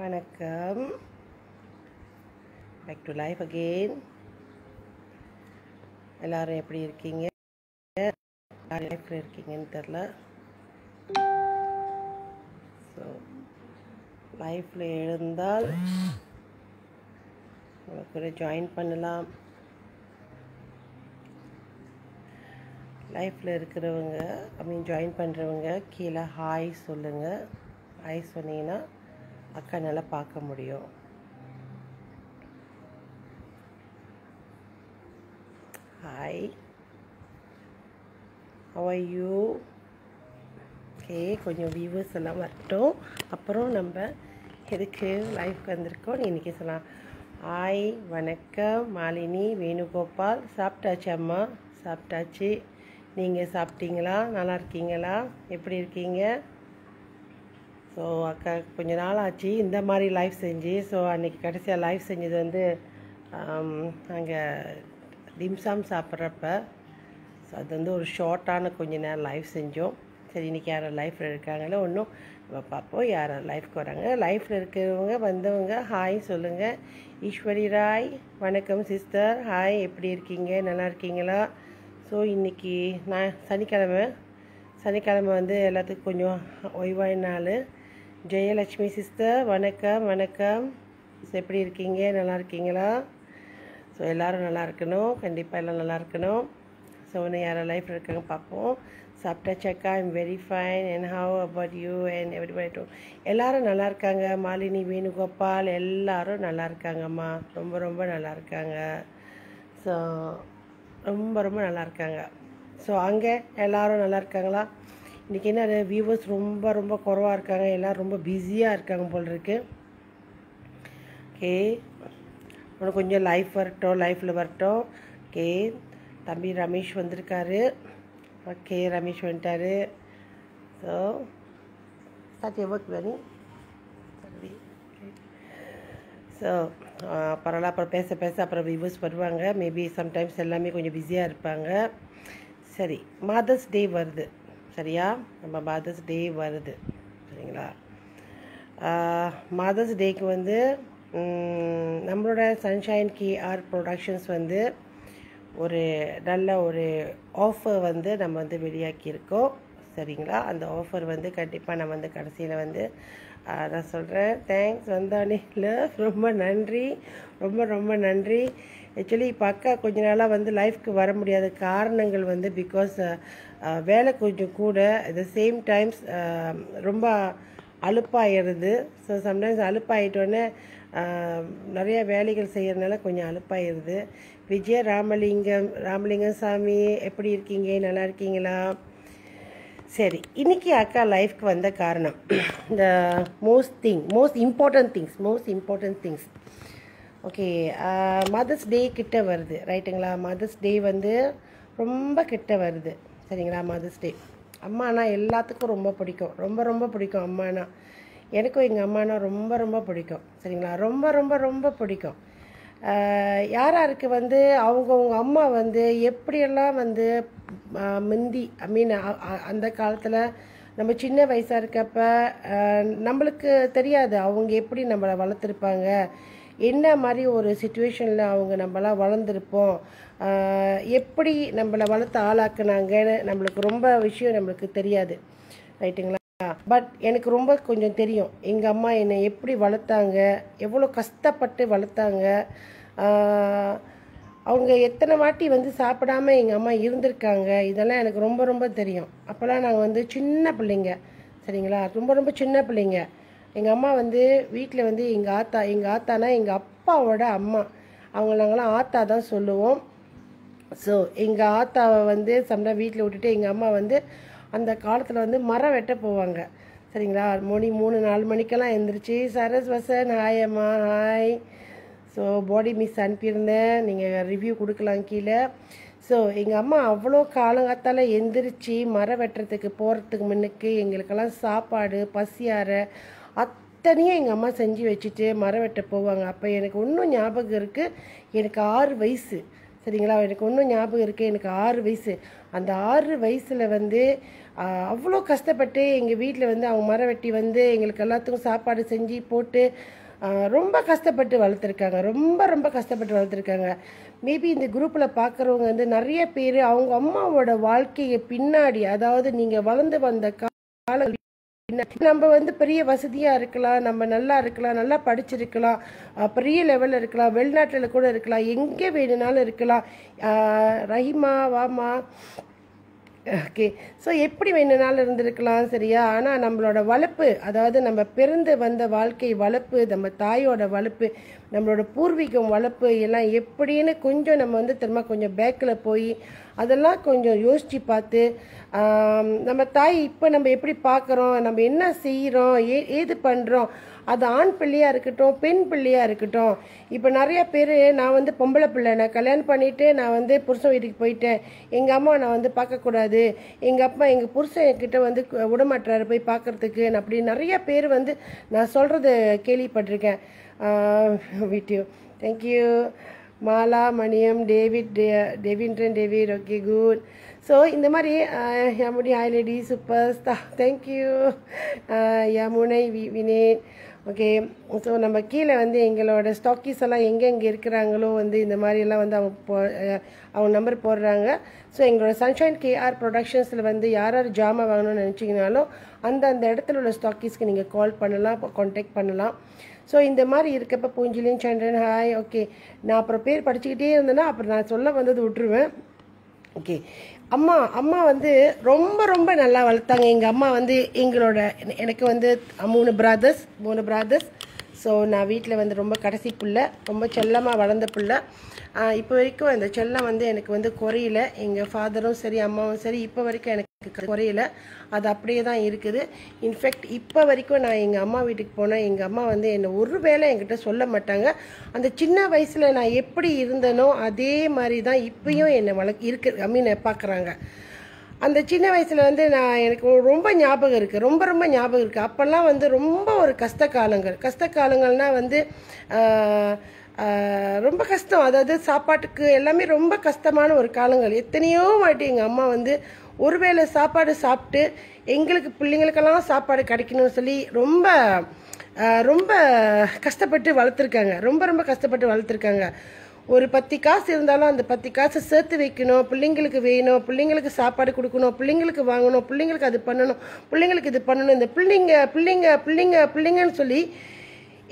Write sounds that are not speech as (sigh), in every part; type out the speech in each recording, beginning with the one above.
வணக்கம். Back to life again எல்லாரும் எப்படி இருக்கீங்க? லைஃப்பில் இருக்கீங்கன்னு தெரில ஸோ லைஃப்பில் எழுந்தால் உங்களுக்கு கூட ஜாயின் பண்ணலாம். லைஃப்பில் இருக்கிறவங்க ஐ மீன் ஜாயின் பண்ணுறவங்க கீழே ஹாய் சொல்லுங்கள் ஹாய் சொன்னீங்கன்னா அக்கா பார்க்க முடியும். ஹாய் ஹவ் ஓகே கொஞ்சம் வியூவர்ஸ் எல்லாம் வரட்டும். அப்புறம் நம்ம எதுக்கு லைஃப்க்கு வந்திருக்கோம்? இன்றைக்கி சொல்லலாம். ஹாய் வணக்கம். மாலினி வேணுகோபால் சாப்பிட்டாச்சு அம்மா? சாப்பிட்டாச்சு. நீங்கள் சாப்பிட்டீங்களா? நல்லா இருக்கீங்களா? எப்படி இருக்கீங்க? ஸோ அக்கா கொஞ்ச நாள் ஆச்சு இந்த மாதிரி லைஃப் செஞ்சு ஸோ அன்றைக்கி கடைசியாக லைஃப் செஞ்சது வந்து அங்கே டிம்சாம் சாப்பிட்றப்ப ஸோ அது வந்து ஒரு ஷார்ட்டான கொஞ்ச நேரம் லைஃப் செஞ்சோம். சரி இன்றைக்கி யாரும் லைஃப்பில் இருக்காங்களோ ஒன்றும் நம்ம பார்ப்போம். யார் லைஃப்க்கு வராங்க? லைஃப்பில் இருக்கிறவங்க வந்தவங்க ஹாய் சொல்லுங்கள் ஈஸ்வரி ராய் வணக்கம் சிஸ்டர் ஹாய் எப்படி இருக்கீங்க? நல்லா இருக்கீங்களா? ஸோ இன்றைக்கி நான் சனிக்கிழமை சனிக்கிழமை வந்து எல்லாத்துக்கும் கொஞ்சம் ஓய்வான நாள். ஜெயலட்சுமி சிஸ்டர் வணக்கம் வணக்கம். ஸோ எப்படி இருக்கீங்க? நல்லா இருக்கீங்களா? ஸோ எல்லோரும் நல்லா இருக்கணும். கண்டிப்பாக எல்லாம் நல்லா இருக்கணும். ஸோ இன்னும் யாரும் லைஃப் இருக்காங்க பார்ப்போம். சாப்பிட்டாச்சாக்கா I'm very fine and how about you and everybody too எல்லோரும் நல்லா இருக்காங்க? மாலினி வேணுகோபால் எல்லோரும் நல்லா இருக்காங்கம்மா. ரொம்ப ரொம்ப நல்லா இருக்காங்க. ஸோ ரொம்ப ரொம்ப நல்லா இருக்காங்க. ஸோ அங்கே எல்லோரும் நல்லா இருக்காங்களா? இன்றைக்கி என்ன வியூவர்ஸ் ரொம்ப ரொம்ப குறவாக இருக்காங்க எல்லோரும் ரொம்ப பிஸியாக இருக்காங்க போல் இருக்கு ஓகே உனக்கு கொஞ்சம் லைஃப் வரட்டும் லைஃப்பில் வரட்டும். ஓகே தம்பி ரமேஷ் வந்திருக்காரு. ஓகே ரமேஷ் வந்துட்டார். So start work Veni so பரவாயில்ல. அப்புறம் பேச பேச அப்புறம் வியூவர்ஸ் வருவாங்க. மேபி சம்டைம்ஸ் எல்லாமே கொஞ்சம் பிஸியாக இருப்பாங்க. சரி மதர்ஸ் டே வருது. சரியா? நம்ம மதர்ஸ் டே வருது. சரிங்களா? மதர்ஸ் டேக்கு வந்து நம்மளோட சன்ஷைன் கேஆர் ப்ரொடக்ஷன்ஸ் வந்து ஒரு நல்ல ஒரு ஆஃபர் வந்து நம்ம வந்து வெளியாக்கியிருக்கோம். சரிங்களா? அந்த ஆஃபர் வந்து கண்டிப்பாக நான் வந்து கடைசியில் வந்து நான் சொல்கிறேன் தேங்க்ஸ் வந்தானே. இல்லை ரொம்ப நன்றி. ரொம்ப ரொம்ப நன்றி. ஆக்சுவலி இப்போ அக்கா கொஞ்ச நாளாக வந்து லைஃப்க்கு வர முடியாத காரணங்கள் வந்து பிகாஸ் வேலை கொஞ்சம் கூட அட் த சேம் டைம்ஸ் ரொம்ப அலுப்பாயிடுது ஸோ சம்டைம்ஸ் அலுப்பாயிட்டோன்னே நிறைய வேலைகள் செய்கிறதுனால கொஞ்சம் அலுப்பாயிருது. விஜய ராமலிங்கம் ராமலிங்கம் சாமி எப்படி இருக்கீங்க? நல்லா இருக்கீங்களா? சரி இன்றைக்கி அக்கா லைஃப்க்கு வந்த காரணம். இந்த most thing most important things most important things okay mother's day கிட்ட வருது ரைட்டுங்களா மதர்ஸ் டே வந்து ரொம்ப கிட்ட வருது சரிங்களா? மதர்ஸ் டே அம்மானா எல்லாத்துக்கும் ரொம்ப பிடிக்கும். ரொம்ப ரொம்ப பிடிக்கும் அம்மானா. எனக்கும் எங்கள் அம்மானா ரொம்ப ரொம்ப பிடிக்கும் சரிங்களா? ரொம்ப ரொம்ப ரொம்ப பிடிக்கும். Uh, யார் யாருக்கு வந்து அவங்கவுங்க அம்மா வந்து எப்படியெல்லாம் வந்து uh, முந்தி ஐ மீன் அந்த காலத்தில் நம்ம சின்ன வயசாக இருக்கப்ப uh, நம்மளுக்கு தெரியாது அவங்க எப்படி நம்மளை வளர்த்துருப்பாங்க. என்ன மாதிரி ஒரு சுச்சுவேஷனில் அவங்க நம்மளாம் வளர்ந்துருப்போம்? எப்படி நம்மளை வளர்த்து ஆளாக்குனாங்கன்னு நம்மளுக்கு ரொம்ப விஷயம் நம்மளுக்கு தெரியாது. ரைட்டுங்களா? பட் எனக்கு ரொம்ப கொஞ்சம் தெரியும். எங்கள் அம்மா என்னை எப்படி வளர்த்தாங்க? எவ்வளோ கஷ்டப்பட்டு வளர்த்தாங்க? அவங்க எத்தனை வாட்டி வந்து சாப்பிடாம எங்கள் அம்மா இருந்திருக்காங்க? இதெல்லாம் எனக்கு ரொம்ப ரொம்ப தெரியும். அப்போல்லாம் நாங்கள் வந்து சின்ன பிள்ளைங்க. சரிங்களா? ரொம்ப ரொம்ப சின்ன பிள்ளைங்க. எங்கள் அம்மா வந்து வீட்டில் வந்து எங்கள் ஆத்தா எங்கள் ஆத்தானா எங்கள் அப்பாவோட அம்மா. அவங்க நாங்களாம் ஆத்தா தான் சொல்லுவோம். ஸோ எங்கள் ஆத்தாவை வந்து சம்டா வீட்டில் விட்டுட்டு எங்கள் அம்மா வந்து அந்த காலத்தில் வந்து மரம் வெட்ட போவாங்க. சரிங்களா? மணி மூணு நாலு மணிக்கெல்லாம் எழுந்திரிச்சு சரஸ் வசன் ஹாய் அம்மா ஹாய் ஸோ பாடி மிஸ் அனுப்பியிருந்தேன். நீங்கள் ரிவ்யூ கொடுக்கலாம் கீழே. ஸோ எங்கள் அம்மா அவ்வளோ காலங்காத்தால் எந்திரிச்சு மரம் வெட்டுறதுக்கு போகிறதுக்கு முன்னுக்கு எங்களுக்கெல்லாம் சாப்பாடு பசியார அத்தனையும் எங்கள் அம்மா செஞ்சு வச்சுட்டு மரம் வெட்ட போவாங்க. அப்போ எனக்கு இன்னும் ஞாபகம் இருக்குது எனக்கு ஆறு வயசு. சரிங்களா? எனக்கு ஒன்றும் ஞாபகம் இருக்குது எனக்கு ஆறு வயசு. அந்த ஆறு வயசில் வந்து அவ்வளோ கஷ்டப்பட்டு எங்கள் வீட்டில் வந்து அவங்க மரம் வெட்டி வந்து எங்களுக்கு எல்லாத்துக்கும் சாப்பாடு செஞ்சு போட்டு ரொம்ப கஷ்டப்பட்டு வளர்த்துருக்காங்க. ரொம்ப ரொம்ப கஷ்டப்பட்டு வளர்த்துருக்காங்க. மேபி இந்த குரூப்பில் பார்க்குறவங்க வந்து நிறைய பேர் அவங்க அம்மாவோட வாழ்க்கையை பின்னாடி அதாவது நீங்கள் வளர்ந்து வந்த கால நம்ம வந்து பெரிய வசதியாக இருக்கலாம் நம்ம நல்லா இருக்கலாம் நல்லா படிச்சிருக்கலாம் பெரிய லெவலில் இருக்கலாம் வெளிநாட்டில் கூட இருக்கலாம் எங்கே வேணும்னாலும் இருக்கலாம். ரஹிமா வாமா ஓகே ஸோ எப்படி வேணும்னாலும் இருந்திருக்கலாம் சரியா? ஆனால் நம்மளோட வளர்ப்பு அதாவது நம்ம பிறந்து வந்த வாழ்க்கை வளர்ப்பு நம்ம தாயோட வளர்ப்பு நம்மளோட பூர்வீகம் வளர்ப்பு எல்லாம் எப்படின்னு கொஞ்சம் நம்ம வந்து திரும்ப கொஞ்சம் பேக்கில் போய் அதெல்லாம் கொஞ்சம் யோசித்து பார்த்து நம்ம தாய் இப்போ நம்ம எப்படி பார்க்குறோம் நம்ம என்ன செய்கிறோம் ஏ ஏது பண்ணுறோம் அது ஆண் பிள்ளையாக இருக்கட்டும் பெண் பிள்ளையாக இருக்கட்டும். இப்போ நிறைய பேர் நான் வந்து பொம்பளை பிள்ளை நான் கல்யாணம் பண்ணிவிட்டு நான் வந்து புருஷன் வீட்டுக்கு போயிட்டேன். எங்கள் அம்மா நான் வந்து பார்க்கக்கூடாது எங்கள் அப்பா எங்கள் புருஷன் என்கிட்ட வந்து விடமாட்டுறாரு போய் பார்க்குறதுக்கு. அப்படி நிறைய பேர் வந்து நான் சொல்கிறது கேள்விப்பட்டிருக்கேன். வீட்டியூ தேங்க்யூ மாலா மணியம் டேவிட் டே- டேவின்டன் டேவிட். ஓகே குட் ஸோ இந்த மாதிரி அஹ், ஹாய் லேடி சூப்பர் ஸ்டா தேங்க்யூ யமுனை வி வினேன். ஓகே ஸோ நம்ம கீழே வந்து எங்களோட ஸ்டாக்கீஸ் எல்லாம் எங்கெங்கே இருக்கிறாங்களோ வந்து இந்த மாதிரியெல்லாம் வந்து அவங்க போ அவங்க நம்பர் போடுறாங்க. ஸோ எங்களோட சன்ஷைன் கேஆர் ப்ரொடக்ஷன்ஸில் வந்து யார் யார் ஜாமான் வாங்கணும்னு நினச்சிங்கனாலும் அந்த அந்த இடத்துல உள்ள ஸ்டாக்கீஸ்க்கு நீங்கள் கால் பண்ணலாம் காண்டாக்ட் பண்ணலாம். ஸோ இந்த மாதிரி இருக்கப்போ பூஞ்சிலின் சந்திரன் ஹாய் ஓகே நான் அப்புறம் பேர் படிச்சுக்கிட்டே இருந்தேன்னா அப்புறம் நான் சொல்ல வந்தது விட்டுருவேன். ஓகே அம்மா அம்மா வந்து ரொம்ப ரொம்ப நல்லா வளர்த்தாங்க. எங்கள் அம்மா வந்து எங்களோட எனக்கு வந்து மூணு பிரதர்ஸ் மூணு பிரதர்ஸ் ஸோ நான் வீட்டில் வந்து ரொம்ப கடைசி பிள்ளை ரொம்ப செல்லமாக வளர்ந்த பிள்ளை. இப்போ வரைக்கும் அந்த செல்லம் வந்து எனக்கு வந்து குறையில. எங்கள் ஃபாதரும் சரி அம்மாவும் சரி இப்போ வரைக்கும் எனக்கு குறையில. அது அப்படியே தான் இருக்குது. இன்ஃபேக்ட் இப்போ வரைக்கும் நான் எங்கள் அம்மா வீட்டுக்கு போனேன் எங்கள் அம்மா வந்து என்னை ஒரு வேளை என்கிட்ட சொல்ல மாட்டாங்க. அந்த சின்ன வயசில் நான் எப்படி இருந்தேனோ அதே மாதிரி தான் இப்பயும் என்னை வளர்க்க இருக்கு ஐ மீன் பார்க்குறாங்க. அந்த சின்ன வயசில் வந்து நான் எனக்கு ரொம்ப ஞாபகம் இருக்குது ரொம்ப ரொம்ப ஞாபகம் இருக்குது அப்போல்லாம் வந்து ரொம்ப ஒரு கஷ்ட காலங்கள். கஷ்ட காலங்கள்னால் வந்து ரொம்ப கஷ்டம். அதாவது சாப்பாட்டுக்கு எல்லாமே ரொம்ப கஷ்டமான ஒரு காலங்கள். எத்தனையோ வாட்டி எங்கள் அம்மா வந்து ஒருவேளை சாப்பாடு சாப்பிட்டு எங்களுக்கு பிள்ளைங்களுக்கெல்லாம் சாப்பாடு கிடைக்கணும்னு சொல்லி ரொம்ப ரொம்ப கஷ்டப்பட்டு வளர்த்துருக்காங்க. ரொம்ப ரொம்ப கஷ்டப்பட்டு வளர்த்துருக்காங்க. ஒரு பத்து காசு இருந்தாலும் அந்த பத்து காசை சேர்த்து வைக்கணும். பிள்ளைங்களுக்கு வேணும். பிள்ளைங்களுக்கு சாப்பாடு கொடுக்கணும். பிள்ளைங்களுக்கு வாங்கணும். பிள்ளைங்களுக்கு அது பண்ணணும். பிள்ளைங்களுக்கு இது பண்ணணும். இந்த பிள்ளைங்க பிள்ளைங்க பிள்ளைங்க பிள்ளைங்கன்னு சொல்லி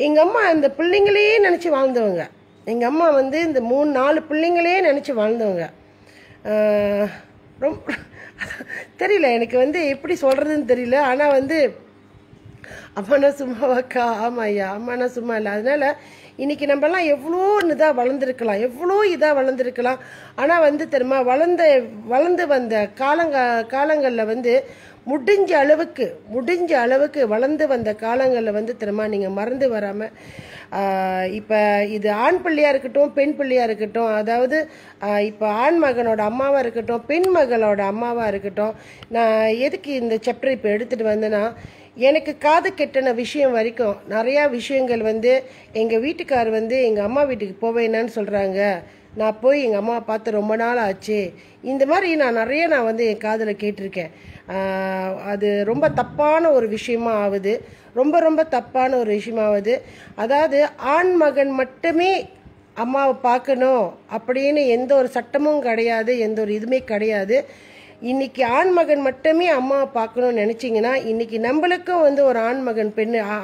எங்கள் அம்மா இந்த பிள்ளைங்களையே நினச்சி வாழ்ந்தவங்க. எங்கள் அம்மா வந்து இந்த மூணு நாலு பிள்ளைங்களையே நினச்சி வாழ்ந்தவங்க. ரொம்ப தெரியல. எனக்கு வந்து எப்படி சொல்கிறதுன்னு தெரியல. ஆனால் வந்து அம்மானா சும்மாவாக்கா? ஆமாம் ஐயா அம்மானா சும்மா இல்லை. அதனால இன்றைக்கி நம்மலாம் எவ்வளோ இதாக வளர்ந்துருக்கலாம் எவ்வளோ இதாக வளர்ந்துருக்கலாம். ஆனால் வந்து தெரியுமா வளர்ந்த வளர்ந்து வந்த காலங்க காலங்களில் வந்து முடிஞ்ச அளவுக்கு முடிஞ்ச அளவுக்கு வளர்ந்து வந்த காலங்களில் வந்து திரும்ப நீங்கள் மறந்து வராமல் இப்போ இது ஆண் பிள்ளையாக இருக்கட்டும் பெண் பிள்ளையாக இருக்கட்டும் அதாவது இப்போ ஆண் மகனோட அம்மாவாக இருக்கட்டும் பெண் மகளோட அம்மாவாக இருக்கட்டும் நான் எதுக்கு இந்த சாப்டர் இப்போ எடுத்துகிட்டு வந்தேன்னா எனக்கு காது கெட்டின விஷயம் வரைக்கும் நிறையா விஷயங்கள் வந்து எங்கள் வீட்டுக்கார் வந்து எங்கள் அம்மா வீட்டுக்கு போவேனான்னு சொல்கிறாங்க நான் போய் எங்கள் அம்மாவை பார்த்து ரொம்ப நாள் ஆச்சு. இந்த மாதிரி நான் நிறைய நான் வந்து என் காதில் கேட்டிருக்கேன். அது ரொம்ப தப்பான ஒரு விஷயமா ஆகுது. ரொம்ப ரொம்ப தப்பான ஒரு விஷயமா ஆகுது. அதாவது ஆண் மகன் மட்டுமே அம்மாவை பார்க்கணும் அப்படின்னு எந்த ஒரு சட்டமும் கிடையாது எந்த ஒரு இதுவுமே கிடையாது. இன்னைக்கு ஆண் மகன் மட்டுமே அம்மாவை பார்க்கணும்னு நினச்சிங்கன்னா இன்னைக்கு நம்மளுக்கும் வந்து ஒரு ஆண் மகன்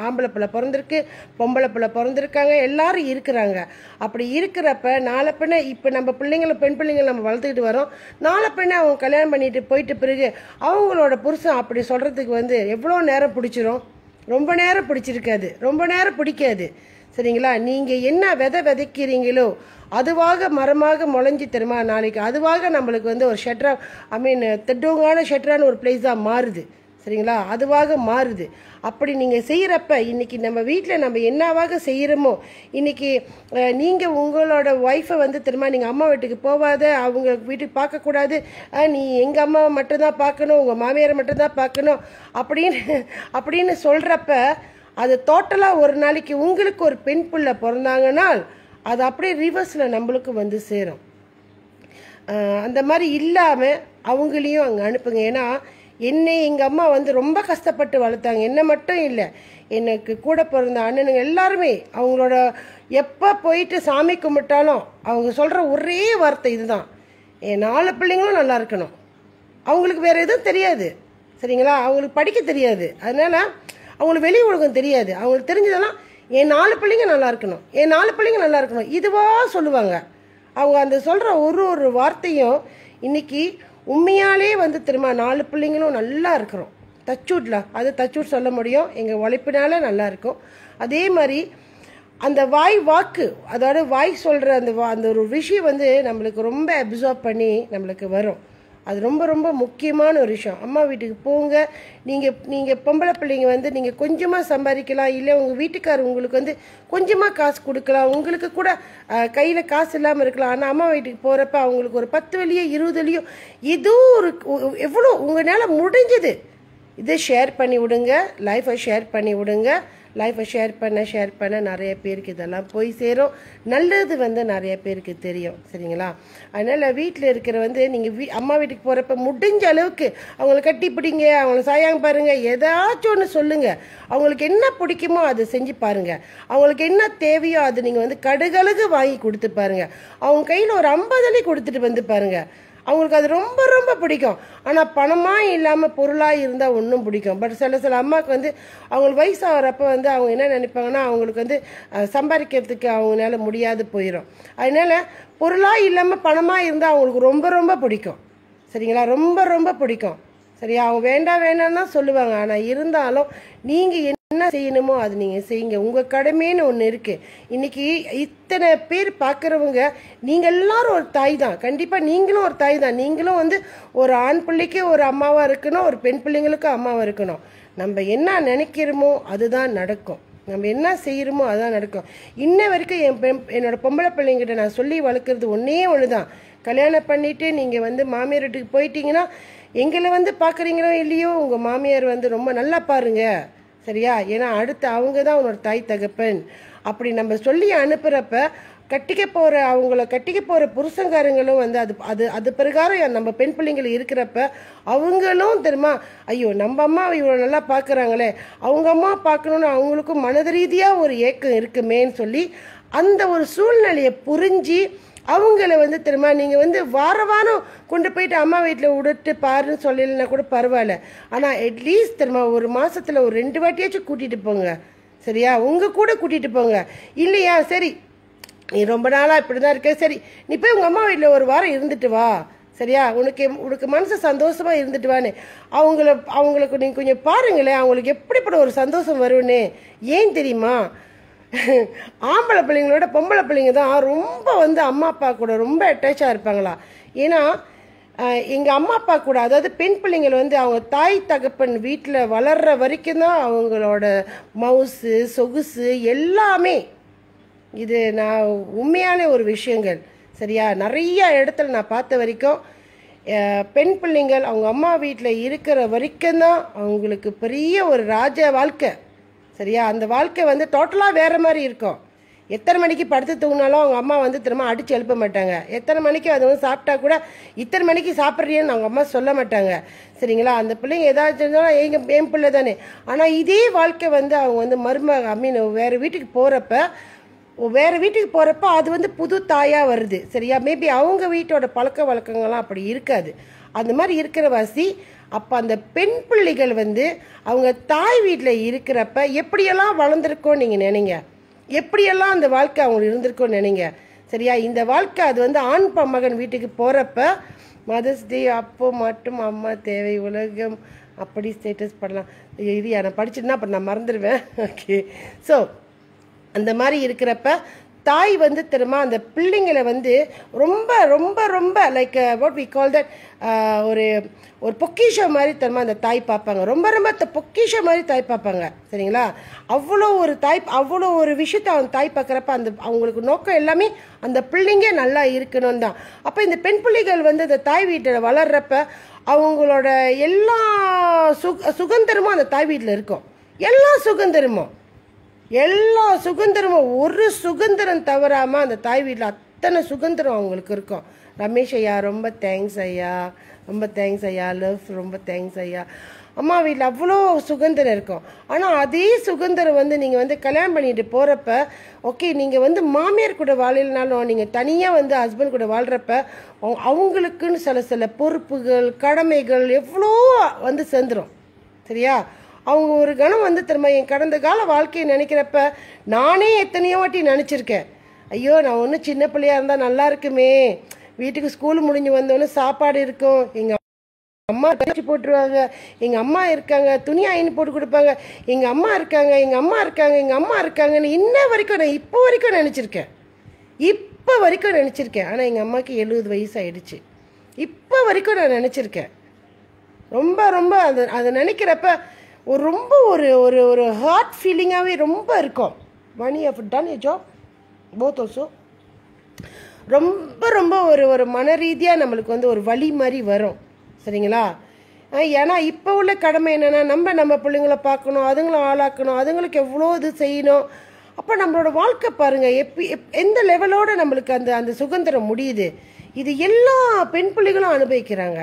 ஆம்பளை பிள்ளை பிறந்திருக்கு பொம்பளை பிள்ளை பிறந்திருக்காங்க எல்லாரும் இருக்கிறாங்க. அப்படி இருக்கிறப்ப நாளை பின்ன இப்போ நம்ம பிள்ளைங்களை பெண் பிள்ளைங்களை நம்ம வளர்த்துக்கிட்டு வரோம். நாளை பின்ன அவங்க கல்யாணம் பண்ணிட்டு போயிட்டு பிறகு அவங்களோட புருஷன் அப்படி சொல்கிறதுக்கு வந்து எவ்வளோ நேரம் பிடிச்சிரும்? ரொம்ப நேரம் பிடிச்சிருக்காது. ரொம்ப நேரம் பிடிக்காது. சரிங்களா? நீங்கள் என்ன விதை விதைக்கிறீங்களோ அதுவாக மரமாக முளைஞ்சி தருமா நாளைக்கு? அதுவாக நம்மளுக்கு வந்து ஒரு ஷெட்ரா ஐ மீன் திட்டவங்கான ஷெட்ரான ஒரு பிளேஸ் தான் மாறுது. சரிங்களா? அதுவாக மாறுது. அப்படி நீங்கள் செய்கிறப்ப இன்றைக்கி நம்ம வீட்டில் நம்ம என்னவாக செய்கிறோமோ இன்றைக்கி நீங்கள் உங்களோட ஒய்ஃபை வந்து திரும்ப நீங்கள் அம்மா வீட்டுக்கு போகாத அவங்க வீட்டுக்கு பார்க்கக்கூடாது நீ எங்கள் அம்மாவை மட்டும்தான் பார்க்கணும் உங்கள் மாமியாரை மட்டும்தான் பார்க்கணும் அப்படின்னு அப்படின்னு சொல்கிறப்ப அது டோட்டலாக ஒரு நாளைக்கு உங்களுக்கு ஒரு பெண் பிள்ளை பிறந்தாங்கன்னா அது அப்படியே ரிவர்ஸில் நம்மளுக்கு வந்து சேரும். அந்த மாதிரி இல்லாமல் அவங்களையும் அங்கே அனுப்புங்க. ஏன்னா என்னை எங்கள் அம்மா வந்து ரொம்ப கஷ்டப்பட்டு வளர்த்தாங்க. என்ன மட்டும் இல்லை எனக்கு கூட பிறந்த அண்ணனுங்க எல்லாருமே அவங்களோட எப்போ போயிட்டு சாமி கும்பிட்டாலும் அவங்க சொல்கிற ஒரே வார்த்தை இதுதான். என் நாலு பிள்ளைங்களும் நல்லா இருக்கணும். அவங்களுக்கு வேறு எதுவும் தெரியாது. சரிங்களா? அவங்களுக்கு படிக்க தெரியாது. அதனால அவங்களுக்கு வெளி உலகம் தெரியாது. அவங்களுக்கு தெரிஞ்சதெல்லாம் என் நாலு பிள்ளைங்க நல்லா இருக்கணும். என் நாலு பிள்ளைங்க நல்லா இருக்கணும். இதுவாக சொல்லுவாங்க. அவங்க அந்த சொல்கிற ஒரு ஒரு வார்த்தையும் இன்றைக்கி உண்மையாலே வந்து திரும்ப நாலு பிள்ளைங்களும் நல்லா இருக்கிறோம். தச்சூட்ல அது தச்சூட் சொல்ல முடியும். எங்கள் உழைப்பினால நல்லா இருக்கும். அதே மாதிரி அந்த வாய் வாக்கு அதோட வாய் சொல்கிற அந்த வா அந்த ஒரு விஷயம் வந்து நம்மளுக்கு ரொம்ப அப்சர்வ் பண்ணி நம்மளுக்கு வரும். அது ரொம்ப ரொம்ப முக்கியமான ஒரு விஷயம். அம்மா வீட்டுக்கு போங்க. நீங்கள் நீங்கள் பொம்பளை பிள்ளைங்க வந்து நீங்கள் கொஞ்சமாக சம்பாதிக்கலாம். இல்லை உங்கள் வீட்டுக்காரர் உங்களுக்கு வந்து கொஞ்சமாக காசு கொடுக்கலாம். உங்களுக்கு கூட கையில் காசு இல்லாமல் இருக்கலாம். ஆனால் அம்மா வீட்டுக்கு போகிறப்ப அவங்களுக்கு ஒரு பத்து வழியோ இருபது வழியோ ஏதோ ஒரு எவ்வளோ உங்களால் முடிஞ்சது. இதை ஷேர் பண்ணி விடுங்க. லைஃப்பை ஷேர் பண்ணி விடுங்க. லைஃப்பை ஷேர் பண்ண ஷேர் பண்ண நிறைய பேருக்கு இதெல்லாம் போய் சேரும். நல்லது வந்து நிறைய பேருக்கு தெரியும். சரிங்களா? அதனால் வீட்டில் இருக்கிற வந்து நீங்கள் வீ அம்மா வீட்டுக்கு போகிறப்ப முடிஞ்ச அளவுக்கு அவங்கள கட்டி பிடிங்க அவங்கள சாயாங்க பாருங்கள் ஏதாச்சும் ஒன்று சொல்லுங்கள் அவங்களுக்கு என்ன பிடிக்குமோ அதை செஞ்சு பாருங்கள் அவங்களுக்கு என்ன தேவையோ அது நீங்கள் வந்து கடுகழுகு வாங்கி கொடுத்து பாருங்கள் அவங்க கையில் ஒரு ஐம்பதுலி கொடுத்துட்டு வந்து பாருங்கள் அவங்களுக்கு அது ரொம்ப ரொம்ப பிடிக்கும். ஆனால் பணமாக இல்லாமல் பொருளாக இருந்தால் ஒன்றும் பிடிக்கும். பட் சில சில அம்மாவுக்கு வந்து அவங்களுக்கு வயசாகிறப்ப வந்து அவங்க என்ன நினைப்பாங்கன்னா அவங்களுக்கு வந்து சம்பாதிக்கிறதுக்கு அவங்களால முடியாது போயிடும் அதனால பொருளாக இல்லாமல் பணமாக இருந்தால் அவங்களுக்கு ரொம்ப ரொம்ப பிடிக்கும். சரிங்களா? ரொம்ப ரொம்ப பிடிக்கும். சரியா? அவங்க வேண்டாம் வேணாம்னு தான் சொல்லுவாங்க. ஆனால் இருந்தாலும் நீங்கள் என்ன செய்யணுமோ அது நீங்கள் செய்யுங்க. உங்கள் கடமைன்னு ஒன்று இருக்குது இன்னைக்கு இத்தனை பேர் பார்க்குறவங்க நீங்கள் எல்லாரும் ஒரு தாய் தான். கண்டிப்பாக நீங்களும் ஒரு தாய் தான். நீங்களும் வந்து ஒரு ஆண் பிள்ளைக்கு ஒரு அம்மாவாக இருக்கணும் ஒரு பெண் பிள்ளைங்களுக்கும் அம்மாவாக இருக்கணும். நம்ம என்ன நினைக்கிறோமோ அதுதான் நடக்கும். நம்ம என்ன செய்கிறோமோ அதுதான் நடக்கும். இன்ன வரைக்கும் என் பெண் என்னோட பொம்பளை பிள்ளைங்கிட்ட நான் சொல்லி வளர்க்குறது ஒன்றே ஒன்று தான் கல்யாணம் பண்ணிவிட்டு நீங்கள் வந்து மாமியார் வீட்டுக்கு போயிட்டீங்கன்னா எங்களை வந்து பார்க்குறீங்களோ இல்லையோ உங்கள் மாமியார் வந்து ரொம்ப நல்லா பாருங்க. சரியா? ஏன்னா அடுத்து அவங்க தான் உன்னோட தாய் தகப்பன். அப்படி நம்ம சொல்லி அனுப்புகிறப்ப கட்டிக்க போகிற அவங்கள கட்டிக்க போகிற புருஷங்காரங்களும் வந்து அது அது அது பிரகாரம் நம்ம பெண் பிள்ளைங்கள் இருக்கிறப்ப அவங்களும் தெரியுமா ஐயோ நம்ம அம்மா இவ்வளோ நல்லா பார்க்குறாங்களே அவங்க அம்மா பார்க்கணுன்னு அவங்களுக்கும் மனது ரீதியாக ஒரு ஏக்கம் இருக்குமேன்னு சொல்லி அந்த ஒரு சூழ்நிலையை புரிஞ்சு அவங்கள வந்து திரும்ப நீங்கள் வந்து வார வாரம் கொண்டு போயிட்டு அம்மா வீட்டில் விட்டுட்டு பாருன்னு சொல்லலைன்னா கூட பரவாயில்ல. ஆனால் அட்லீஸ்ட் திரும்ப ஒரு மாதத்தில் ஒரு ரெண்டு வாட்டியாச்சும் கூட்டிகிட்டு போங்க. சரியா? உங்கள் கூட கூட்டிகிட்டு போங்க. இல்லையா? சரி. நீ ரொம்ப நாளாக இப்படி தான் இருக்க. சரி. நீ போய் உங்கள் அம்மா வீட்டில் ஒரு வாரம் இருந்துட்டு வா. சரியா? உனக்கு உனக்கு மனசு சந்தோஷமாக இருந்துட்டு வான்னு. அவங்கள அவங்களுக்கு நீங்கள் கொஞ்சம் பாருங்களேன். அவங்களுக்கு எப்படிப்பட்ட ஒரு சந்தோஷம் வரும்னு. ஏன் தெரியுமா? ஆம்பளை பிள்ளைங்களோட பொம்பளை பிள்ளைங்க தான் ரொம்ப வந்து அம்மா அப்பா கூட ரொம்ப அட்டாச்சாக இருப்பாங்களா? ஏன்னா எங்கள் அம்மா அப்பா கூட அதாவது பெண் பிள்ளைங்கள் வந்து அவங்க தாய் தகப்பன் வீட்டில் வளர்ற வரைக்கும் தான் அவங்களோட மவுசு சொகுசு எல்லாமே. இது நான் உண்மையான ஒரு விஷயங்கள். சரியா? நிறைய இடத்துல நான் பார்த்த வரைக்கும் பெண் பிள்ளைங்கள் அவங்க அம்மா வீட்டில் இருக்கிற வரைக்கும் தான் அவங்களுக்கு பெரிய ஒரு ராஜ வாழ்க்கை. சரியா? அந்த வாழ்க்கை வந்து டோட்டலாக வேறு மாதிரி இருக்கும். எத்தனை மணிக்கு படுத்து தூங்கினாலும் அவங்க அம்மா வந்து திரும்ப அடித்து எழுப்ப மாட்டாங்க. எத்தனை மணிக்கு அது வந்து சாப்பிட்டா கூட இத்தனை மணிக்கு சாப்பிட்றியன்னு அவங்க அம்மா சொல்ல மாட்டாங்க. சரிங்களா? அந்த பிள்ளைங்க ஏதாச்சும் இருந்தாலும் எங்கள் என் பிள்ளை தானே. ஆனால் இதே வாழ்க்கை வந்து அவங்க வந்து மரும ஐ மீன் வேறு வீட்டுக்கு போகிறப்ப வேறு வீட்டுக்கு போகிறப்ப அது வந்து புது தாயாக வருது. சரியா? மேபி அவங்க வீட்டோட பழக்க வழக்கங்கள்லாம் அப்படி இருக்காது. அந்த மாதிரி இருக்கிற வாசி அப்போ அந்த பெண் பிள்ளைகள் வந்து அவங்க தாய் வீட்டில் இருக்கிறப்ப எப்படியெல்லாம் வளர்ந்துருக்கோம் நீங்கள் நினைங்க. எப்படியெல்லாம் அந்த வாழ்க்கை அவங்க இருந்திருக்கோம் நினைங்க. சரியா? இந்த வாழ்க்கை அது வந்து ஆண் மகன் வீட்டுக்கு போகிறப்ப மதர்ஸ் டே அப்போ மட்டும் அம்மா தேவை உலகம் அப்படி ஸ்டேட்டஸ் பண்ணலாம் இது நான் படிச்சுட்டுனா அப்புறம் நான் மறந்துடுவேன் ஓகே (laughs) ஸோ அந்த மாதிரி இருக்கிறப்ப தாய் வந்து திரும்ப அந்த பிள்ளைங்களை வந்து ரொம்ப ரொம்ப ரொம்ப like what we call that ஒரு ஒரு பொக்கிஷம் மாதிரி திரும்ப அந்த தாய் பார்ப்பாங்க. ரொம்ப ரொம்ப த- பொக்கிஷம் மாதிரி தாய் பார்ப்பாங்க. சரிங்களா? அவ்வளோ ஒரு தாய் அவ்வளோ ஒரு விஷயத்தை அவங்க தாய் பார்க்குறப்ப அந்த அவங்களுக்கு நோக்கம் எல்லாமே அந்த பிள்ளைங்க நல்லா இருக்கணும் தான். அப்போ இந்த பெண் பிள்ளைகள் வந்து அந்த தாய் வீட்டில் வளர்றப்ப அவங்களோட எல்லா சுக சுகந்திரமும் அந்த தாய் வீட்டில் இருக்கும். எல்லா சுகந்திரமும். எல்லா சுதந்திரமும் ஒரு சுதந்திரம் தவறாமல் அந்த தாய் வீட்டில் அத்தனை சுதந்திரம் அவங்களுக்கு இருக்கும். ரமேஷ் ஐயா ரொம்ப தேங்க்ஸ் ஐயா. ரொம்ப தேங்க்ஸ் ஐயா. லவ் ரொம்ப தேங்க்ஸ் ஐயா. அம்மா வீட்டில் அவ்வளோ சுதந்திரம் இருக்கும். ஆனால் அதே சுதந்திரம் வந்து நீங்கள் வந்து கல்யாணம் பண்ணிட்டு போகிறப்ப ஓகே நீங்கள் வந்து மாமியார் கூட வாழலைனாலும் நீங்கள் தனியாக வந்து ஹஸ்பண்ட் கூட வாழ்கிறப்ப அவங்க- அவங்களுக்குன்னு சில சில பொறுப்புகள் கடமைகள் எவ்வளோ வந்து சேர்ந்துடும் சரியா? அவங்க ஒரு கணம் வந்து திரும்ப என் கடந்த கால வாழ்க்கையை நினைக்கிறப்ப நானே எத்தனையோ வாட்டி நினச்சிருக்கேன். ஐயோ நான் ஒன்றும் சின்ன பிள்ளையாக இருந்தால் நல்லா இருக்குமே. வீட்டுக்கு ஸ்கூல் முடிஞ்சு வந்தோடனே சாப்பாடு இருக்கும். எங்கள் அம்மா தச்சு போட்டுருவாங்க. எங்கள் அம்மா இருக்காங்க துணி அயன் போட்டு கொடுப்பாங்க. எங்கள் அம்மா இருக்காங்க எங்கள் அம்மா இருக்காங்க எங்கள் அம்மா இருக்காங்கன்னு இன்ன வரைக்கும் நான் இப்போ வரைக்கும் நினச்சிருக்கேன். இப்போ வரைக்கும் நினச்சிருக்கேன். ஆனால் எங்கள் அம்மாவுக்கு எழுபது வயசு ஆயிடுச்சு. இப்போ வரைக்கும் நான் நினச்சிருக்கேன். ரொம்ப ரொம்ப அது அதை நினைக்கிறப்ப ஒரு ரொம்ப ஒரு ஒரு ஒரு ஹார்ட் ஃபீலிங்காகவே ரொம்ப இருக்கும். மணி of done a job both also ரொம்ப ரொம்ப ஒரு ஒரு மன ரீதியாக நம்மளுக்கு வந்து ஒரு வழி மாதிரி வரும். சரிங்களா? ஏன்னா இப்போ உள்ள கடமை என்னென்னா நம்ம நம்ம பிள்ளைங்கள பார்க்கணும் அதுங்களை ஆளாக்கணும் அதுங்களுக்கு எவ்வளோ இது செய்யணும். அப்போ நம்மளோட வாழ்க்கை பாருங்கள் எப்பி எப் எந்த லெவலோட நம்மளுக்கு அந்த அந்த சுதந்திரம் முடியுது? இது எல்லா பெண் பிள்ளைகளும் அனுபவிக்கிறாங்க.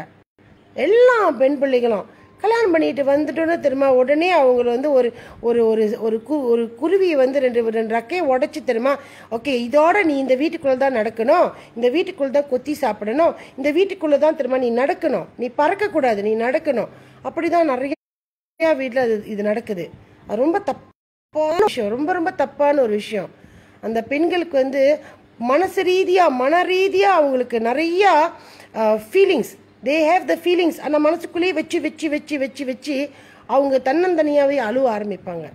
எல்லா பெண் பிள்ளைகளும். கல்யாணம் பண்ணிட்டு வந்துட்டோன்னா திரும்ப உடனே அவங்கள வந்து ஒரு ஒரு ஒரு ஒரு கு ஒரு குருவியை வந்து ரெண்டு ரெண்டு ரக்கையை உடச்சி தெரியுமா? ஓகே இதோட நீ இந்த வீட்டுக்குள்ளே தான் நடக்கணும். இந்த வீட்டுக்குள்ளே தான் கொத்தி சாப்பிடணும். இந்த வீட்டுக்குள்ளே தான் திரும்ப நீ நடக்கணும். நீ பறக்கக்கூடாது. நீ நடக்கணும். அப்படி தான் நிறைய வீட்டில் அது இது நடக்குது. அது ரொம்ப தப்பான விஷயம். ரொம்ப ரொம்ப தப்பான ஒரு விஷயம். அந்த பெண்களுக்கு வந்து மனசு ரீதியாக மன ரீதியாக அவங்களுக்கு நிறையா feelings they have the feelings அந்த மனசுக்குள்ளேயே வச்சு வச்சு வச்சு வச்சு வச்சு அவங்க தன்னந்தனியாகவே அழுவ ஆரம்பிப்பாங்க.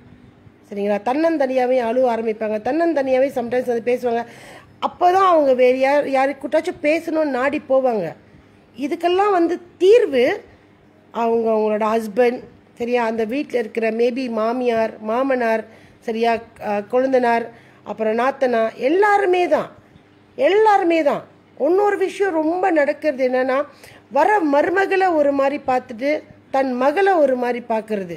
சரிங்களா? தன்னந்தனியாகவே அழுவ ஆரம்பிப்பாங்க. தன்னந்தனியாகவே சம்டைம்ஸ் அது பேசுவாங்க. அப்போ தான் அவங்க வேறு யார் யாருக்கிட்டாச்சும் பேசணும்னு நாடி போவாங்க. இதுக்கெல்லாம் வந்து தீர்வு அவங்க அவங்களோட ஹஸ்பண்ட் சரியா? அந்த வீட்டில் இருக்கிற மேபி மாமியார் மாமனார் சரியா? கொழுந்தனார் அப்புறம் நாத்தனா எல்லாருமே தான் எல்லாருமே தான் இன்னொரு விஷயம் ரொம்ப நடக்கிறது என்னென்னா வர மருமகளை ஒரு மாதிரி பார்த்துட்டு தன் மகளை ஒரு மாதிரி பார்க்குறது.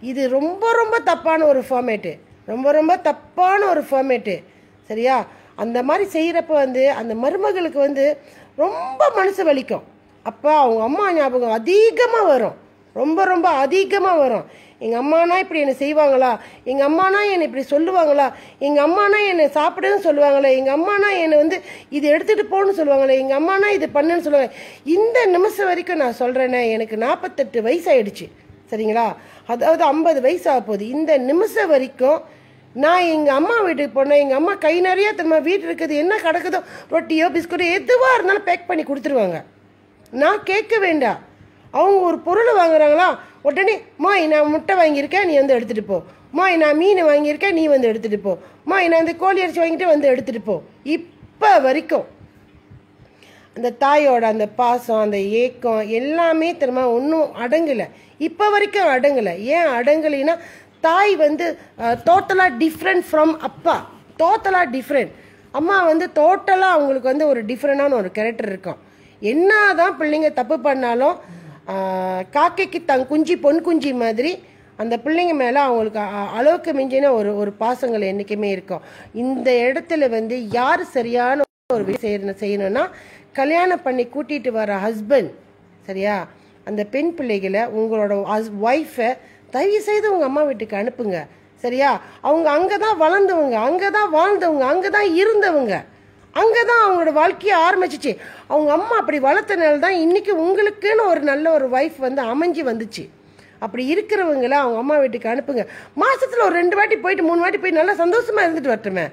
இது ரொம்ப ரொம்ப தப்பான ஒரு ஃபார்மேட்டு ரொம்ப ரொம்ப தப்பான ஒரு ஃபார்மேட்டு சரியா? அந்த மாதிரி செய்கிறப்ப வந்து அந்த மருமகளுக்கு வந்து ரொம்ப மனசு வலிக்கும். அப்போ அவங்க அம்மா ஞாபகம் அதிகமாக வரும். ரொம்ப ரொம்ப அதிகமாக வரும். எங்கள் அம்மானா இப்படி என்னை செய்வாங்களா? எங்கள் அம்மானா என்னை இப்படி சொல்லுவாங்களா? எங்கள் அம்மானா என்னை சாப்பிடுன்னு சொல்லுவாங்களே? எங்கள் அம்மானா என்னை வந்து இது எடுத்துகிட்டு போகணும்னு சொல்லுவாங்களே? எங்கள் அம்மானா இது பண்ணுன்னு சொல்லுவாங்க. இந்த நிமிஷம் வரைக்கும் நான் சொல்கிறேனே எனக்கு நாற்பத்தெட்டு வயசாயிடுச்சு. சரிங்களா? அதாவது ஐம்பது வயசு போகுது. இந்த நிமிஷம் வரைக்கும் நான் எங்கள் அம்மா வீட்டுக்கு போனேன். எங்கள் அம்மா கை நிறையா திரும்ப வீட்டு இருக்குது. என்ன கிடக்குதோ? ரொட்டியோ பிஸ்கட்டோ எதுவாக இருந்தாலும் பேக் பண்ணி கொடுத்துருவாங்க. நான் கேட்க வேண்டாம். அவங்க ஒரு பொருள் வாங்குறாங்களா? உடனே மாய் நான் முட்டை வாங்கியிருக்கேன் நீ வந்து எடுத்துகிட்டு போ. மாய் நான் மீன் வாங்கியிருக்கேன் நீ வந்து எடுத்துகிட்டு போ. மாய் நான் இந்த கோழி அரிசி வாங்கிட்டு வந்து எடுத்துகிட்டு போ. இப்போ வரைக்கும் அந்த தாயோட அந்த பாசம் அந்த ஏக்கம் எல்லாமே திரும்ப ஒன்றும் அடங்கலை. இப்போ வரைக்கும் அடங்கலை. ஏன் அடங்கலைன்னா தாய் வந்து டோட்டலாக டிஃப்ரெண்ட் ஃப்ரம் அப்பா. டோட்டலாக டிஃப்ரெண்ட் அம்மா வந்து டோட்டலாக அவங்களுக்கு வந்து ஒரு டிஃப்ரெண்டான ஒரு கேரக்டர் இருக்கும் என்ன தான் பிள்ளைங்க தப்பு பண்ணாலும் காக்கைக்கு தன் குஞ்சு பொன் குஞ்சு மாதிரி அந்த பிள்ளைங்க மேலே அவங்களுக்கு அளவுக்கு மிஞ்சின ஒரு ஒரு பாசங்கள் என்றைக்குமே இருக்கும். இந்த இடத்துல வந்து யார் சரியான ஒரு விஷயம் செய்யணும் செய்யணும்னா கல்யாணம் பண்ணி கூட்டிட்டு வர ஹஸ்பண்ட் சரியா? அந்த பெண் பிள்ளைகளை உங்களோட ஹஸ் ஒய்ஃபை தயவு செய்து உங்கள் அம்மா வீட்டுக்கு அனுப்புங்க சரியா? அவங்க அங்கே தான் வளர்ந்தவங்க அங்கே தான் வாழ்ந்தவங்க அங்கே தான் இருந்தவங்க. அங்கே தான் அவங்களோட வாழ்க்கையை ஆரம்பிச்சிச்சு. அவங்க அம்மா அப்படி வளர்த்தனால தான் இன்றைக்கி உங்களுக்குன்னு ஒரு நல்ல ஒரு ஒய்ஃப் வந்து அமைஞ்சு வந்துச்சு. அப்படி இருக்கிறவங்கள அவங்க அம்மா வீட்டுக்கு அனுப்புங்க. மாதத்தில் ஒரு ரெண்டு வாட்டி போயிட்டு மூணு வாட்டி போய் நல்லா சந்தோஷமாக இருந்துட்டு வரட்டுமே.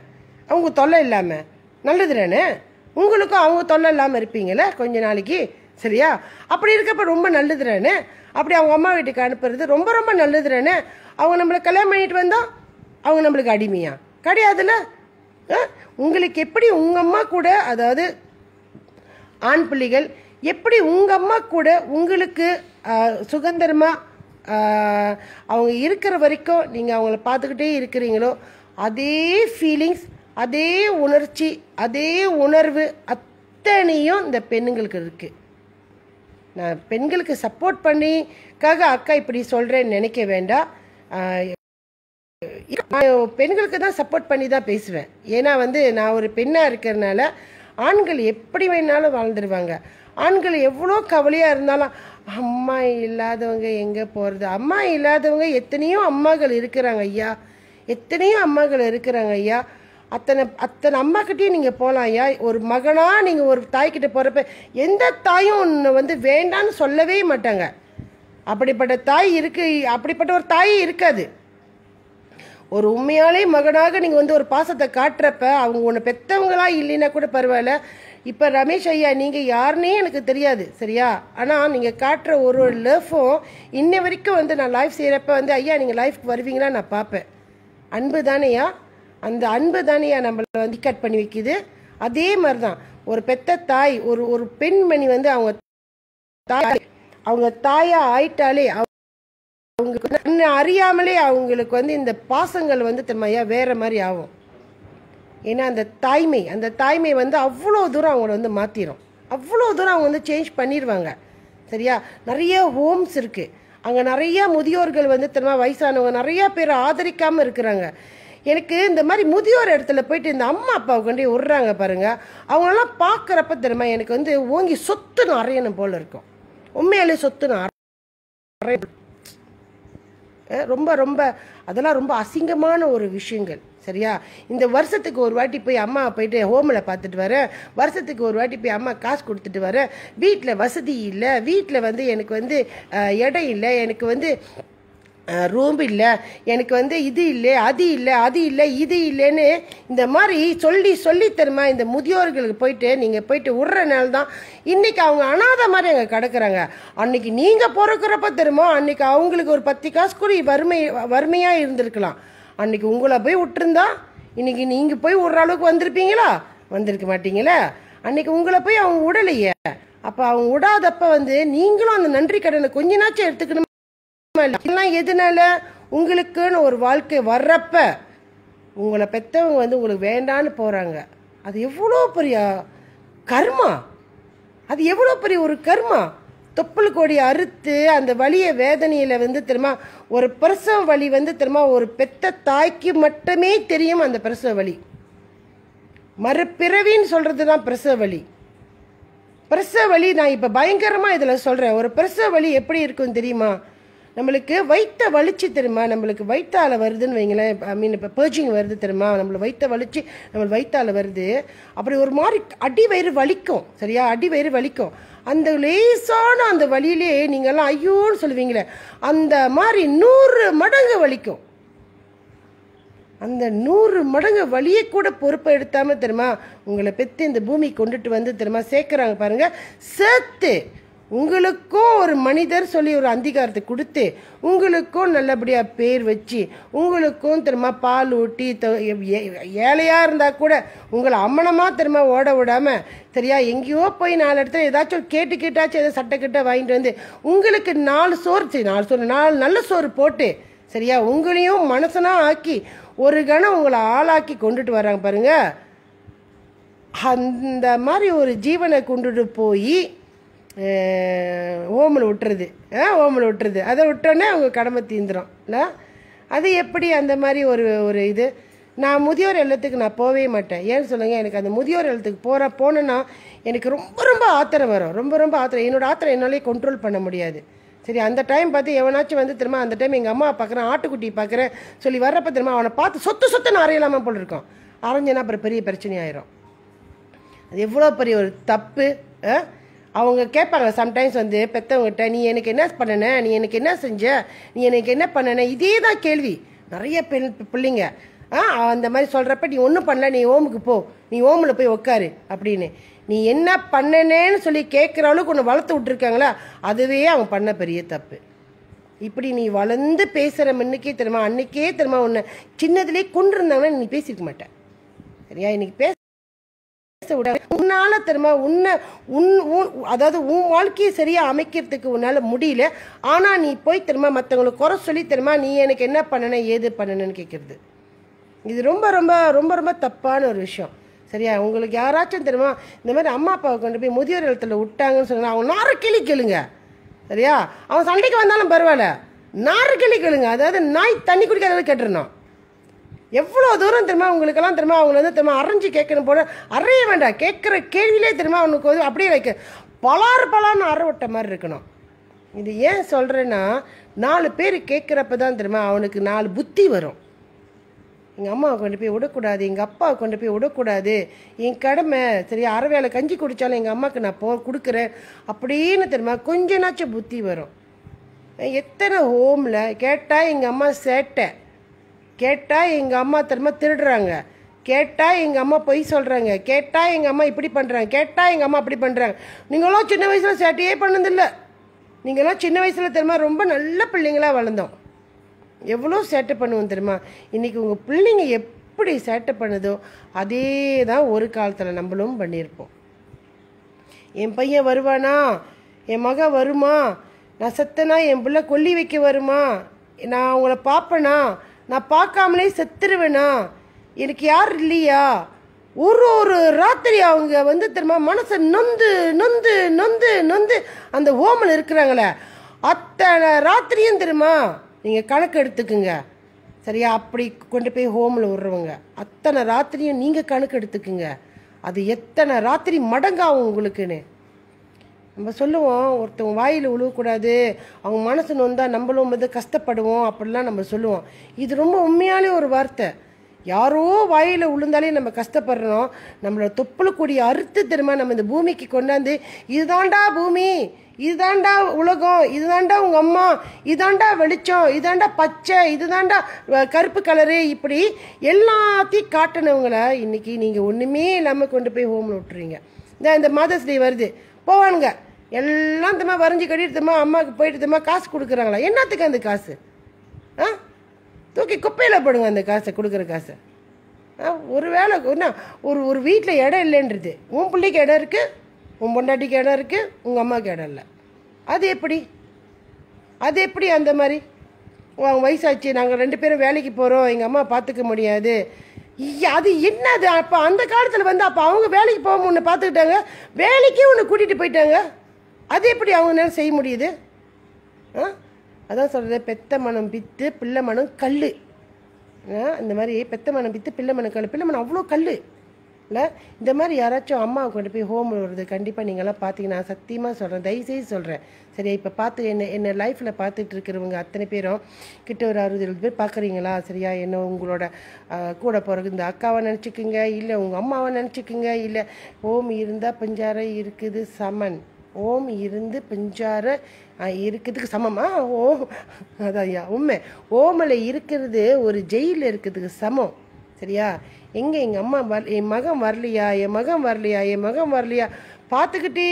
அவங்க தொல்லை இல்லாமல் நல்லது தானே உங்களுக்கும் அவங்க தொல்லை இல்லாமல் இருப்பீங்களே கொஞ்ச நாளைக்கு. சரியா? அப்படி இருக்கப்ப ரொம்ப நல்லது தானே அப்படி அவங்க அம்மா வீட்டுக்கு அனுப்புறது ரொம்ப ரொம்ப நல்லது தானே அவங்க நம்மளை கல்யாணம் பண்ணிட்டு வந்தோம் அவங்க நம்மளுக்கு அடிமையா? கிடையாதுல்ல? உங்களுக்கு எப்படி உங்கள் அம்மா கூட அதாவது ஆண் பிள்ளைகள் எப்படி உங்கள் அம்மா கூட உங்களுக்கு சுதந்திரமாக அவங்க இருக்கிற வரைக்கும் நீங்கள் அவங்கள பார்த்துக்கிட்டே இருக்கிறீங்களோ அதே ஃபீலிங்ஸ் அதே உணர்ச்சி அதே உணர்வு அத்தனையும் இந்த பெண்ணுங்களுக்கு இருக்குது நான் பெண்களுக்கு சப்போர்ட் பண்ணிக்காக அக்கா இப்படி சொல்கிறேன்னு நினைக்க வேண்டாம். நான் பெண்களுக்கு தான் சப்போர்ட் பண்ணி தான் பேசுவேன். ஏன்னா வந்து நான் ஒரு பெண்ணாக இருக்கிறதுனால ஆண்கள் எப்படி வேணாலும் வாழ்ந்துருவாங்க. ஆண்கள் எவ்வளோ கவலையாக இருந்தாலும் அம்மா இல்லாதவங்க எங்கே போகிறது அம்மா இல்லாதவங்க எத்தனையோ அம்மாக்கள் இருக்கிறாங்க ஐயா. எத்தனையோ அம்மாக்கள் இருக்கிறாங்க ஐயா. அத்தனை அத்தனை அம்மாக்கிட்டேயும் நீங்கள் போகலாம் ஐயா. ஒரு மகனாக நீங்கள் ஒரு தாய்கிட்ட போகிறப்ப எந்த தாயும் ஒன்று வந்து வேண்டான்னு சொல்லவே மாட்டாங்க. அப்படிப்பட்ட தாய் இருக்கு அப்படிப்பட்ட ஒரு தாயே இருக்காது. ஒரு உண்மையாலே மகனாக நீங்கள் வந்து ஒரு பாசத்தை காட்டுறப்ப அவங்க உன்னை பெற்றவங்களா இல்லைன்னா கூட பரவாயில்ல. இப்போ ரமேஷ் ஐயா நீங்கள் யாருன்னே எனக்கு தெரியாது சரியா? ஆனால் நீங்கள் காட்டுற ஒரு ஒரு லவ்வும் இன்ன வரைக்கும் வந்து நான் லைஃப் செய்கிறப்ப வந்து ஐயா நீங்கள் லைஃப்க்கு வருவீங்களா? நான் பார்ப்பேன். அன்பு தானேயா? அந்த அன்பு தானேயா நம்மளை வந்து கட் பண்ணி வைக்குது. அதே மாதிரி தான் ஒரு பெத்த தாய் ஒரு ஒரு பெண்மணி வந்து அவங்க தாய் அவங்க தாயாக ஆயிட்டாலே அவங்களுக்கு தன்னை அறியாமலே அவங்களுக்கு வந்து இந்த பாசங்கள் வந்து திரும்பியா வேறு மாதிரி ஆகும். ஏன்னா அந்த தாய்மை அந்த தாய்மை வந்து அவ்வளோ தூரம் அவங்கள வந்து மாற்றிடும் அவ்வளோ தூரம் அவங்க வந்து சேஞ்ச் பண்ணிடுவாங்க சரியா? நிறைய ஹோம்ஸ் இருக்குது அங்கே நிறைய முதியோர்கள் வந்து திரும்ப வயசானவங்க நிறைய பேர் ஆதரிக்காமல் இருக்கிறாங்க. எனக்கு இந்த மாதிரி முதியோர் இடத்துல போயிட்டு இந்த அம்மா அப்பாவை கொண்டு விட்றாங்க பாருங்கள் அவங்களெல்லாம் பார்க்குறப்ப தெரியுமா எனக்கு வந்து ஓங்கி சொத்து அறையணும் போல் இருக்கும். உண்மையாலே சொத்து அறைய ரொம்ப ரொம்ப அதெல்லாம் ரொம்ப அசிங்கமான ஒரு விஷயங்கள் சரியா? இந்த வருஷத்துக்கு ஒரு வாட்டி போய் அம்மா போயிட்டு ஹோமில் பார்த்துட்டு வரேன் வருஷத்துக்கு ஒரு வாட்டி போய் அம்மா காசு கொடுத்துட்டு வரேன் வீட்டில் வசதி இல்லை வீட்டில் வந்து எனக்கு வந்து இடம் இல்லை எனக்கு வந்து ரூம் இல்லை. எனக்கு வந்து இது இல்லை அது இல்லை அது இல்லை இது இல்லைன்னு இந்த மாதிரி சொல்லி சொல்லி தருமா இந்த முதியோர்களுக்கு போயிட்டு நீங்கள் போயிட்டு விடுறனால தான். இன்றைக்கி அவங்க அனாதை மாதிரி அங்கே கிடக்குறாங்க. அன்னைக்கு நீங்கள் பிறக்கிறப்ப தருமோ அன்னைக்கு அவங்களுக்கு ஒரு பத்து காசு கூட வறுமை வறுமையாக இருந்திருக்கலாம். அன்னைக்கு உங்களை போய் விட்டுருந்தா இன்றைக்கி நீங்கள் போய் விடுற அளவுக்கு வந்திருப்பீங்களா? வந்திருக்க மாட்டீங்களா? அன்றைக்கி உங்களை போய் அவங்க விடலையே அப்போ அவங்க விடாதப்ப வந்து நீங்களும் அந்த நன்றி கடனை கொஞ்ச நாச்சும் எடுத்துக்கணும்? இதெல்லாம் எதனால? உங்களுக்குன்னு ஒரு வாழ்க்கை வர்றப்ப உங்களை பெற்றவங்க வந்து உங்களுக்கு வேண்டான்னு போகிறாங்க அது எவ்வளோ பெரிய கர்மா? அது எவ்வளோ பெரிய ஒரு கர்மா? தொப்புள் கொடி அறுத்து அந்த வலியை வேதனையில் வந்து திரும்ப ஒரு பிரசவ வலி வந்து திரும்ப ஒரு பெத்த தாய்க்கு மட்டுமே தெரியும் அந்த பிரசவ வலி. மறுபிறவின்னு சொல்கிறது தான் பிரசவ வலி. பிரசவ வலி நான் இப்போ பயங்கரமாக இதில் சொல்கிறேன் ஒரு பிரசவ வலி எப்படி இருக்கும் தெரியுமா? நம்மளுக்கு வைத்த வலிச்சு தெரியுமா? நம்மளுக்கு வைத்தால வருதுன்னு வைங்களேன். ஐ மீன் இப்போ பர்ஜிங் வருது தெரியுமா? நம்மளை வைத்த வலிச்சு நம்ம வைத்தால வருது. அப்படி ஒரு மாதிரி அடி வயிறு வலிக்கும். சரியா? அடி வயிறு வலிக்கும். அந்த லேசான அந்த வழியிலே நீங்கள்லாம் ஐயோன்னு சொல்லுவீங்களே. அந்த மாதிரி நூறு மடங்கு வலிக்கும். அந்த நூறு மடங்கு வலியை கூட பொறுப்பை எடுத்தாமல் தெரியுமா? உங்களை பெற்று இந்த பூமி கொண்டுட்டு வந்து தெரியுமா? சேர்க்குறாங்க பாருங்கள் சேர்த்து உங்களுக்கும் ஒரு மனிதர் சொல்லி ஒரு அங்கீகாரத்தை கொடுத்து உங்களுக்கும் நல்லபடியாக பேர் வச்சு உங்களுக்கும் திரும்ப பால் ஊட்டி ஏழையாக இருந்தால் கூட உங்களை அம்மனமாக திரும்ப ஓட விடாமல் சரியா? எங்கேயோ போய் நாலு இடத்துல ஏதாச்சும் கேட்டு கேட்டாச்சும் ஏதோ சட்டை கிட்ட வாங்கிட்டு வந்து உங்களுக்கு நாலு சோறு சரி நாலு சோறு நாலு நல்ல சோறு போட்டு சரியா? உங்களையும் மனசனாக ஆக்கி ஒரு கணம் உங்களை ஆளாக்கி கொண்டுட்டு வராங்க பாருங்க. அந்த மாதிரி ஒரு ஜீவனை கொண்டுட்டு போய் ஓமில் விட்டுறது ஓமில் விட்டுறது அதை விட்டோன்னே அவங்க கடமை தீந்துரும். இல்லை அது எப்படி அந்த மாதிரி ஒரு ஒரு இது? நான் முதியோர் இல்லத்துக்கு நான் போகவே மாட்டேன். ஏன்னு சொல்லுங்கள் எனக்கு அந்த முதியோர் இல்லத்துக்கு போகிற போனேன்னா எனக்கு ரொம்ப ரொம்ப ஆத்திரம் வரும். ரொம்ப ரொம்ப ஆத்திரம். என்னோட ஆத்திரம் என்னாலே கண்ட்ரோல் பண்ண முடியாது. சரி அந்த டைம் பார்த்து எவனாச்சும் வந்து திரும்ப அந்த டைம் எங்கள் அம்மா பார்க்குறேன் ஆட்டுக்குட்டி பார்க்குறேன் சொல்லி வர்றப்ப திரும்ப அவனை பார்த்து சொத்து சொத்துன்னு அறையலாமல் போல் இருக்கும் அரைஞ்சேன்னா அப்புறம் பெரிய பிரச்சனை ஆயிரும். அது எவ்வளோ பெரிய ஒரு தப்பு ஆ? அவங்க கேட்பாங்க சம்டைம்ஸ் வந்து பெற்றவங்ககிட்ட நீ எனக்கு என்ன பண்ணன? நீ எனக்கு என்ன செஞ்ச? நீ எனக்கு என்ன பண்ணன? இதே தான் கேள்வி. நிறைய பெண் பிள்ளைங்க ஆ அந்த மாதிரி சொல்கிறப்ப நீ ஒன்றும் பண்ணல நீ ஓமுக்கு போ. நீ ஓமில் போய் உட்காரு அப்படின்னு. நீ என்ன பண்ணனேன்னு சொல்லி கேட்குற அளவுக்கு ஒன்று வளர்த்து விட்ருக்காங்களா அதுவே அவன் பண்ண பெரிய தப்பு. இப்படி நீ வளர்ந்து பேசுகிற முன்னுக்கே தெரியுமா? அன்னைக்கே தெரியுமா உன்னை சின்னதுலேயே கொண்டு இருந்தாங்கன்னா நீ பேசிக்க மாட்டேன் சரியா? இன்னைக்கு பேச உன்னால திரும்ப உன்னை உன் உன் அதாவது உன் வாழ்க்கையை சரியா அமைக்கிறதுக்கு உன்னால முடியல. ஆனா நீ போய் திரும்ப மற்றவங்களுக்கு குறை சொல்லி திரும்ப நீ எனக்கு என்ன பண்ணன ஏது பண்ணணும்னு கேட்கறது இது ரொம்ப ரொம்ப ரொம்ப ரொம்ப தப்பான ஒரு விஷயம். சரியா? உங்களுக்கு யாராச்சும் தெரியுமா இந்த மாதிரி அம்மா அப்பாவை கொண்டு போய் முதியோர் இடத்துல விட்டாங்கன்னு சொன்னா அவங்க நார கிளி கேளுங்க. சரியா? அவன் சண்டைக்கு வந்தாலும் பரவாயில்ல. நார கிளி கேளுங்க. அதாவது நாய் தண்ணி குடிக்காத கேட்டுருந்தான் எவ்வளோ தூரம் திரும்ப உங்களுக்கெல்லாம் திரும்ப அவங்கள வந்து திரும்ப அரைஞ்சு கேட்கணும் போல. அறைய வேண்டாம். கேட்குற கேள்வியிலே திரும்ப அவனுக்கு வந்து அப்படியே வைக்க. பலார் பலான்னு அற விட்ட மாதிரி இருக்கணும். இது ஏன் சொல்கிறேன்னா நாலு பேர் கேட்குறப்ப தான் திரும்ப அவனுக்கு நாலு புத்தி வரும். எங்கள் அம்மாவை கொண்டு போய் விடக்கூடாது. எங்கள் அப்பாவை கொண்டு போய் விடக்கூடாது. என் கடமை சரியா அறவேளை கஞ்சி குடித்தாலும் எங்கள் அம்மாவுக்கு நான் போ கொடுக்குறேன். அப்படின்னு தெரியுமா? கொஞ்ச நாச்சும் புத்தி வரும். எத்தனை ஹோமில் கேட்டால் எங்கள் அம்மா சேட்டை. கேட்டால் எங்கள் அம்மா திரும்ப திருடுறாங்க. கேட்டால் எங்கள் அம்மா பொய் சொல்கிறாங்க கேட்டால் எங்கள் அம்மா இப்படி பண்ணுறாங்க கேட்டால் எங்கள் அம்மா அப்படி பண்ணுறாங்க நீங்களும் சின்ன வயசில் சேட்டையே பண்ணதில்லை. நீங்களாம் சின்ன வயசில் தெரியுமா ரொம்ப நல்ல பிள்ளைங்களா வளர்ந்தோம். எவ்வளோ சேட்டை பண்ணுவோம் தெரியுமா? இன்றைக்கி உங்கள் பிள்ளைங்க எப்படி சேட்டை பண்ணுதோ அதே தான் ஒரு காலத்தில் நம்மளும் பண்ணியிருப்போம். என் பையன் வருவானா? என் மகன் வருமா? நான் செத்தனா என் பிள்ளை கொல்லி வைக்க வருமா? நான் அவங்கள பார்ப்பேனா? நான் பார்க்காமலே செத்துருவேனா? எனக்கு யார் இல்லையா? ஒரு ஒரு ராத்திரி அவங்க வந்து திரும்ப மனசை நொந்து நொந்து நொந்து நொந்து அந்த ஓமல் இருக்கிறாங்களே. அத்தனை ராத்திரியும் தெரியுமா நீங்கள் கணக்கு எடுத்துக்குங்க. சரியா? அப்படி கொண்டு போய் ஹோமில் விடுறவங்க. அத்தனை ராத்திரியும் நீங்கள் கணக்கு எடுத்துக்குங்க. அது எத்தனை ராத்திரி மடங்காகும் உங்களுக்குன்னு. நம்ம சொல்லுவோம் ஒருத்தவங்க வாயில் உழுவக்கூடாது. அவங்க மனசு நொந்தால் நம்மளும் வந்து கஷ்டப்படுவோம் அப்படிலாம் நம்ம சொல்லுவோம். இது ரொம்ப உண்மையான ஒரு வார்த்தை. யாரோ வாயில் உளுந்தாலே நம்ம கஷ்டப்படுறோம். நம்மளோட தொப்புளக்கூடிய அறுத்து திரும்ப நம்ம இந்த பூமிக்கு கொண்டாந்து இதுதாண்டா பூமி இதுதாண்டா உலகம் இதுதாண்டா உங்கள் அம்மா இதாண்டா வெளிச்சம் இதாண்டா பச்சை இதுதாண்டா கருப்பு கலரு இப்படி எல்லாத்தையும் காட்டினவங்கள இன்றைக்கி நீங்கள் ஒன்றுமே இல்லாமல் கொண்டு போய் ஹோமில் விட்டுறீங்க. இந்த இந்த மதர்ஸ் டே வருது. போவானுங்க. எல்லாம் தம்மா வரைஞ்சி கட்டிட்டு தம்மா அம்மாவுக்கு போயிட்டு தம்மா காசு கொடுக்குறாங்களா? என்னத்துக்கு அந்த காசு? ஆ? தூக்கி குப்பையில் போடுங்க அந்த காசை கொடுக்குற காசை. ஆ ஒரு வேலை என்ன ஒரு ஒரு வீட்டில் இடம் இல்லைன்றது. உன் பிள்ளைக்கு இடம் இருக்குது உன் பொண்டாட்டிக்கு இடம் இருக்குது உங்கள் அம்மாவுக்கு இடம் இல்லை. அது எப்படி? அது எப்படி அந்த மாதிரி? ஓ, அவங்க வயசாச்சு நாங்கள் ரெண்டு பேரும் வேலைக்கு போகிறோம் எங்கள் அம்மா பார்த்துக்க முடியாது. அது என்னது? அப்போ அந்த காலத்தில் வந்து அப்போ அவங்க வேலைக்கு போக உன்னை பார்த்துக்கிட்டாங்க. வேலைக்கே உன்னை கூட்டிகிட்டு போயிட்டாங்க. அது எப்படி அவங்க செய்ய முடியுது? ஆ? அதான் சொல்கிறது பெத்த மனம் பித்து பிள்ளை மனம் கல் இந்த மாதிரி பெத்த மனம் பித்து பிள்ளை மனம் கல் பிள்ளை மனம் அவ்வளோ கல் இல்லை இந்த மாதிரி யாராச்சும் அம்மாவை கொண்டு போய் ஹோம் வருது கண்டிப்பாக நீங்களாம் பார்த்தீங்கன்னா சத்தியமாக சொல்கிறேன் தயவுசெய்து சொல்கிறேன் சரியா? இப்போ பார்த்து என்ன என்ன லைஃப்பில் பார்த்துட்டு இருக்கிறவங்க அத்தனை பேரும் கிட்ட ஒரு அறுபது எழுபது பேர் பார்க்குறீங்களா சரியா? என்ன உங்களோட கூட பிறகு இந்த அக்காவை நினச்சிக்கோங்க இல்லை உங்கள் அம்மாவை நினச்சிக்கோங்க இல்லை ஓம் இருந்தால் பஞ்சாரம் இருக்குது சமன். ஓம் இருந்து பிஞ்சார இருக்கிறதுக்கு சமமா? ஓ அதான் ஐயா உண்மை. ஓமலை இருக்கிறது ஒரு ஜெயிலில் இருக்கிறதுக்கு சமம். சரியா? எங்கே எங்கள் அம்மா வர் என் மகன் வரலையா என் மகன் வரலையா என் மகன் வரலையா? பார்த்துக்கிட்டே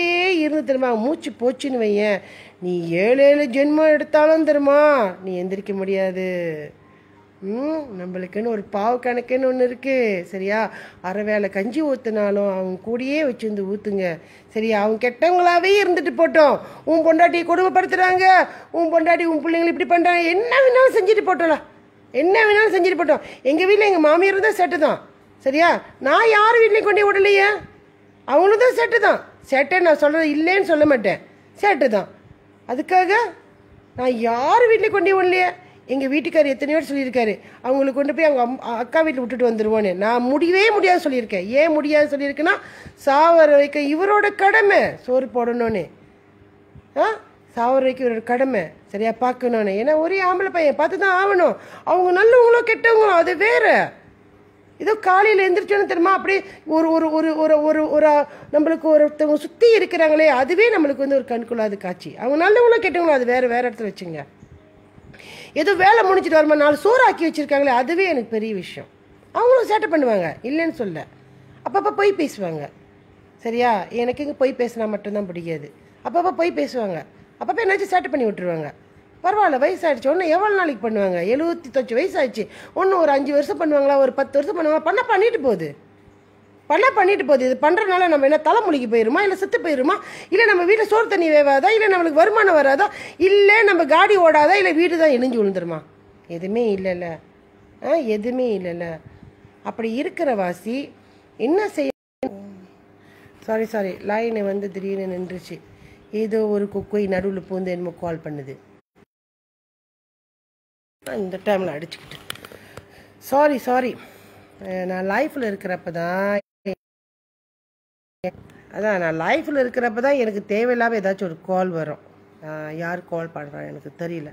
இருந்து தெரியுமா? மூச்சு போச்சுன்னு வையேன். நீ ஏழு ஏழு ஜென்மம் எடுத்தாலும் தெரியுமா? நீ எந்திரிக்க முடியாது. ம் நம்மளுக்குன்னு ஒரு பாவு கணக்குன்னு ஒன்று இருக்குது சரியா? அரை வேளை கஞ்சி ஊற்றுனாலும் அவங்க கூடயே வச்சுருந்து ஊற்றுங்க சரியா? அவங்க கெட்டவங்களாவே இருந்துட்டு போட்டோம். உன் பொண்டாட்டியை கொடுமைப்படுத்துகிறாங்க உன் பொண்டாட்டி உன் பிள்ளைங்களை இப்படி பண்ணுறாங்க என்ன வேணாலும் செஞ்சுட்டு போட்டோம்ல. என்ன வேணாலும் செஞ்சுட்டு போட்டோம். எங்கள் வீட்டில் எங்கள் மாமியார் தான் செட்டு தான் சரியா? நான் யார் வீட்லேயும் கொண்டே விடலையே? அவங்களும் தான் செட்டு தான் செட்டை நான் சொல்கிறது இல்லைன்னு சொல்ல மாட்டேன். செட்டு தான் அதுக்காக நான் யார் வீட்டிலையும் கொண்டே விடலையே? எங்கள் வீட்டுக்கார் எத்தனை பேர் சொல்லியிருக்காரு. அவங்களுக்கு கொண்டு போய் அவங்க அம்- அக்கா வீட்டில் விட்டுட்டு வந்துடுவோன்னு நான் முடியவே முடியாது சொல்லியிருக்கேன். ஏன் முடியாது சொல்லியிருக்கேன்னா சாவர வைக்க இவரோட கடமை. சோறு போடணும்னு. ஆ? சாவர வைக்க இவரோட கடமை. சரியாக பார்க்கணும்னு. ஏன்னா ஒரே ஆம்பளை பையன் பார்த்து தான் ஆகணும். அவங்க நல்லவங்களோ கெட்டவங்களோ அது வேறு. ஏதோ காலையில் எழுந்திரிச்சோன்னு தெரியுமா? அப்படியே ஒரு ஒரு ஒரு ஒரு ஒரு ஒரு நம்மளுக்கு ஒருத்தவங்க சுற்றி இருக்கிறாங்களே அதுவே நம்மளுக்கு வந்து ஒரு கண்கொள்ளாத காட்சி. அவங்க நல்லவங்களோ கெட்டவங்களோ அது வேறு வேறு இடத்துல வச்சுங்க. ஏதோ வேலை முடிச்சிட்டு வரமா நாலு சோறு ஆக்கி வச்சிருக்காங்களே அதுவே எனக்கு பெரிய விஷயம். அவங்களும் சேட்டை பண்ணுவாங்க. இல்லைன்னு சொல்ல. அப்பப்போ பொய் பேசுவாங்க. சரியா? எனக்கு இங்கே போய் பேசினா மட்டும்தான் பிடிக்காது. அப்பப்போ பொய் பேசுவாங்க. அப்பப்போ என்னாச்சும் சேட்டை பண்ணி விட்டுருவாங்க. பரவாயில்ல வயசாகிடுச்சு ஒன்று எவ்வளோ நாளைக்கு பண்ணுவாங்க? எழுபத்தி தொச்சு வயசாயிடுச்சு. ஒன்று ஒரு அஞ்சு வருஷம் பண்ணுவாங்களா? ஒரு பத்து வருஷம் பண்ணுவாங்க பண்ண பண்ணிட்டு போகுது. பண்ண பண்ணிட்டு போகுது. இது பண்ணுறதுனால நம்ம என்ன தலைமொழிக்கு போயிருமா? இல்லை செத்து போயிருமா? இல்லை நம்ம வீட்டில் சோறு தண்ணி வேவாதா? இல்லை நம்மளுக்கு வருமானம் வராதா? இல்லை நம்ம காடி ஓடாதா? இல்லை வீடு தான் இணைஞ்சு விழுந்துருமா? எதுவுமே இல்லைல்ல. ஆ எதுவுமே இல்லைல்ல. அப்படி இருக்கிற வாசி என்ன செய்ய சாரி சாரி லைனை வந்து திடீர்னு நின்றுச்சு. ஏதோ ஒரு குக்கை நடுவில் பூந்து என்னமோ கால் பண்ணுது. இந்த டைமில் அடிச்சுக்கிட்டு சாரி சாரி நான் லைஃப்பில் இருக்கிறப்ப தான் அதான் நான் லைஃப்பில் இருக்கிறப்ப தான் எனக்கு தேவையில்லாமல் ஏதாச்சும் ஒரு கால் வரும். யார் கால் பண்ணுறாங்க எனக்கு தெரியல.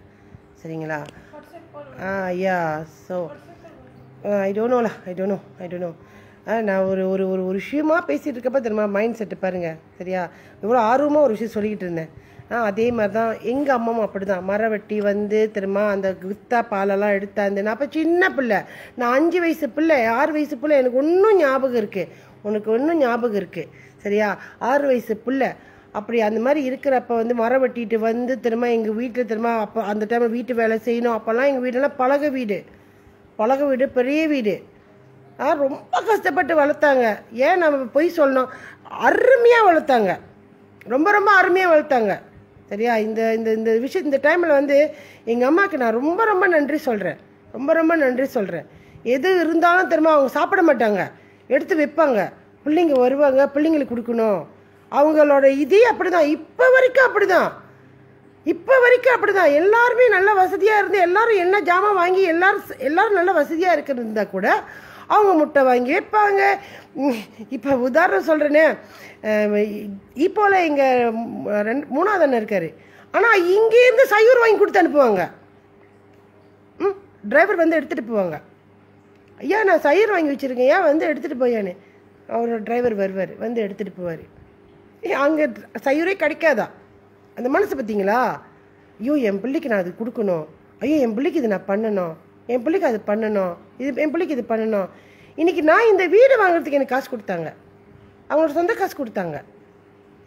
சரிங்களா? Ah yeah so I don't நோலா I don't know I don't know நான் ஒரு ஒரு ஒரு ஒரு விஷயமா பேசிகிட்டு இருக்கப்ப திரும்ப மைண்ட் செட்டு பாருங்கள் சரியா? இவ்வளோ ஆர்வமாக ஒரு விஷயம் சொல்லிக்கிட்டு இருந்தேன். அதே மாதிரி தான் எங்கள் அம்மாவும் அப்படி தான் மரம் வெட்டி வந்து திரும்ப அந்த வித்தா பாலெல்லாம் எடுத்தாந்து நான் அப்போ சின்ன பிள்ளை. நான் அஞ்சு வயசு பிள்ளை ஆறு வயசு பிள்ளை. எனக்கு ஒன்றும் ஞாபகம் இருக்குது உனக்கு ஒன்றும் ஞாபகம் இருக்குது சரியா? ஆறு வயசு பிள்ளை. அப்படி அந்த மாதிரி இருக்கிறப்ப வந்து மரம் வெட்டிட்டு வந்து திரும்ப எங்கள் வீட்டில் திரும்ப அப்போ அந்த டைமில் வீட்டு வேலை செய்யணும். அப்போல்லாம் எங்கள் வீடெல்லாம் பழக வீடு. பழக வீடு பெரிய வீடு. ஆ ரொம்ப கஷ்டப்பட்டு வளர்த்தாங்க. ஏன் நம்ம பொய் சொல்லணும்? அருமையாக வளர்த்தாங்க. ரொம்ப ரொம்ப அருமையாக வளர்த்தாங்க. சரியா? இந்த இந்த இந்த விஷயம் இந்த டைமில் வந்து எங்கள் அம்மாவுக்கு நான் ரொம்ப ரொம்ப நன்றி சொல்கிறேன் ரொம்ப ரொம்ப நன்றி சொல்கிறேன் எது இருந்தாலும் திரும்ப அவங்க சாப்பிட மாட்டாங்க. எடுத்து வைப்பாங்க. பிள்ளைங்க வருவாங்க பிள்ளைங்களுக்கு கொடுக்கணும். அவங்களோட இதே அப்படிதான். இப்போ வரைக்கும் அப்படிதான். இப்போ வரைக்கும் அப்படிதான். எல்லாருமே நல்ல வசதியாக இருந்து எல்லாரும் என்ன ஜாமான் வாங்கி எல்லாரும் எல்லாரும் நல்ல வசதியாக இருக்கிறதா கூட அவங்க முட்டை வாங்கி வைப்பாங்க இப்போ உதாரணம் சொல்கிறேனே இப்போல இங்கே ரெண்டு மூணாவது அண்ணன் இருக்கார். ஆனால் இங்கேருந்து சையூர் வாங்கி கொடுத்து அனுப்புவாங்க. ம் டிரைவர் வந்து எடுத்துகிட்டு போவாங்க. ஐயா நான் சையூர் வாங்கி வச்சுருக்கேன். ஏன் வந்து எடுத்துகிட்டு போயான்னு? அவரோட டிரைவர் வருவார். வந்து எடுத்துகிட்டு போவார். அங்கே சையூரே கிடைக்காதா? அந்த மனசு பார்த்தீங்களா ஐயோ என் பிள்ளைக்கு நான் அது கொடுக்கணும். ஐயோ என் பிள்ளைக்கு இது நான் பண்ணணும். என் பிள்ளைக்கு அது பண்ணணும். இது என் பிள்ளைக்கு இது பண்ணணும். இன்றைக்கி நான் இந்த வீடு வாங்குறதுக்கு எனக்கு காசு கொடுத்தாங்க. அவங்களோட சொந்த காசு கொடுத்தாங்க.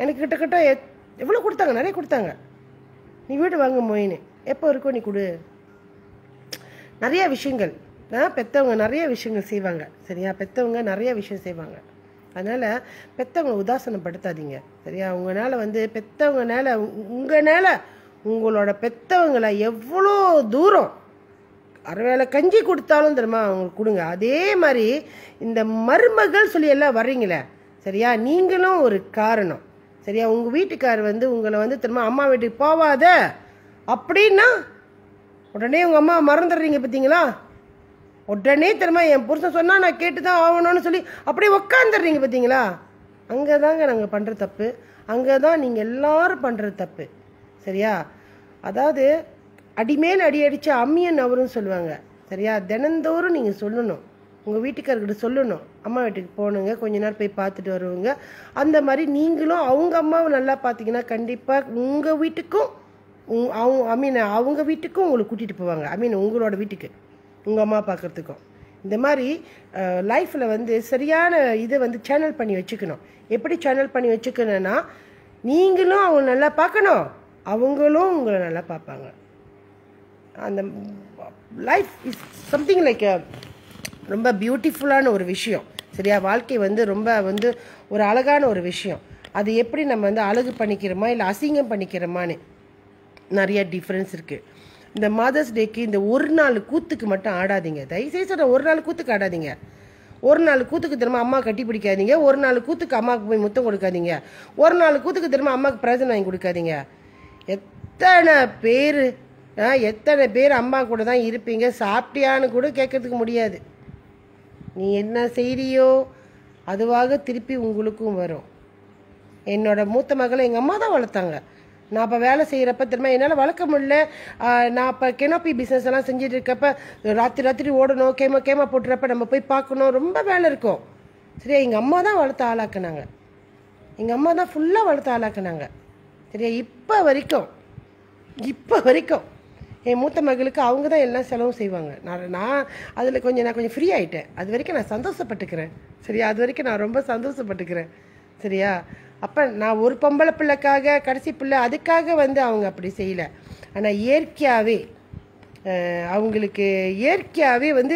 எனக்கு கிட்டக்கிட்ட எத் எவ்வளோ கொடுத்தாங்க? நிறைய கொடுத்தாங்க. நீ வீடு வாங்க மொயின்னு எப்போ இருக்கோ நீ கொடு. நிறைய விஷயங்கள். பெற்றவங்க நிறைய விஷயங்கள் செய்வாங்க. சரியா? பெற்றவங்க நிறைய விஷயம் செய்வாங்க. அதனால் பெற்றவங்களை உதாசனப்படுத்தாதீங்க. சரியா? உங்களால் வந்து பெற்றவங்கனால உங்களால் உங்களோட பெற்றவங்களை எவ்வளோ தூரம் அரைவேளை கஞ்சி கொடுத்தாலும் தெரியுமா அவங்களுக்கு கொடுங்க. அதே மாதிரி இந்த மருமகள் சொல்லி எல்லாம் வர்றீங்களே சரியா? நீங்களும் ஒரு காரணம். சரியா? உங்கள் வீட்டுக்கார் வந்து உங்களை வந்து திரும்ப அம்மா வீட்டுக்கு போவாத அப்படின்னா உடனே உங்கள் அம்மா மறந்துடுறீங்க பார்த்தீங்களா? உடனே திரும்ப என் புருஷன் சொன்னால் நான் கேட்டு தான் ஆகணும்னு சொல்லி அப்படியே உக்காந்துடுறீங்க பார்த்தீங்களா? அங்கே தாங்க நாங்கள் பண்ணுற தப்பு. அங்கே தான் நீங்கள் எல்லாரும் பண்ணுற தப்பு. சரியா? அதாவது அடிமேல் அடி அடித்த அம்மியன் அவரும் சொல்லுவாங்க. சரியா? தினந்தோறும் நீங்கள் சொல்லணும். உங்கள் வீட்டுக்காரர்கிட்ட சொல்லணும். அம்மா வீட்டுக்கு போகணுங்க கொஞ்ச நேரம் போய் பார்த்துட்டு வருவாங்க. அந்த மாதிரி நீங்களும் அவங்க அம்மாவை நல்லா பார்த்தீங்கன்னா கண்டிப்பாக உங்கள் வீட்டுக்கும் அவங்க ஐ மீன் அவங்க வீட்டுக்கும் உங்களை கூட்டிகிட்டு போவாங்க. ஐ மீன் உங்களோட வீட்டுக்கு. உங்கள் அம்மா பார்க்குறதுக்கும். இந்த மாதிரி லைஃப்பில் வந்து சரியான இதை வந்து சேனல் பண்ணி வச்சுக்கணும். எப்படி சேனல் பண்ணி வச்சுக்கணுன்னா நீங்களும் அவங்க நல்லா பார்க்கணும். அவங்களும் உங்களை நல்லா பார்ப்பாங்க. அந்த லைஃப் இஸ் சம்திங் லைக் ரொம்ப பியூட்டிஃபுல்லான ஒரு விஷயம். சரியா? வாழ்க்கை வந்து ரொம்ப வந்து ஒரு அழகான ஒரு விஷயம். அது எப்படி நம்ம வந்து அழகு பண்ணிக்கிறோமா இல்லை அசிங்கம் பண்ணிக்கிறோமான்னு நிறைய டிஃப்ரென்ஸ் இருக்குது இந்த மதர்ஸ் டேக்கு இந்த ஒரு நாள் கூத்துக்கு மட்டும் ஆடாதீங்க. தயவுசெய்து சொல்கிறேன் ஒரு நாள் கூத்துக்கு ஆடாதீங்க. ஒரு நாள் கூத்துக்கு திரும்ப அம்மா கட்டி பிடிக்காதீங்க. ஒரு நாள் கூத்துக்கு அம்மாவுக்கு போய் முத்தம் கொடுக்காதீங்க. ஒரு நாள் கூத்துக்கு திரும்ப அம்மாவுக்கு பிரசன் வாங்கி கொடுக்காதீங்க. எத்தனை பேர் எத்தனை பேர் அம்மா கூட தான் இருப்பீங்க? சாப்பிட்டியான்னு கூட கேட்கறதுக்கு முடியாது. நீ என்ன செய்கிறியோ அதுவாக திருப்பி உங்களுக்கும் வரும். என்னோடய மூத்த மகளை எங்கள் அம்மா தான் வளர்த்தாங்க. நான் அப்போ வேலை செய்கிறப்ப திரும்ப என்னால் வளர்க்க முடியல. நான் அப்போ கெனோப்பி பிஸ்னஸ் எல்லாம் செஞ்சுட்டு இருக்கப்ப ராத்திரி ராத்திரி ஓடணும் கேமா கேமா போட்டுறப்ப நம்ம போய் பார்க்கணும். ரொம்ப வேலை இருக்கும். சரியா? எங்கள் அம்மா தான் வளர்த்து ஆளாக்குனாங்க. எங்கள் அம்மா தான் ஃபுல்லாக வளர்த்து ஆளாக்குனாங்க. சரியா? இப்போ வரைக்கும் இப்போ வரைக்கும் என் மூத்த மகளுக்கு அவங்க தான் எல்லாம் செலவும் செய்வாங்க. நான் நான் அதில் கொஞ்சம் நான் கொஞ்சம் ஃப்ரீ ஆகிட்டேன் அது வரைக்கும் நான் சந்தோஷப்பட்டுக்கிறேன். சரியா? அது வரைக்கும் நான் ரொம்ப சந்தோஷப்பட்டுக்கிறேன். சரியா? அப்போ நான் ஒரு பொம்பளை பிள்ளைக்காக கடைசி பிள்ளை அதுக்காக வந்து அவங்க அப்படி செய்யலை. ஆனால் இயற்கையாகவே அவங்களுக்கு இயற்கையாகவே வந்து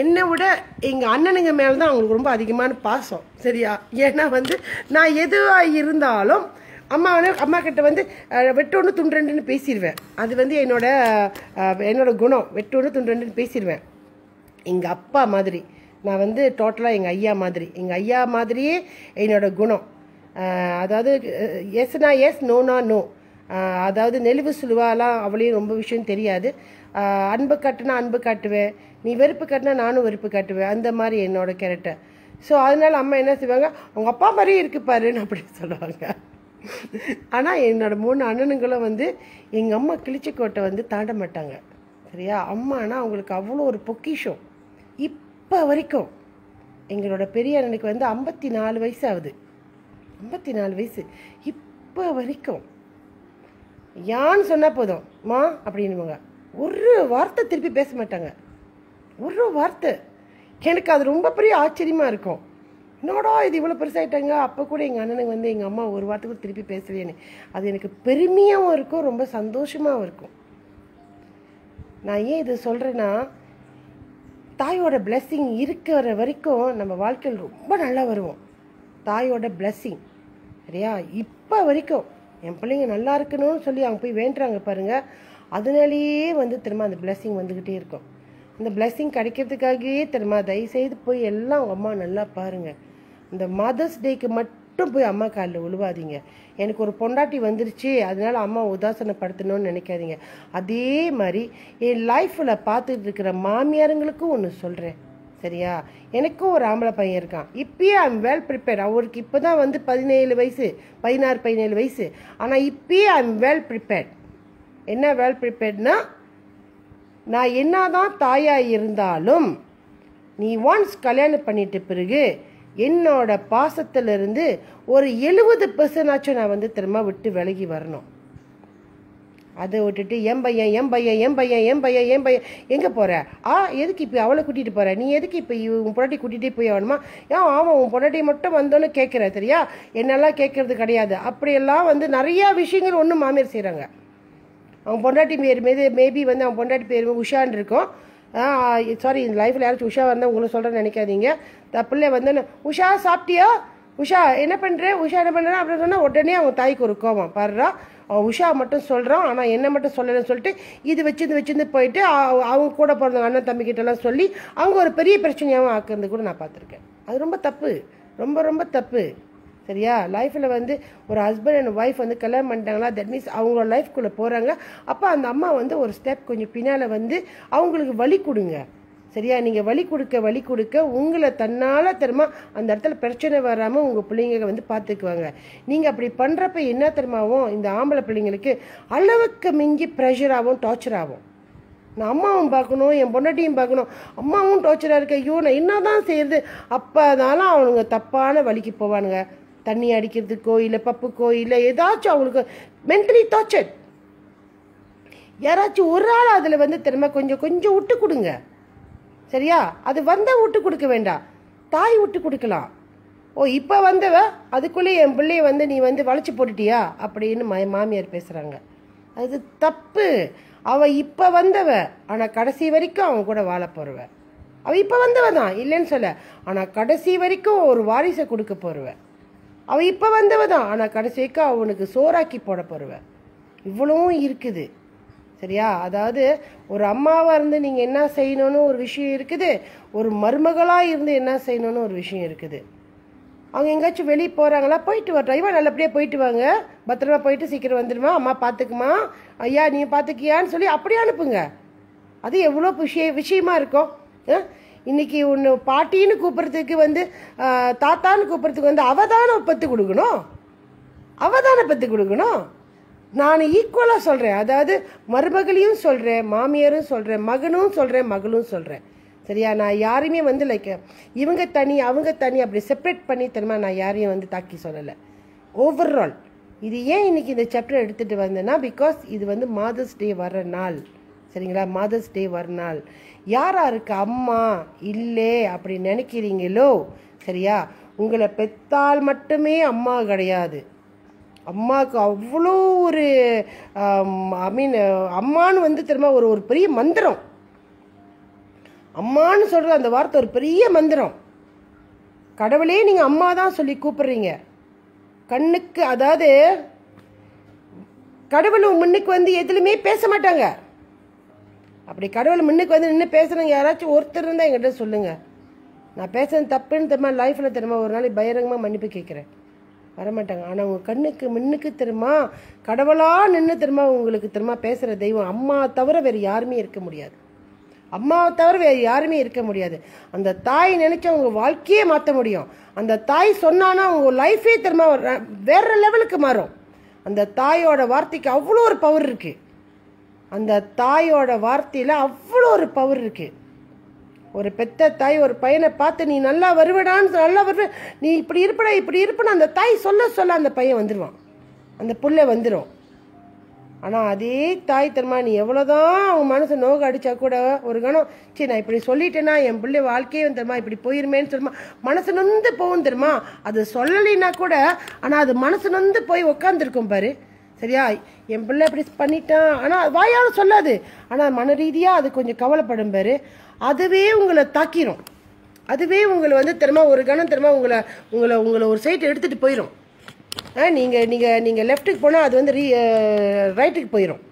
என்னை விட எங்கள் அண்ணனுங்க மேலே தான் அவங்களுக்கு ரொம்ப அதிகமான பாசம். சரியா? ஏன்னா வந்து நான் எதுவாக இருந்தாலும் அம்மா வந்து அம்மா கிட்ட வந்து வெட்டொன்று துண்டுன்னு பேசிடுவேன் அது வந்து என்னோட என்னோட குணம். வெட்டொன்று துண்டுன்னு பேசிடுவேன் எங்கள் அப்பா மாதிரி. நான் வந்து டோட்டலாக எங்கள் ஐயா மாதிரி. எங்கள் ஐயா மாதிரியே என்னோட குணம். அதாவது எஸ்னா எஸ் நோனா நோ அதாவது நெளிவு சுழுவாலாம் அவளையும் ரொம்ப விஷயம் தெரியாது. அன்பு காட்டுனா அன்பு காட்டுவேன். நீ வெறுப்பு காட்டினா நானும் வெறுப்பு காட்டுவேன். அந்த மாதிரி என்னோட கேரக்டர் ஸோ அதனால அம்மா என்ன செய்வாங்க? உங்கள் அப்பா மாதிரியே இருக்கு பாருன்னு அப்படின்னு சொல்லுவாங்க. ஆனால் என்னோட மூணு அண்ணனுங்களும் வந்து எங்கள் அம்மா கிழிச்சிக்கோட்டை வந்து தாண்ட மாட்டாங்க. சரியா? அம்மானா அவங்களுக்கு அவ்வளோ ஒரு பொக்கிஷம். இப்போ வரைக்கும் எங்களோட பெரிய அண்ணனுக்கு வந்து ஐம்பத்தி நாலு வயசு ஆகுது. ஐம்பத்தி நாலு வயசு. இப்போ வரைக்கும் யான்னு சொன்னால் போதும் மா அப்படின்னுவாங்க. ஒரு வார்த்தை திருப்பி பேச மாட்டாங்க. ஒரு வார்த்தை. எனக்கு அது ரொம்ப பெரிய ஆச்சரியமாக இருக்கும். என்னடா இது இவ்வளோ பெருசாகிட்டாங்க அப்போ கூட எங்கள் அண்ணனுக்கு வந்து எங்கள் அம்மா ஒரு வாரத்துக்கு திருப்பி பேசலையேன்னு. அது எனக்கு பெருமையாகவும் இருக்கும் ரொம்ப சந்தோஷமாகவும் இருக்கும். நான் ஏன் இதை சொல்கிறேன்னா தாயோட பிளெஸ்ஸிங் இருக்கிற வரைக்கும் நம்ம வாழ்க்கையில் ரொம்ப நல்லா வருவோம். தாயோட பிளெஸ்ஸிங் சரியா? இப்போ வரைக்கும் என் பிள்ளைங்க நல்லா இருக்கணும்னு சொல்லி அவங்க போய் வேண்டுறாங்க பாருங்கள் அதனாலேயே வந்து திரும்ப அந்த பிளெஸ்ஸிங் வந்துக்கிட்டே இருக்கும். அந்த பிளெஸ்ஸிங் கிடைக்கிறதுக்காகவே திரும்ப தயவுசெய்து போய் எல்லாம் அவங்க அம்மா நல்லா பாருங்கள் இந்த மதர்ஸ் டேக்கு மட்டும் போய் அம்மா காலில் விழுவாதீங்க எனக்கு ஒரு பொண்டாட்டி வந்துருச்சு அதனால அம்மா உதாசனப்படுத்தணும்னு நினைக்காதீங்க. அதே மாதிரி என் லைஃப்பில் பார்த்துட்டு இருக்கிற மாமியாருங்களுக்கும் ஒன்று சொல்கிறேன் சரியா? எனக்கும் ஒரு ஆம்பளை பையன் இருக்கான். இப்பயே ஐம் வெல் ப்ரிப்பேர்ட் அவருக்கு இப்போ தான் வந்து பதினேழு வயசு பதினாறு பதினேழு வயசு. ஆனால் இப்பயே ஐம் வெல் ப்ரிப்பேர்ட் என்ன வெல் ப்ரிப்பேர்ட்னா நான் என்னதான் தாயாக இருந்தாலும் நீ ஒன்ஸ் கல்யாணம் பண்ணிட்ட பிறகு என்னோட பாசத்திலிருந்து ஒரு எழுபது பெர்சன்டாச்சும் நான் வந்து திரும்ப விட்டு விலகி வரணும். அதை விட்டுட்டு என் பையன் என் பையன் என் பையன் என் பையன் என் பையன். எங்கே போகிற ஆ எதுக்கு இப்போ அவளை கூட்டிகிட்டு போகிற நீ எதுக்கு இப்போ உன் பொண்டாட்டி கூட்டிகிட்டே போய் ஆகணுமா ஏன் ஆமாம் உன் பொண்டாட்டி மட்டும் வந்தோன்னு கேட்குற சரியா? என்னெல்லாம் கேட்கறது கிடையாது. அப்படியெல்லாம் வந்து நிறையா விஷயங்கள் ஒன்றும் மாமியார் செய்கிறாங்க அவன் பொண்டாட்டி பேர் மீது மேபி வந்து அவன் பொண்டாட்டி பேர் உஷான் இருக்கும். சாரி இந்த லைஃப்பில் யாராச்சும் உஷா வந்தால் உங்களை சொல்கிறேன்னு நினைக்காதீங்க. தப்பில்லை வந்து உஷா சாப்பிட்டியா? உஷா என்ன பண்ணுறேன் உஷா என்ன பண்ணுறேன் அப்படின்னு சொன்னால் உடனே அவன் தாய்க்கு ஒரு கோவம் பாருடா அவன் உஷா மட்டும் சொல்கிறான் ஆனால் என்ன மட்டும் சொல்லலைன்னு சொல்லிட்டு இது வச்சிருந்து வச்சிருந்து போயிட்டு அவங்க கூட பிறந்த அண்ணன் தம்பிக்கிட்டலாம் சொல்லி அவங்க ஒரு பெரிய பிரச்சனையாகவும் ஆக்குறது கூட நான் பார்த்துருக்கேன். அது ரொம்ப தப்பு. ரொம்ப ரொம்ப தப்பு. சரியா? லைஃப்பில் வந்து ஒரு ஹஸ்பண்ட் அண்ட் ஒய்ஃப் வந்து கல்யாணம் பண்ணிட்டாங்களா தட் மீன்ஸ் அவங்களோட லைஃப்குள்ளே போகிறாங்க அப்போ அந்த அம்மா வந்து ஒரு ஸ்டெப் கொஞ்சம் பின்னால் வந்து அவங்களுக்கு வழி கொடுங்க. சரியா? நீங்கள் வழி கொடுக்க வழி கொடுக்க உங்களை தன்னால் தெரியுமா அந்த இடத்துல பிரச்சனை வராமல் உங்கள் பிள்ளைங்க வந்து பார்த்துக்குவாங்க நீங்கள் அப்படி பண்ணுறப்ப என்ன தெரியுமாவும் இந்த ஆம்பளை பிள்ளைங்களுக்கு அளவுக்கு மிஞ்சி ப்ரெஷர் ஆகும் டார்ச்சர் ஆகும். நான் அம்மாவும் பார்க்கணும் என் பொண்டாட்டியும் பார்க்கணும். அம்மாவும் டார்ச்சராக இருக்க. ஐயோ நான் என்ன தான் செய்யுது அப்போ அதனால அவனுங்க தப்பான வழிக்கு போவானுங்க. தண்ணி அடிக்கிறதுக்கோ இல்லை பப்புக்கோ இல்லை ஏதாச்சும் அவங்களுக்கு மென்டலி டார்ச்சர் யாராச்சும் ஒரு ஆள் அதில் வந்து திரும்ப கொஞ்சம் கொஞ்சம் விட்டு கொடுங்க. சரியா? அது வந்தால் விட்டு கொடுக்க வேண்டாம். தாய் விட்டு கொடுக்கலாம். ஓ இப்போ வந்தவ அதுக்குள்ளே என் பிள்ளைய வந்து நீ வந்து வளைச்சி போட்டுட்டியா? அப்படின்னு மா மாமியார் பேசுகிறாங்க அது தப்பு. அவ இப்போ வந்தவ ஆனால் கடைசி வரைக்கும் அவன் கூட வாழ போறவ. அவ இப்போ வந்தவ தான் இல்லைன்னு சொல்ல. ஆனால் கடைசி வரைக்கும் ஒரு வாரிசை கொடுக்க போகிறவ அவன் இப்போ வந்தவ தான் ஆனால் கடைசி வரைக்கும் அவனுக்கு சோறாக்கி போட போறவ. இவ்வளவும் இருக்குது. சரியா? அதாவது ஒரு அம்மாவாக இருந்து நீங்கள் என்ன செய்யணும்னு ஒரு விஷயம் இருக்குது. ஒரு மருமகளாக இருந்து என்ன செய்யணும்னு ஒரு விஷயம் இருக்குது. அவங்க எங்கேயாச்சும் வெளியே போகிறாங்களா போயிட்டு வர டிரைவர் நல்லபடியாக போயிட்டு வாங்க. பத்திரமா போயிட்டு சீக்கிரம் வந்துடுமா அம்மா பார்த்துக்குமா ஐயா நீ பார்த்துக்கியான்னு சொல்லி அப்படியே அனுப்புங்க. அது எவ்வளோ விஷய விஷயமா இருக்கும். இன்னைக்கு ஒன்று பாட்டின்னு கூப்பிட்றதுக்கு வந்து தாத்தான்னு கூப்பிட்றதுக்கு வந்து அவதானம் தானே பத்து கொடுக்கணும். அவதான பத்து கொடுக்கணும். நான் ஈக்குவலாக சொல்கிறேன் அதாவது மருமகளையும் சொல்கிறேன் மாமியாரும் சொல்கிறேன் மகனும் சொல்கிறேன் மகளும் சொல்கிறேன் சரியா? நான் யாரையுமே வந்து லைக் இவங்க தனி அவங்க தனி அப்படி செப்பரேட் பண்ணி தெரியுமா? நான் யாரையும் வந்து தாக்கி சொல்லலை. ஓவரால் இது ஏன் இன்னைக்கு இந்த சாப்டர் எடுத்துகிட்டு வந்தேன்னா பிகாஸ் இது வந்து மாதர்ஸ் டே வர நாள். சரிங்களா? மாதர்ஸ் டே வர நாள். யார் யாருக்கு அம்மா இல்லை அப்படி நினைக்கிறீங்களோ? சரியா? உங்களை பெத்தால் மட்டுமே அம்மா கிடையாது. அம்மாவுக்கு அவ்வளோ ஒரு ஐ மீன் அம்மான்னு வந்து திரும்ப ஒரு ஒரு பெரிய மந்திரம். அம்மான்னு சொல்கிற அந்த வார்த்தை ஒரு பெரிய மந்திரம். கடவுளே நீங்கள் அம்மா தான் சொல்லி கூப்பிடுறீங்க. கண்ணுக்கு அதாவது கடவுள் முன்னுக்கு வந்து எதுலையுமே பேச மாட்டாங்க. அப்படி கடவுள் முன்னுக்கு வந்து நின்று பேசுறவங்க யாராச்சும் ஒருத்தர் இருந்தால் என்கிட்ட சொல்லுங்க. நான் பேசுறது தப்புன்னு திரும்ப லைஃப்பில் திரும்ப ஒரு நாளைக்கு பகிரங்கமாக மன்னிப்பு கேட்குறேன் வரமாட்டாங்க. ஆனால் உங்கள் கண்ணுக்கு முன்னுக்கு திரும்ப கடவுளாக நின்று திரும்ப உங்களுக்கு திரும்ப பேசுகிற தெய்வம். அம்மா தவிர வேறு யாருமே இருக்க முடியாது. அம்மாவை தவிர வேறு யாருமே இருக்க முடியாது. அந்த தாய் நினைச்சா உங்கள் வாழ்க்கையே மாற்ற முடியும். அந்த தாய் சொன்னானா உங்கள் லைஃபே திரும்ப ஒரு- வேற லெவலுக்கு மாறும். அந்த தாயோட வார்த்தைக்கு அவ்வளோ ஒரு பவர் இருக்குது அந்த தாயோட வார்த்தையில் அவ்வளோ ஒரு பவர் இருக்குது ஒரு பெத்த தாய் ஒரு பையனை பார்த்து நீ நல்லா வருவடான்னு நல்லா வருவ. நீ இப்படி இருப்படா இப்படி இருப்பேன்னு அந்த தாய் சொல்ல சொல்ல அந்த பையன் வந்துடுவான் அந்த புள்ள வந்துடும் ஆனால் அதே தாய் தருமா நீ எவ்வளோதான் அவங்க மனசை நோக அடித்தா கூட ஒரு கணம் சரி நான் இப்படி சொல்லிட்டேன்னா என் பிள்ளை வாழ்க்கையே வந்து தெரியுமா இப்படி போயிருமேன்னு சொல்லுமா. மனசு நொந்து போகும் தெரியுமா அது சொல்லலைன்னா கூட ஆனால் அது மனசு நொந்து போய் உக்காந்துருக்கும் பாரு. சரியா? என் பிள்ளை இப்படி பண்ணிட்டான். ஆனால் வாயால் சொல்லாது. ஆனால் மன ரீதியாக அது கொஞ்சம் கவலைப்படும் பேர். அதுவே உங்களை தாக்கிரும். அதுவே உங்களை வந்து திரும்ப ஒரு கணம் திரும்ப உங்களை உங்களை உங்களை ஒரு சைட்டை எடுத்துகிட்டு போயிடும் நீங்கள் நீங்கள் நீங்கள் லெஃப்ட்டுக்கு போனால் அது வந்து ரீ ரைட்டுக்கு போயிடும்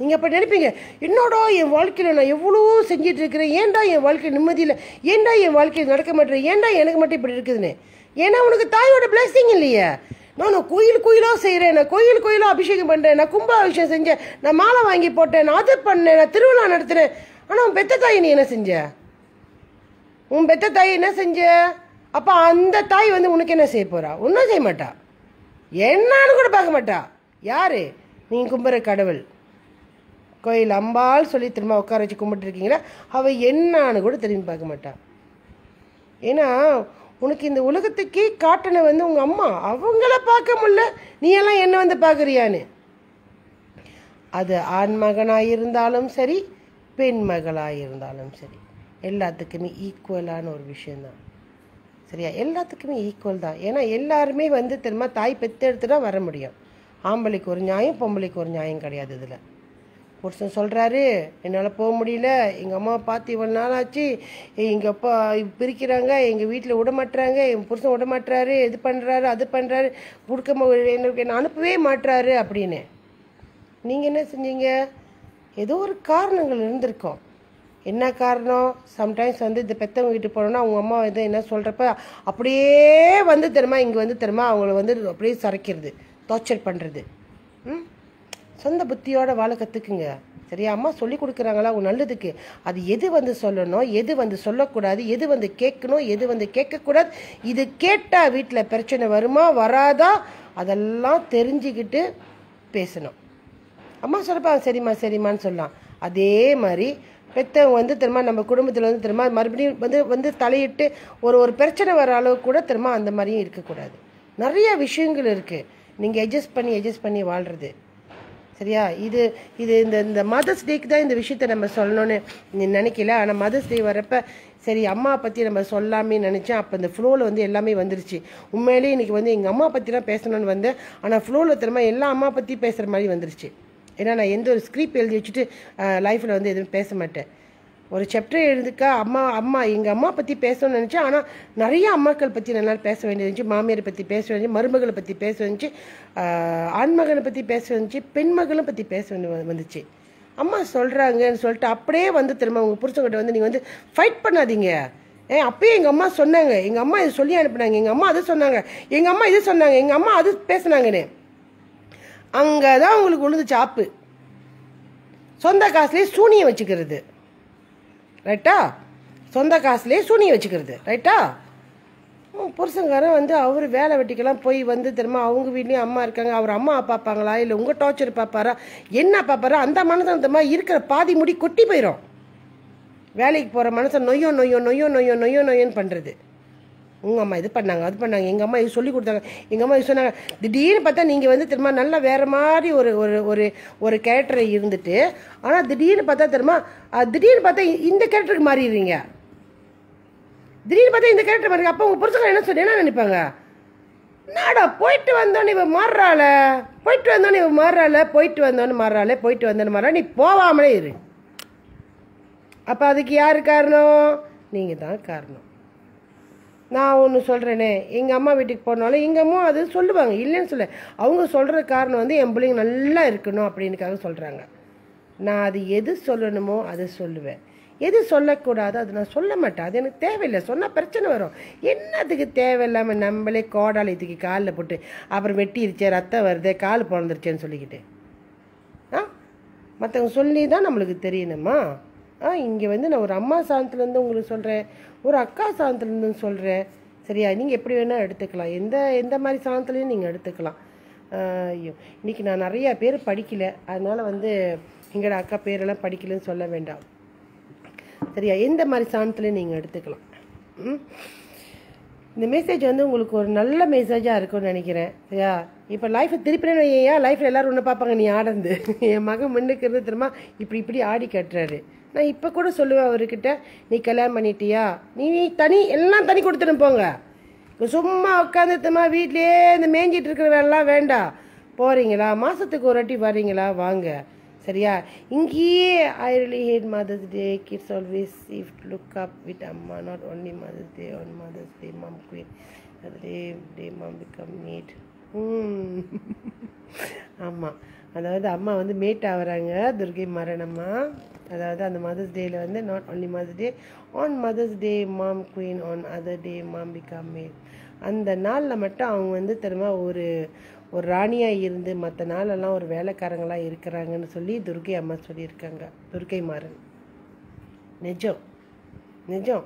நீங்கள் அப்போ நினைப்பீங்க. என்னோட என் வாழ்க்கையில் நான் எவ்வளோ செஞ்சிட்டு இருக்கிறேன். ஏன்டா என் வாழ்க்கை நிம்மதியில் ஏன்டா என் வாழ்க்கையில் நடக்க மாட்டேன் ஏன்டா எனக்கு மட்டும் இப்படி இருக்குதுன்னு? ஏன்னா உனக்கு தாயோட பிளஸிங் இல்லையே. நான் நான் கோயில் கோயிலாக செய்கிறேன் நான் கோயில் கோயிலாக அபிஷேகம் பண்ணுறேன் நான் கும்பாபிஷேகம் செஞ்சேன் நான் மாலை வாங்கி போட்டேன் நான் அது பண்ணேன் நான் திருவிழா நடத்துகிறேன் ஆனால் உன் பெத்த தாய் நீ என்ன செஞ்ச? உன் பெத்த தாய் என்ன செஞ்ச? அப்போ அந்த தாய் வந்து உனக்கு என்ன செய்ய போகிறா ஒன்றும் செய்ய மாட்டா. என்னான்னு கூட பார்க்க மாட்டா. யார்? நீ கும்புற கடவுள். கோயில் அம்பாள் சொல்லி திரும்ப உட்கார வச்சு கும்பிட்டுருக்கீங்களா? அவள் என்னான்னு கூட திரும்பி பார்க்க மாட்டா. ஏன்னா உனக்கு இந்த உலகத்துக்கே காட்டின வந்து உங்கள் அம்மா அவங்கள பார்க்க முடியல. நீ எல்லாம் என்ன வந்து பார்க்குறியான்னு? அது ஆண் மகனாக இருந்தாலும் சரி பெண் மகளாக இருந்தாலும் சரி. எல்லாத்துக்குமே ஈக்குவலான ஒரு விஷயந்தான் சரியா? எல்லாத்துக்குமே ஈக்குவல் தான். ஏன்னா எல்லாருமே வந்து திரும்ப தாய் பெத்தெடுத்து தான் வர முடியும். ஆம்பளைக்கு ஒரு நியாயம் பொம்பளைக்கு ஒரு நியாயம் கிடையாது இதில். புருஷன் சொல்கிறாரு என்னால் போக முடியல எங்கள் அம்மா பார்த்து இவ்வளோ நாள் ஆச்சு எங்கள் அப்பா பிரிக்கிறாங்க எங்கள் வீட்டில் விட மாட்டுறாங்க என் புருஷன் விட மாட்டுறாரு இது பண்ணுறாரு அது பண்ணுறாரு கொடுக்க எனக்கு என்ன அனுப்பவே மாட்டுறாரு அப்படின்னு. நீங்கள் என்ன செஞ்சீங்க? ஏதோ ஒரு காரணங்கள் இருந்திருக்கும். என்ன காரணம்? சம்டைம்ஸ் வந்து இந்த பெத்தவங்க வீட்டு போனோன்னா அவங்க அம்மா வந்து என்ன சொல்கிறப்ப அப்படியே வந்து தெரியுமா இங்கே வந்து தெரியுமா அவங்கள வந்து அப்படியே சரைக்கிறது டார்ச்சர் பண்ணுறது ம்? சொந்த புத்தியோட வாழ கற்றுக்குங்க சரியா? அம்மா சொல்லி கொடுக்குறாங்களா? உன் நல்லதுக்கு. அது எது வந்து சொல்லணும்? எது வந்து சொல்லக்கூடாது? எது வந்து கேட்கணும்? எது வந்து கேட்கக்கூடாது? இது கேட்டால் வீட்டில் பிரச்சனை வருமா? வராதா? அதெல்லாம் தெரிஞ்சுக்கிட்டு பேசணும். அம்மா சொல்லுப்பாங்க சரிம்மா சரிம்மான்னு சொல்லலாம். அதே மாதிரி பெற்றவங்க வந்து திரும்ப நம்ம குடும்பத்தில் வந்து திரும்ப மறுபடியும் வந்து வந்து தலையிட்டு ஒரு ஒரு பிரச்சனை வர அளவுக்கு கூட திரும்ப அந்த மாதிரியும் இருக்கக்கூடாது. நிறைய விஷயங்கள் இருக்குது நீங்கள் அட்ஜஸ்ட் பண்ணி அட்ஜஸ்ட் பண்ணி வாழ்கிறது சரியா? இது இது இந்த இந்த மதர்ஸ் டேக்கு தான் இந்த விஷயத்த நம்ம சொல்லணும்னு நினைக்கல. ஆனால் மதர்ஸ் டே வரப்போ சரி அம்மா பற்றி நம்ம சொல்லாமே நினச்சேன். அப்போ இந்த ஃப்ளோவில் வந்து எல்லாமே வந்துருச்சு. உண்மையிலேயே இன்றைக்கி வந்து எங்கள் அம்மா பற்றிலாம் பேசணும்னு வந்தேன். ஆனால் ஃப்ளோவில் திரும்ப எல்லா அம்மா பற்றி பேசுகிற மாதிரி வந்துருச்சு. ஏன்னா நான் எந்த ஒரு ஸ்கிரிப்ட் எழுதி வச்சுட்டு லைஃப்பில் வந்து எதுவும் பேச மாட்டேன். ஒரு சாப்டர் எழுதுக்கா அம்மா அம்மா எங்கள் அம்மா பற்றி பேசணும்னு நினச்சேன் ஆனால் நிறைய அம்மாக்கள் பற்றி நல்லா பேச வேண்டியிருந்துச்சு மாமியாரை பற்றி பேச வேண்டிய மருமகளை பற்றி பேச வந்துச்சு ஆண்மகனை பற்றி பேச வந்துச்சு பெண்மகளும் பற்றி பேச வேண்டி வந்துச்சு. அம்மா சொல்கிறாங்கன்னு சொல்லிட்டு அப்படியே வந்து திரும்ப உங்கள் புருஷங்கிட்ட வந்து நீங்கள் வந்து ஃபைட் பண்ணாதீங்க. ஏன் அப்பயே எங்கள் அம்மா சொன்னாங்க. எங்கள் அம்மா இது சொல்லி அனுப்புனாங்க. எங்கள் அம்மா அது சொன்னாங்க. எங்கள் அம்மா இது சொன்னாங்க. எங்கள் அம்மா அது பேசுனாங்கன்னு. அங்கே தான் உங்களுக்கு விழுந்துச்சு ஆப்பு சொந்த காசுலேயே சூனியம் வச்சுக்கிறது. ரைட்டா? சொந்த காசுலேயே சூனியம் வச்சுக்கிறது ரைட்டா? புருஷங்காரன் புருஷன்காரன் வந்து அவர் வேலை வெட்டிக்கெல்லாம் போய் வந்து திரும்ப அவங்க வீட்லேயும் அம்மா இருக்காங்க அவர் அம்மா பார்ப்பாங்களா இல்லை உங்கள் டார்ச்சர் பார்ப்பாரா என்ன பார்ப்பாரா அந்த மனுஷன் இந்த இருக்கிற பாதி முடி கொட்டி போயிடும் வேலைக்கு போகிற மனுஷன் நொய்யோ நொய்யோ நொய்யோ நொய்யோ நொய்யோ நொய்யோன்னு பண்ணுறது உங்கள் அம்மா இது பண்ணாங்க அது பண்ணாங்க எங்கள் அம்மா இது சொல்லி கொடுத்தாங்க. எங்கள் அம்மா இது சொன்னாங்க. திடீர்னு பார்த்தா நீங்கள் வந்து திரும்ப நல்லா வேறு மாதிரி ஒரு ஒரு ஒரு ஒரு கேரக்டரை இருந்துட்டு ஆனால் திடீர்னு பார்த்தா திரும்ப திடீர்னு பார்த்தா இந்த கேரக்டருக்கு மாறிடுறீங்க. திடீர்னு பார்த்தா இந்த கேரக்டர் மாறி அப்போ உங்கள் புருஷங்க என்ன சொல்லி என்ன நினைப்பாங்க? நாடா போயிட்டு வந்தோன்னு இவ மாறுறாள. போயிட்டு வந்தோன்னு இவ மாறுறாள போயிட்டு வந்தோன்னு மாறுறாளே போயிட்டு வந்தோன்னு மாறா நீ போகாமலே இரு. அப்போ அதுக்கு யார் காரணம்? நீங்கள் தான் காரணம். நான் ஒன்று சொல்கிறேனே எங்கள் அம்மா வீட்டுக்கு போனாலும் எங்கள் அம்மா அது சொல்லுவாங்க. இல்லைன்னு சொல்ல அவங்க சொல்கிற காரணம் வந்து என் பிள்ளைங்க நல்லா இருக்கணும் அப்படின்னுக்காக சொல்கிறாங்க நான் அது எது சொல்லணுமோ அதை சொல்லுவேன். எது சொல்லக்கூடாதோ அது நான் சொல்ல மாட்டேன். அது எனக்கு தேவையில்லை. சொன்னால் பிரச்சனை வரும். என்னத்துக்கு தேவையில்லாமல் நம்மளே கோடாலி தூக்கி காலில் போட்டு அப்புறம் வெட்டிருச்சே ரத்தம் வருதே கால் பிறந்துருச்சேன்னு சொல்லிக்கிட்டு. ஆ? மற்றவங்க சொல்லி தான் நம்மளுக்கு தெரியணுமா? ஆ இங்கே வந்து நான் ஒரு அம்மா சாந்தத்துலேருந்து உங்களுக்கு சொல்கிறேன் ஒரு அக்கா சாந்தத்துலேருந்து சொல்கிறேன் சரியா? நீங்கள் எப்படி வேணால் எடுத்துக்கலாம். எந்த எந்த மாதிரி சாணத்துலேயும் நீங்கள் எடுத்துக்கலாம். ஐயோ. இன்றைக்கி நான் நிறையா பேர் படிக்கலை. அதனால் வந்து எங்களோட அக்கா பேரெல்லாம் படிக்கலன்னு சொல்ல வேண்டாம். சரியா? எந்த மாதிரி சாணத்துலேயும் நீங்கள் எடுத்துக்கலாம். ம்? இந்த மெசேஜ் வந்து உங்களுக்கு ஒரு நல்ல மெசேஜாக இருக்கும்னு நினைக்கிறேன். சரியா? இப்போ லைஃப்பை திருப்பினு ஏன்? லைஃப்பில் எல்லோரும் ஒன்று பார்ப்பாங்க. நீ ஆடந்து. என் மகன் முன்னுக்கு இருந்து திரும்ப இப்படி இப்படி ஆடி கட்டுறாரு. நான் இப்போ கூட சொல்லுவேன் அவர்கிட்ட நீ கல்யாணம் பண்ணிட்டியா? நீ தனி எல்லாம் தனி கொடுத்துட்டு போங்க. சும்மா உட்காந்துட்டுமா வீட்லேயே இந்த மேய்ஞ்சிட்டு இருக்கிற வேலைலாம் வேண்டாம். போகிறீங்களா மாதத்துக்கு ஒரு வாட்டி வர்றீங்களா வாங்க. சரியா? இங்கேயே I really hate mother's day kids always if look up with அம்மா not only mother's day one mother's day mum queen day day mum become meet ஆமாம் அதாவது அம்மா வந்து மேட் ஆகுறாங்க துர்கை மரணம்மா அதாவது அந்த மதர்ஸ் டேயில் வந்து not only mother's day on mother's day mom queen on other day mom become மேல் அந்த நாளில் மட்டும் அவங்க வந்து திரும்ப ஒரு ஒரு ராணியாக இருந்து மற்ற நாளெல்லாம் ஒரு வேலைக்காரங்களாக இருக்கிறாங்கன்னு சொல்லி துர்கை அம்மா சொல்லியிருக்காங்க. துர்கை மாறன். நிஜம். நிஜம்.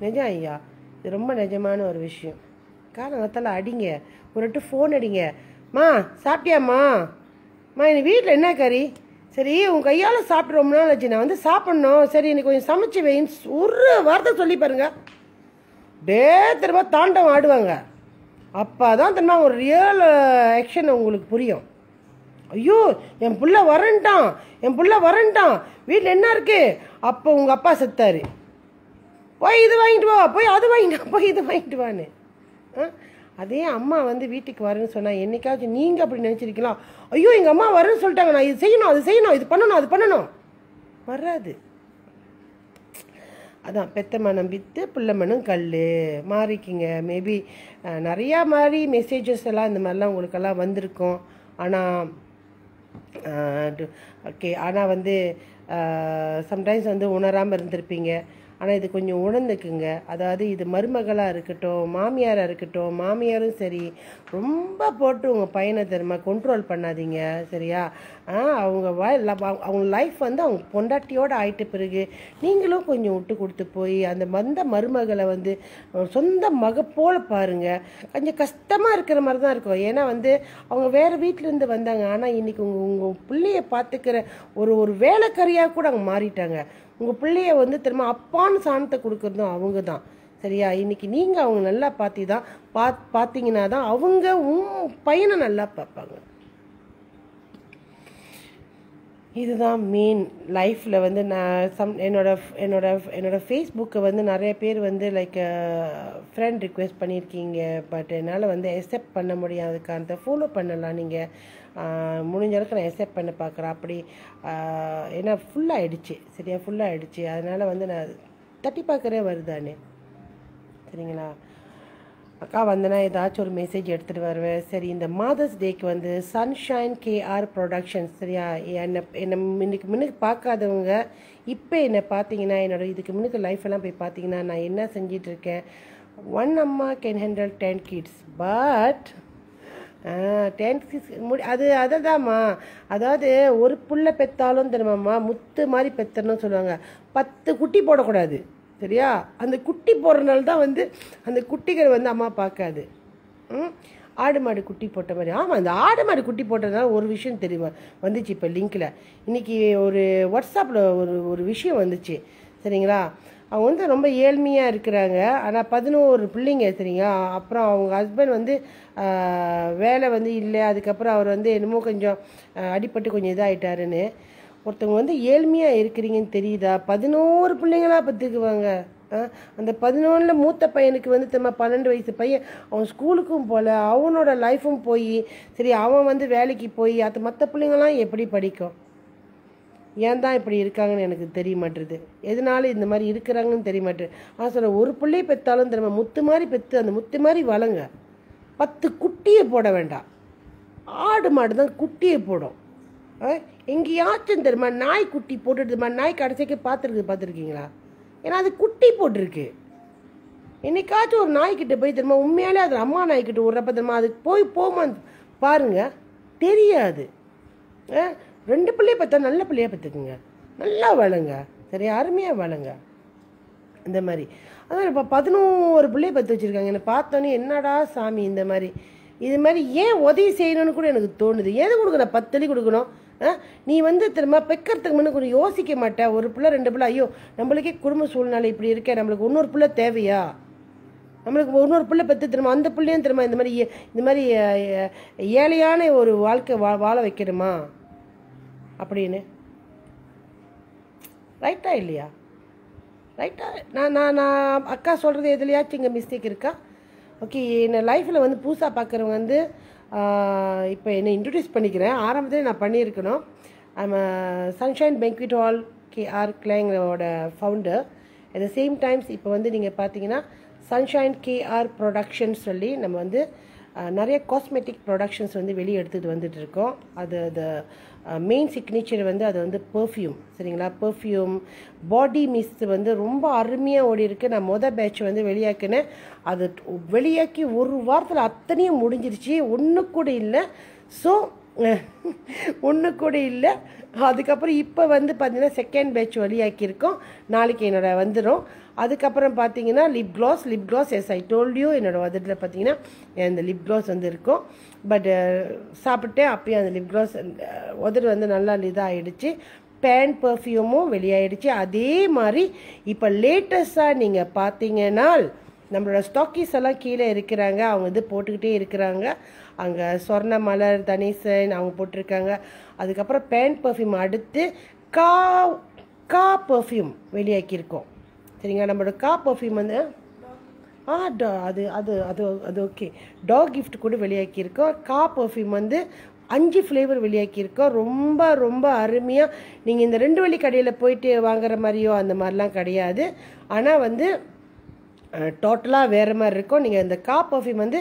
நிஜம் ஐயா. இது ரொம்ப நிஜமான ஒரு விஷயம். காரணத்தால் அடிங்க. ஒரு வாட்டி ஃபோன் அடிங்க. மா சாப்பிட்டியாம்மா? மா என் வீட்டில் என்ன கறி? சரி உன் கையால் சாப்பிட்டு ரொம்ப நாள் ஆச்சு நான் வந்து சாப்பிட்ணும். சரி எனக்கு கொஞ்சம் சமைச்சு வைன்னு ஒரு வார்த்தை சொல்லி பாருங்க. டே திரும்ப தாண்டம் ஆடுவாங்க. அப்போ தான் திரும்ப ஒரு ரியல் ஆக்ஷன் உங்களுக்கு புரியும். ஐயோ என் புள்ள வரன்ட்டான். என் புள்ள வரண்டான் வீட்டில் என்ன இருக்கு? அப்போ உங்கள் அப்பா செத்தாரு. போய் இது வாங்கிட்டு வா போய் அது வாங்கிட்டு போய் இது வாங்கிட்டு வான்னு. ஆ? அதே அம்மா வந்து வீட்டுக்கு வரேன்னு சொன்னால் என்னைக்காச்சும் நீங்கள் அப்படி நினச்சிருக்கலாம் ஐயோ எங்கள் அம்மா வரேன்னு சொல்லிட்டாங்க. நான் இது செய்யணும் அது செய்யணும் இது பண்ணணும் அது பண்ணணும். வராது. அதான் பெத்த மனம் வித்து பிள்ளை மனம் கல் மாறிக்கிங்க. மேபி நிறையா மாதிரி மெசேஜஸ் எல்லாம் இந்த மாதிரிலாம் உங்களுக்கெல்லாம் வந்திருக்கும். ஆனால் ஓகே ஆனால் வந்து சம்டைம்ஸ் வந்து உணராமல் இருந்திருப்பீங்க. ஆனால் இது கொஞ்சம் உணர்ந்துக்குங்க. அதாவது இது மருமகளாக இருக்கட்டும் மாமியாராக இருக்கட்டும் மாமியாரும் சரி ரொம்ப போட்டு உங்கள் பையனை தெரியுமா கண்ட்ரோல் பண்ணாதீங்க சரியா? அவங்க அவங்க லைஃப் வந்து அவங்க பொண்டாட்டியோடு ஆயிட்ட பிறகு நீங்களும் கொஞ்சம் விட்டு கொடுத்து போய் அந்த வந்த மருமகளை வந்து சொந்த மக போல பாருங்க. கொஞ்சம் கஷ்டமாக இருக்கிற மாதிரி தான் இருக்கும். ஏன்னா வந்து அவங்க வேறு வீட்டிலேருந்து வந்தாங்க. ஆனால் இன்றைக்கி உங்கள் உங்கள் பிள்ளைய பார்த்துக்கிற ஒரு ஒரு வேலைக்காரியாக கூட அவங்க மாறிட்டாங்க. உங்கள் பிள்ளைய வந்து திரும்ப அப்பான்னு சாணத்தை கொடுக்குறதும் அவங்க தான் சரியா? இன்னைக்கு நீங்கள் அவங்க நல்லா பார்த்தி தான் பா பார்த்தீங்கன்னா தான் அவங்க உன் பையனை நல்லா பார்ப்பாங்க. இதுதான் மெயின் லைஃப்பில் வந்து நான் சம் என்னோட என்னோட என்னோட ஃபேஸ்புக்கை வந்து நிறைய பேர் வந்து லைக் ஃப்ரெண்ட் ரிக்வெஸ்ட் பண்ணியிருக்கீங்க. பட் என்னால் வந்து அக்செப்ட் பண்ண முடியாத காரணத்தை ஃபாலோ பண்ணலாம் நீங்கள் முடிஞ்ச அளவுக்கு நான் எக்ஸப்ட் பண்ண பார்க்குறேன். அப்படி ஏன்னா ஃபுல்லாக ஆகிடுச்சு சரியா? ஃபுல்லாக ஃபுல்லாகிடுச்சு அதனால் வந்து நான் தட்டி பார்க்குறே வருதானே? சரிங்களா? அக்கா வந்தனா ஏதாச்சும் ஒரு மெசேஜ் எடுத்துகிட்டு வருவேன். சரி இந்த மாதர்ஸ் டேக்கு வந்து சன்ஷைன் கேஆர் ப்ரொடக்ஷன்ஸ் சரியா? என்னை என்னை இன்னைக்கு முன்னுக்கு பார்க்காதவங்க இப்போ என்னை பார்த்தீங்கன்னா என்னோட இதுக்கு முன்னுக்கு லைஃப் எல்லாம் போய் பார்த்தீங்கன்னா நான் என்ன செஞ்சிட்ருக்கேன் ஒன் அம்மா can handle ten kids but ten six முடி அது அதுதாம்மா. அதாவது ஒரு புள்ள பெத்தாலும் தெரியுமாம்மா முத்து மாதிரி பெத்தணும்னு சொல்லுவாங்க. பத்து குட்டி போடக்கூடாது சரியா? அந்த குட்டி போடுறனால தான் வந்து அந்த குட்டிகள் வந்து அம்மா பார்க்காது. ம்? ஆடு மாடு குட்டி போட்ட மாதிரி. ஆமாம் அந்த ஆடு மாடு குட்டி போட்டதுனால ஒரு விஷயம் தெரியுமா வந்துச்சு இப்போ லிங்க்கில் இன்றைக்கி ஒரு வாட்ஸ்அப்பில் ஒரு ஒரு விஷயம் வந்துச்சு சரிங்களா? அவங்க வந்து ரொம்ப ஏழ்மையாக இருக்கிறாங்க. ஆனால் பதினோரு பிள்ளைங்க சரிங்களா அப்புறம் அவங்க ஹஸ்பண்ட் வந்து வேலை வந்து இல்லை. அதுக்கப்புறம் அவர் வந்து என்னமோ கொஞ்சம் அடிப்பட்டு கொஞ்சம் இதாகிட்டாருன்னு ஒருத்தவங்க வந்து ஏழ்மையாக இருக்கிறீங்கன்னு தெரியுதா? பதினோரு பிள்ளைங்களா பார்த்துக்குவாங்க அந்த பதினொன்றில் மூத்த பையனுக்கு வந்து திரும்ப பன்னெண்டு வயசு பையன் அவன் ஸ்கூலுக்கும் போகல அவனோட லைஃபும் போய் சரி அவன் வந்து வேலைக்கு போய் அது மற்ற பிள்ளைங்களாம் எப்படி படிக்கும்? ஏன் தான் இப்படி இருக்காங்கன்னு எனக்கு தெரிய மாட்டுது எதனால இந்த மாதிரி இருக்கிறாங்கன்னு தெரிய மாட்டேது ஆனால் சொல்ல ஒரு பிள்ளை பெற்றாலும் திரும்ப முத்து மாதிரி பெற்று அந்த முத்து மாதிரி வளங்க. பத்து குட்டியை போட வேண்டாம். ஆடு மாடு தான் குட்டியை போடும். எங்கேயாச்சும் தெரியுமா நாய் குட்டி போட்டுட்டுமா நாய் கடைசிக்கு பார்த்துருக்கு பார்த்துருக்கீங்களா? ஏன்னா அது குட்டி போட்டிருக்கு. என்னைக்காச்சும் ஒரு நாய்க்கிட்ட போய் தெரியுமா உண்மையாலே அது அம்மா நாய்க்கிட்ட விட்றப்ப தெரியுமா அதுக்கு போய் போமா பாருங்க தெரியாது. ஆ ரெண்டு பிள்ளைய பார்த்தா நல்ல பிள்ளைய பார்த்துக்குங்க நல்லா வளங்க சரி அருமையாக வளங்க இந்த மாதிரி. அதான் இப்போ பதினோரு பிள்ளைய பற்று வச்சுருக்காங்க. என்னை பார்த்தோன்னே என்னடா சாமி இந்த மாதிரி. இது மாதிரி ஏன் உதவி செய்யணும்னு கூட எனக்கு தோணுது. எது கொடுக்கணும்? பத்தளி கொடுக்கணும். ஆ? நீ வந்து திரும்ப பெக்கறதுக்கு முன்ன கொஞ்சம் யோசிக்க மாட்டேன் ஒரு பிள்ளை ரெண்டு பிள்ளை ஐயோ நம்மளுக்கே குடும்ப சூழ்நிலை இப்படி இருக்கே. நம்மளுக்கு இன்னொரு பிள்ளை தேவையா? நம்மளுக்கு இன்னொரு பிள்ளை பற்றி திரும்ப அந்த பிள்ளையும் திரும்ப இந்த மாதிரி இந்த மாதிரி ஏழையான ஒரு வாழ்க்கை வா வாழ வைக்கணுமா? அப்படின்னு. ரைட்டா இல்லையா? ரைட்டா நான் நான் நான் அக்கா சொல்கிறது எதுலையாச்சும் இங்கே மிஸ்டேக் இருக்கா? ஓகே என்னை லைஃப்பில் வந்து புதுசாக பார்க்குறவங்க வந்து இப்போ என்னை இன்ட்ரடியூஸ் பண்ணிக்கிறேன். ஆரம்பத்திலே நான் பண்ணியிருக்கணும். I'm Sunshine banquet hall KR கிளைங்களோட founder at the same times இப்போ வந்து நீங்கள் பார்த்தீங்கன்னா சன்ஷைன் கேஆர் ப்ரொடக்ஷன் சொல்லி நம்ம வந்து நிறைய காஸ்மெட்டிக் ப்ரொடக்ஷன்ஸ் வந்து வெளியே எடுத்துகிட்டு வந்துட்டு இருக்கோம். அது அது மெயின் சிக்னேச்சர் வந்து அது வந்து பெர்ஃப்யூம் சரிங்களா? பெர்ஃப்யூம் பாடி மிஸ்ட் வந்து ரொம்ப அருமையாக ஓடி இருக்கு. நான் மொதல் பேட்ச் வந்து வெளியாக்கினேன். அது வெளியாக்கி ஒரு வாரத்தில் அத்தனையும் முடிஞ்சிருச்சு. ஒன்று கூட இல்லை. ஸோ (laughs) ஒன்று கூட இல்லை. அதுக்கப்புறம் இப்போ வந்து பார்த்தீங்கன்னா செகண்ட் பேட்ச் வெளியாக்கியிருக்கோம் நாளைக்கு என்னோட வந்துடும் அதுக்கப்புறம் பார்த்தீங்கன்னா lip gloss lip gloss yes I told you என்னோட உதட்டில் பார்த்தீங்கன்னா அந்த லிப் க்ளாஸ் வந்து இருக்கும். பட் uh, சாப்பிட்டேன் அப்பயும் அந்த லிப் க்ளாஸ் uh, உதடு வந்து நல்லா இதாகிடுச்சு பேன் பர்ஃப்யூமும் வெளியாயிடுச்சு. அதே மாதிரி இப்போ லேட்டஸ்ட்டாக நீங்கள் பார்த்தீங்கன்னா நம்மளோட ஸ்டாக்கீஸ் எல்லாம் கீழே இருக்கிறாங்க. அவங்க இது போட்டுக்கிட்டே இருக்கிறாங்க. அங்கே சொர்ண மலர் தனிசன் அவங்க போட்டிருக்காங்க. அதுக்கப்புறம் பேன் பர்ஃப்யூம் அடுத்து கா கா பர்ஃப்யூம் வெளியாக்கியிருக்கோம். சரிங்களா? நம்மளோட கா பர்ஃப்யூம் வந்து ஆ டா அது அது அது அது ஓகே டாக் கிஃப்ட் கூட வெளியாக்கியிருக்கோம். கா பர்ஃப்யூம் வந்து அஞ்சு ஃப்ளேவர் வெளியாக்கியிருக்கோம். ரொம்ப ரொம்ப அருமையாக நீங்கள் இந்த ரெண்டு வழி கடையில் போயிட்டு வாங்குற மாதிரியோ அந்த மாதிரிலாம் கிடையாது. ஆனால் வந்து டோட்டலாக வேறு மாதிரி இருக்கும். நீங்கள் இந்த கா பர்ஃப்யூம் வந்து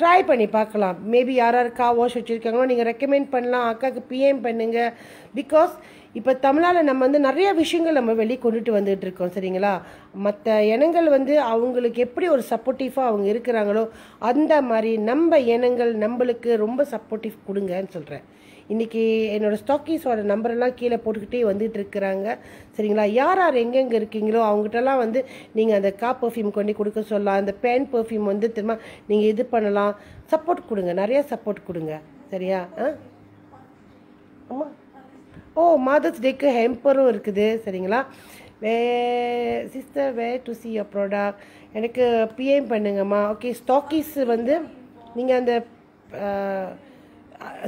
ட்ரை பண்ணி பார்க்கலாம். மேபி யார் யார் கா வாஷ் வச்சுருக்காங்களோ நீங்கள் ரெக்கமெண்ட் பண்ணலாம். அக்காவுக்கு பிஎம் பண்ணுங்கள் பிகாஸ் இப்போ தமிழால் நம்ம வந்து நிறைய விஷயங்கள் நம்ம வெளியே கொண்டுட்டு வந்துட்டு இருக்கோம் சரிங்களா? மற்ற இனங்கள் வந்து அவங்களுக்கு எப்படி ஒரு சப்போர்ட்டிவாக அவங்க இருக்கிறாங்களோ அந்த மாதிரி நம்ம இனங்கள் நம்மளுக்கு ரொம்ப சப்போர்ட்டிவ் கொடுங்கன்னு சொல்கிறேன் இன்றைக்கி என்னோடய ஸ்டாக்கீஸோட நம்பரெல்லாம் கீழே போட்டுக்கிட்டே வந்துட்டு இருக்கிறாங்க சரிங்களா? யார் யார் எங்கெங்கே இருக்கீங்களோ அவங்ககிட்டலாம் வந்து நீங்கள் அந்த கா பர்ஃப்யூம் கொண்டு கொடுக்க சொல்லலாம் அந்த பேன் பர்ஃப்யூம் வந்து திரும்ப நீங்கள் இது பண்ணலாம். சப்போர்ட் கொடுங்க நிறையா சப்போர்ட் கொடுங்க சரியா? ஆ? ஆமாம் ஓ மாதர்ஸ் டேக்கு ஹெம்பரும் இருக்குது சரிங்களா? Way sister way to see a product எனக்கு பிஎம் பண்ணுங்கம்மா. ஓகே ஸ்டாக்கீஸ் வந்து நீங்கள் அந்த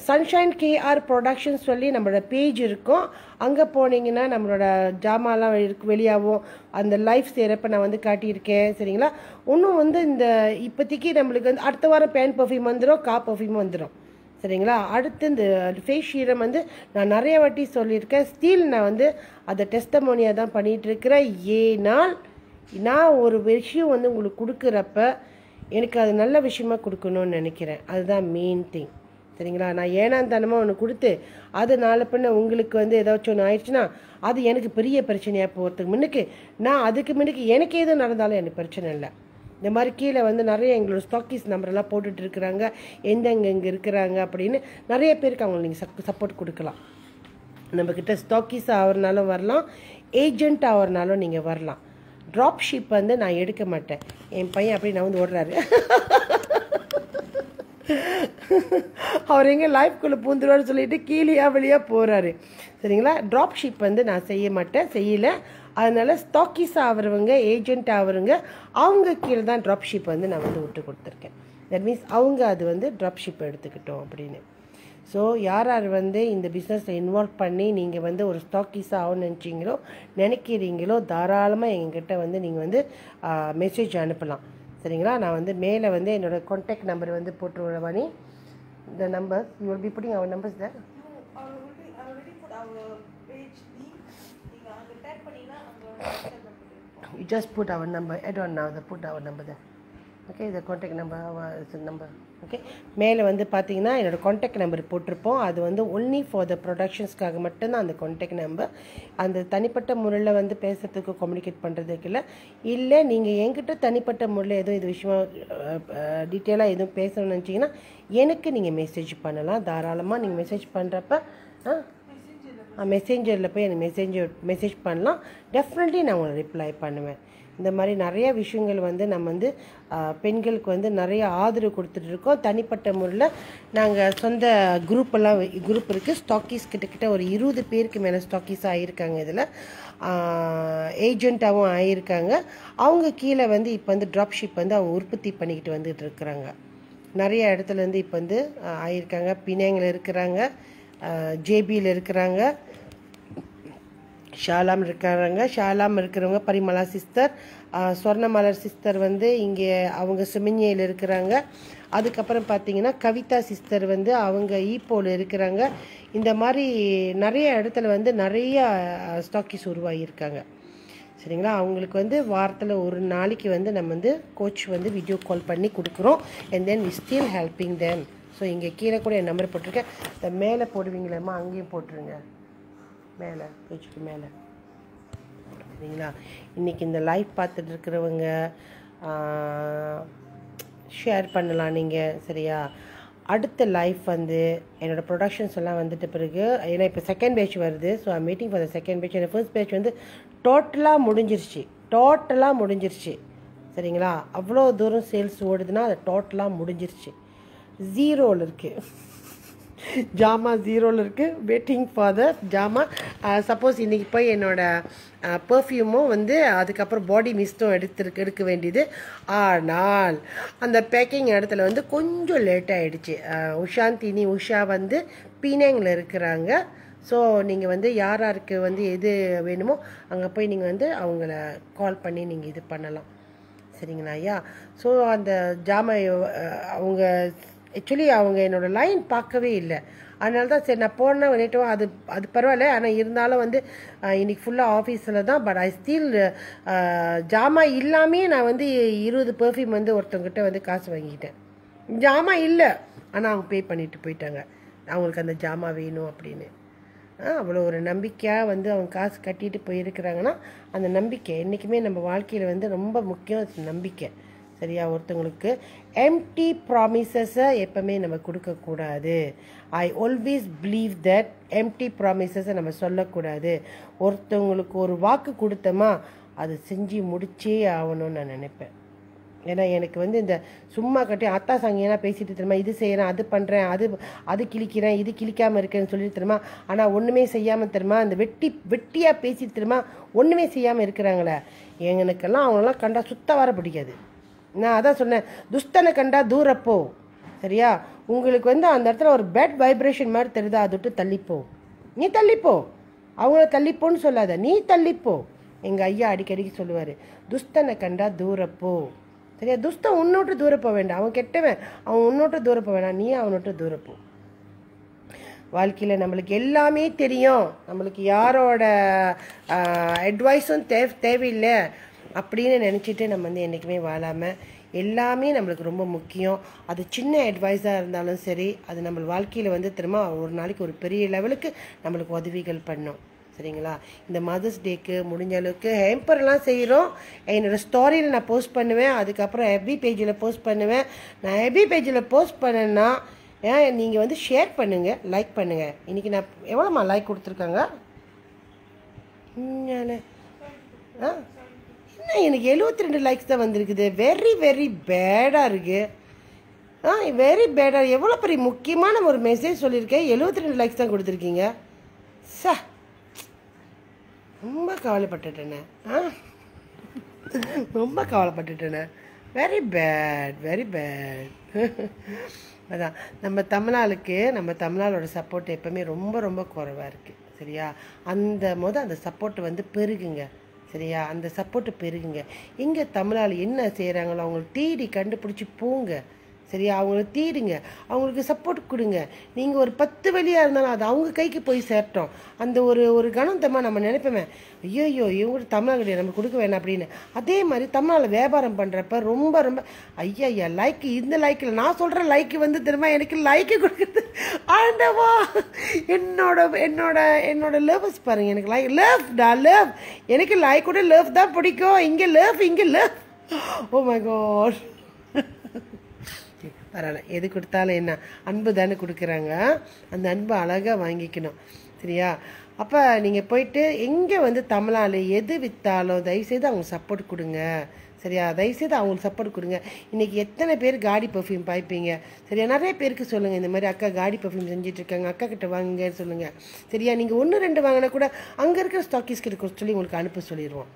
சன்ஷைன் கேஆர் ப்ரொடக்ஷன் சொல்லி நம்மளோட பேஜ் இருக்கும். அங்கே போனீங்கன்னா நம்மளோட ஜாமான்லாம் இருக்கு வெளியாகும் அந்த லைஃப் செய்கிறப்ப நான் வந்து காட்டியிருக்கேன் சரிங்களா? இன்னும் வந்து இந்த இப்போதைக்கு நம்மளுக்கு வந்து அடுத்த வாரம் பேன் பர்ஃப்யூம் வந்துடும் கா பர்ஃப்யூம் வந்துடும் சரிங்களா அடுத்து இந்த ஃபேஸ் ஷீரம் வந்து நான் நிறைய வாட்டி சொல்லியிருக்கேன். ஸ்டீல் நான் வந்து அதை டெஸ்டமோனியாக தான் பண்ணிகிட்ருக்கிறேன் ஏனால் நான் ஒரு விஷயம் வந்து உங்களுக்கு கொடுக்குறப்ப எனக்கு அது நல்ல விஷயமா கொடுக்கணும்னு நினைக்கிறேன். அதுதான் மெயின் திங் சரிங்களா? நான் ஏனாந்தனமாக ஒன்று கொடுத்து அது நாளை பின்ன உங்களுக்கு வந்து ஏதாச்சும் ஒன்று ஆயிடுச்சுன்னா அது எனக்கு பெரிய பிரச்சனையாக போகிறதுக்கு முன்னுக்கு நான் அதுக்கு முன்னுக்கு எனக்கு எது நடந்தாலும் எனக்கு பிரச்சனை இல்லை. இந்த மாதிரி கீழே வந்து நிறைய எங்களோட ஸ்டாக்கீஸ் நம்பரெல்லாம் போட்டுட்ருக்குறாங்க. எந்தெங்க இங்கே இருக்கிறாங்க அப்படின்னு நிறைய பேருக்கு அவங்களுக்கு நீங்கள் சப் சப்போர்ட் கொடுக்கலாம். நம்மக்கிட்ட ஸ்டாக்கீஸ் ஆகிறனாலும் வரலாம் ஏஜென்ட் ஆகிறனாலும் நீங்கள் வரலாம். ட்ராப் ஷிப் வந்து நான் எடுக்க மாட்டேன். என் பையன் அப்படி நான் வந்து ஓடுறாரு. அவர் எங்கே லைஃப்குள்ளே பூந்துருவார்னு சொல்லிட்டு கீழேயா வெளியாக போகிறாரு சரிங்களா? ட்ராப் ஷிப் வந்து நான் செய்ய மாட்டேன் செய்யலை. அதனால் ஸ்டாக்கிஸ் ஆகிறவங்க ஏஜென்ட் ஆகிறவங்க அவங்க கீழே தான் ட்ராப் ஷிப் வந்து நான் வந்து விட்டு கொடுத்துருக்கேன். தட் மீன்ஸ் அவங்க அது வந்து ட்ராப் ஷிப் எடுத்துக்கிட்டோம் அப்படின்னு. ஸோ யார் யார் வந்து இந்த பிஸ்னஸில் இன்வால்வ் பண்ணி நீங்கள் வந்து ஒரு ஸ்டாக்கிஸ் ஆகணும்னு நினச்சிங்களோ நினைக்கிறீங்களோ தாராளமாக எங்ககிட்ட வந்து நீங்கள் வந்து மெசேஜ் அனுப்பலாம். சரிங்களா? நான் வந்து மேலே வந்து என்னோடய கான்டாக்ட் நம்பர் வந்து போட்டுருவேன் மணி இந்த number you will be putting our numbers தான் I already, I already put our page link. நீங்க அங்க type பண்ணீங்கன்னா அங்க வந்து WhatsApp number இருக்கும். You just put our number. I on know. The put our number there. Okay இது contact number number okay மேலே வந்து பார்த்தீங்கன்னா என்னோடய காண்டாக்ட் நம்பர் போட்டிருப்போம் அது வந்து ஒன்லி ஃபார் த ப்ரொடக்ஷன்ஸ்க்காக மட்டும்தான் அந்த காண்டாக்ட் நம்பர் அந்த தனிப்பட்ட முறையில் வந்து பேசுகிறதுக்கு கம்யூனிகேட் பண்ணுறதுக்கு இல்லை இல்லை நீங்கள் என்கிட்ட தனிப்பட்ட முறையில் எதுவும் இது விஷயமா டீட்டெயிலாக எதுவும் பேசணும்னு நினச்சிங்கன்னா எனக்கு நீங்கள் மெசேஜ் பண்ணலாம் தாராளமாக நீங்கள் மெசேஜ் பண்ணுறப்ப மெசேஞ்சரில் போய் எனக்கு மெசேஞ்சர் மெசேஜ் பண்ணலாம். டெஃபினெட்லி நான் உங்களை ரிப்ளை பண்ணுவேன். இந்த மாதிரி நிறைய விஷயங்கள் வந்து நம்ம வந்து பெண்களுக்கு வந்து நிறைய ஆதரவு கொடுத்துட்டு இருக்கோம். தனிப்பட்ட முறையில் நாங்கள் சொந்த குரூப்பெல்லாம் குரூப் இருக்குது ஸ்டாக்கீஸ் கிட்டக்கிட்ட ஒரு இருபது பேருக்கு மேலே ஸ்டாக்கீஸ் ஆகியிருக்காங்க இதில். ஏஜெண்ட்டாகவும் ஆகியிருக்காங்க அவங்க கீழே வந்து இப்போ வந்து ட்ராப் ஷிப் வந்து அவங்க உற்பத்தி பண்ணிக்கிட்டு வந்துட்டு இருக்கிறாங்க. நிறைய இடத்துலேருந்து இப்போ வந்து ஆகியிருக்காங்க பிணையங்கள் இருக்கிறாங்க. ஜேபியில் இருக்கிறாங்க. ஷாலாம் இருக்கிறாங்க. ஷாலாம் இருக்கிறவங்க பரிமலா சிஸ்டர். சொர்ணமலர் சிஸ்டர் வந்து இங்கே அவங்க சுமிஞ்சியில் இருக்கிறாங்க. அதுக்கப்புறம் பார்த்தீங்கன்னா கவிதா சிஸ்டர் வந்து அவங்க ஈப்போவில் இருக்கிறாங்க. இந்த மாதிரி நிறைய இடத்துல வந்து நிறைய ஸ்டாக்கிஸ் உருவாகியிருக்காங்க. சரிங்களா? அவங்களுக்கு வந்து வாரத்தில் ஒரு நாளைக்கு வந்து நம்ம வந்து கோச் வந்து வீடியோ கால் பண்ணி கொடுக்குறோம். And then we still helping them so இங்கே கீழே கூட என் நம்பர் போட்டிருக்கேன். இந்த மேலே போடுவீங்களேம்மா அங்கேயும் போட்டுருங்க. மேலே பேச்சுக்கு மேலே. சரிங்களா? இன்றைக்கி இந்த லைவ் பார்த்துட்டு இருக்கிறவங்க ஷேர் பண்ணலாம் நீங்கள் சரியா? அடுத்த லைஃப் வந்து என்னோடய ப்ரொடக்ஷன்ஸ் எல்லாம் வந்துட்ட பிறகு ஏன்னா இப்போ செகண்ட் பேட்ச் வருது so I'm waiting for the second batch எனக்கு ஃபர்ஸ்ட் பேட்ச் வந்து டோட்டலாக முடிஞ்சிருச்சு. டோட்டலாக முடிஞ்சிருச்சு. சரிங்களா? அவ்வளோ தூரம் சேல்ஸ் ஓடுதுன்னா அது டோட்டலாக முடிஞ்சிருச்சு. ஜீரோவில் இருக்குது ஜாமா ஜீரோவில் இருக்குது வெயிட்டிங் ஃபார் த ஜாமா சப்போஸ் இன்றைக்கி போய் என்னோடய பர்ஃப்யூமும் uh, வந்து அதுக்கப்புறம் பாடி மிஸ்டும் எடுத்துருக்கு எடுக்க வேண்டியது. ஆனால் அந்த பேக்கிங் இடத்துல வந்து கொஞ்சம் லேட் ஆகிடுச்சு uh, உஷாந்தினி உஷா வந்து பீனேங்கில் இருக்கிறாங்க. ஸோ நீங்கள் வந்து யார் யாருக்கு வந்து எது வேணுமோ அங்கே போய் நீங்கள் வந்து அவங்கள கால் பண்ணி நீங்கள் இது பண்ணலாம். சரிங்களா ஐயா? ஸோ அந்த ஜாமா uh, அவங்க ஆக்சுவலி அவங்க என்னோடய லைன் பார்க்கவே இல்லை. அதனால தான் சரி நான் போனேன் நேட்டும் அது அது பரவாயில்ல. ஆனால் இருந்தாலும் வந்து இன்றைக்கி ஃபுல்லாக ஆஃபீஸில் தான் பட் ஐ ஸ்டீல் ஜாமா இல்லாமே நான் வந்து இருபது பெர்ஃப்யூம் வந்து ஒருத்தவங்கிட்ட வந்து காசு வாங்கிக்கிட்டேன். ஜாமா இல்லை. ஆனால் அவங்க பே பண்ணிட்டு போயிட்டாங்க. அவங்களுக்கு அந்த ஜாமா வேணும் அப்படின்னு. அவ்வளோ ஒரு நம்பிக்கையாக வந்து அவங்க காசு கட்டிட்டு போயிருக்கிறாங்கன்னா அந்த நம்பிக்கை என்றைக்குமே நம்ம வாழ்க்கையில் வந்து ரொம்ப முக்கியம் நம்பிக்கை. சரியா ஒருத்தவங்களுக்கு எம்டி ப்ராமிசஸை எப்பவுமே நம்ம கொடுக்கக்கூடாது. I always believe that empty ப்ராமிசஸை நம்ம சொல்லக்கூடாது. ஒருத்தவங்களுக்கு ஒரு வாக்கு கொடுத்தோமா அது செஞ்சு முடிச்சே ஆகணும்னு நான் நினைப்பேன். ஏன்னா எனக்கு வந்து இந்த சும்மா கட்டி அத்தா சாங்கியெல்லாம் பேசிட்டு திரும்ப இது செய்கிறேன் அது பண்ணுறேன் அது அது கிழிக்கிறேன் இது கிழிக்காமல் இருக்கேன்னு சொல்லிட்டு திரும்ப ஆனால் ஒன்றுமே செய்யாமல் திரும்ப அந்த வெட்டி வெட்டியாக பேசிட்டு திரும்ப ஒன்றுமே செய்யாமல் இருக்கிறாங்களே? எங்களுக்கெல்லாம் அவங்களெல்லாம் கண்டா சுத்த வர பிடிக்காது. நான் அதான் சொன்னேன் துஷ்டனை கண்டா தூரப்போ சரியா? உங்களுக்கு வந்து அந்த இடத்துல ஒரு பேட் வைப்ரேஷன் மாதிரி தெரியுதா அதை விட்டு தள்ளிப்போ. நீ தள்ளிப்போ. அவங்கள தள்ளிப்போன்னு சொல்லாத. நீ தள்ளிப்போ. எங்கள் ஐயா அடிக்கடிக்கு சொல்லுவார் துஷ்டனை கண்டா தூரப்போ சரியா? துஷ்டன் உன்னோட்டு தூர போக வேண்டாம். அவன் கெட்டவன். அவன் உன்னோட்டு தூர வேண்டாம் நீ அவனோட்டு தூரப்போ வாழ்க்கையில் நம்மளுக்கு எல்லாமே தெரியும். நம்மளுக்கு யாரோட அட்வைஸும் தேவ் தேவையில்லை. அப்படின்னு நினச்சிட்டு நம்ம வந்து என்றைக்குமே வாழாமல் எல்லாமே நம்மளுக்கு ரொம்ப முக்கியம். அது சின்ன அட்வைஸாக இருந்தாலும் சரி அது நம்ம வாழ்க்கையில் வந்து திரும்ப ஒரு நாளைக்கு ஒரு பெரிய லெவலுக்கு நம்மளுக்கு உதவிகள் பண்ணும். சரிங்களா? இந்த மதர்ஸ் டேக்கு முடிஞ்ச அளவுக்கு ஹேம்பர்லாம் செய்கிறோம் என்னோடய ஸ்டோரியில் நான் போஸ்ட் பண்ணுவேன். அதுக்கப்புறம் எஃபி பேஜில் போஸ்ட் பண்ணுவேன். நான் எஃபி பேஜில் போஸ்ட் பண்ணேன்னா ஏன் நீங்கள் வந்து ஷேர் பண்ணுங்கள் லைக் பண்ணுங்கள் இன்றைக்கி நான் எவ்வளோம்மா லைக் கொடுத்துருக்காங்க? ம், ஆ? என்ன எனக்கு எழுபத்தி ரெண்டு லைக்ஸ் தான் வந்திருக்குது. வெரி வெரி பேடாக இருக்குது ஆ வெரி பேடாக எவ்வளோ பெரிய முக்கியமான ஒரு மெசேஜ் சொல்லியிருக்கேன். எழுபத்தி ரெண்டு லைக்ஸ் தான் கொடுத்துருக்கீங்க. ச ரொம்ப கவலைப்பட்டுட்டேனே. ஆ ரொம்ப கவலைப்பட்டுட்டேனே. வெரி பேட் வெரி பேட் அதான் நம்ம தமிழ்நாளுக்கு நம்ம தமிழ்நாளோட சப்போர்ட் எப்போவுமே ரொம்ப ரொம்ப குறைவாக இருக்குது சரியா? அந்த மொதல் அந்த சப்போர்ட் வந்து பெருகுங்க. சரியா? அந்த சப்போர்ட்டை பெருகுங்க எங்கே தமிழால் என்ன செய்கிறாங்களோ அவங்களுக்கு டிடி கண்டுபிடிச்சி போங்க. சரியா? அவங்கள தீடுங்க. அவங்களுக்கு சப்போர்ட் கொடுங்க. நீங்கள் ஒரு பத்து வழியாக இருந்தாலும் அது அவங்க கைக்கு போய் சேரட்டும். அந்த ஒரு ஒரு கணத்தமாக நம்ம நினைப்போமே. ஐயோ ஐயோ இவங்க தமிழ் கிடையாது நம்ம கொடுக்க வேணாம் அப்படின்னு. அதே மாதிரி தமிழில் வியாபாரம் பண்ணுறப்ப ரொம்ப ரொம்ப ஐயா ஐயா லைக் இந்த லைக்கில் நான் சொல்கிற லைக் வந்து திரும்ப எனக்கு லைக்கு கொடுக்குறது ஆண்டவா! என்னோட என்னோட என்னோட லவ்ஸ் பாருங்கள் எனக்கு லைக் லவ் டா லவ் எனக்கு லைக் கூட லவ் தான் பிடிக்கும். இங்கே லவ் இங்கே லவ் ஓ மை காட் பரவாயில்ல. எது கொடுத்தாலும் என்ன? அன்பு தானே கொடுக்குறாங்க. அந்த அன்பை அழகாக வாங்கிக்கணும். சரியா? அப்போ நீங்கள் போயிட்டு எங்கே வந்து தமிழால் எது விற்றாலும் தயவுசெய்து அவங்க சப்போர்ட் கொடுங்க. சரியா? தயவுசெய்து அவங்களுக்கு சப்போர்ட் கொடுங்க. இன்றைக்கி எத்தனை பேர் காடி பர்ஃப்யூம் பாய்ப்பீங்க? சரியா? நிறைய பேருக்கு சொல்லுங்கள் இந்த மாதிரி அக்கா காடி பர்ஃப்யூம் செஞ்சிட்ருக்காங்க. அக்கா கிட்ட வாங்குங்கன்னு சொல்லுங்கள் சரியா? நீங்கள் ஒன்று ரெண்டு வாங்கினா கூட அங்கே இருக்கிற ஸ்டாக்கிஸ் கிட்ட சொல்லி உங்களுக்கு அனுப்ப சொல்லிடுவோம்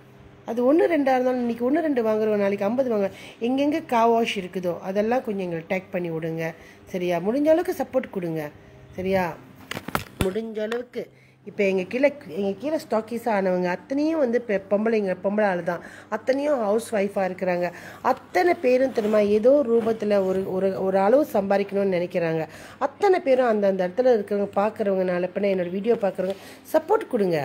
அது ஒன்று ரெண்டாக இருந்தாலும் இன்றைக்கி ஒன்று ரெண்டு வாங்குறோம் நாளைக்கு ஐம்பது வாங்க. எங்கெங்கே காவாஷ் இருக்குதோ அதெல்லாம் கொஞ்சம் எங்களை டேக் பண்ணி விடுங்க. சரியா? முடிஞ்ச அளவுக்கு சப்போர்ட் கொடுங்க. சரியா? முடிஞ்ச அளவுக்கு. இப்போ எங்கள் கீழே எங்கள் கீழே ஸ்டாக்கீஸ் ஆனவங்க அத்தனையும் வந்து இப்போ பொம்பளைங்க பொம்பளை ஆள் தான். அத்தனையும் ஹவுஸ் ஒய்ஃபாக இருக்கிறாங்க. அத்தனை பேரும் திரும்ப ஏதோ ஒரு ரூபத்தில் ஒரு ஒரு ஒரு அளவு சம்பாதிக்கணும்னு நினைக்கிறாங்க. அத்தனை பேரும் அந்த அந்த இடத்துல இருக்கிறவங்க பார்க்குறவங்க நாளை பின்ன என்னோடய வீடியோ பார்க்குறவங்க சப்போர்ட் கொடுங்க.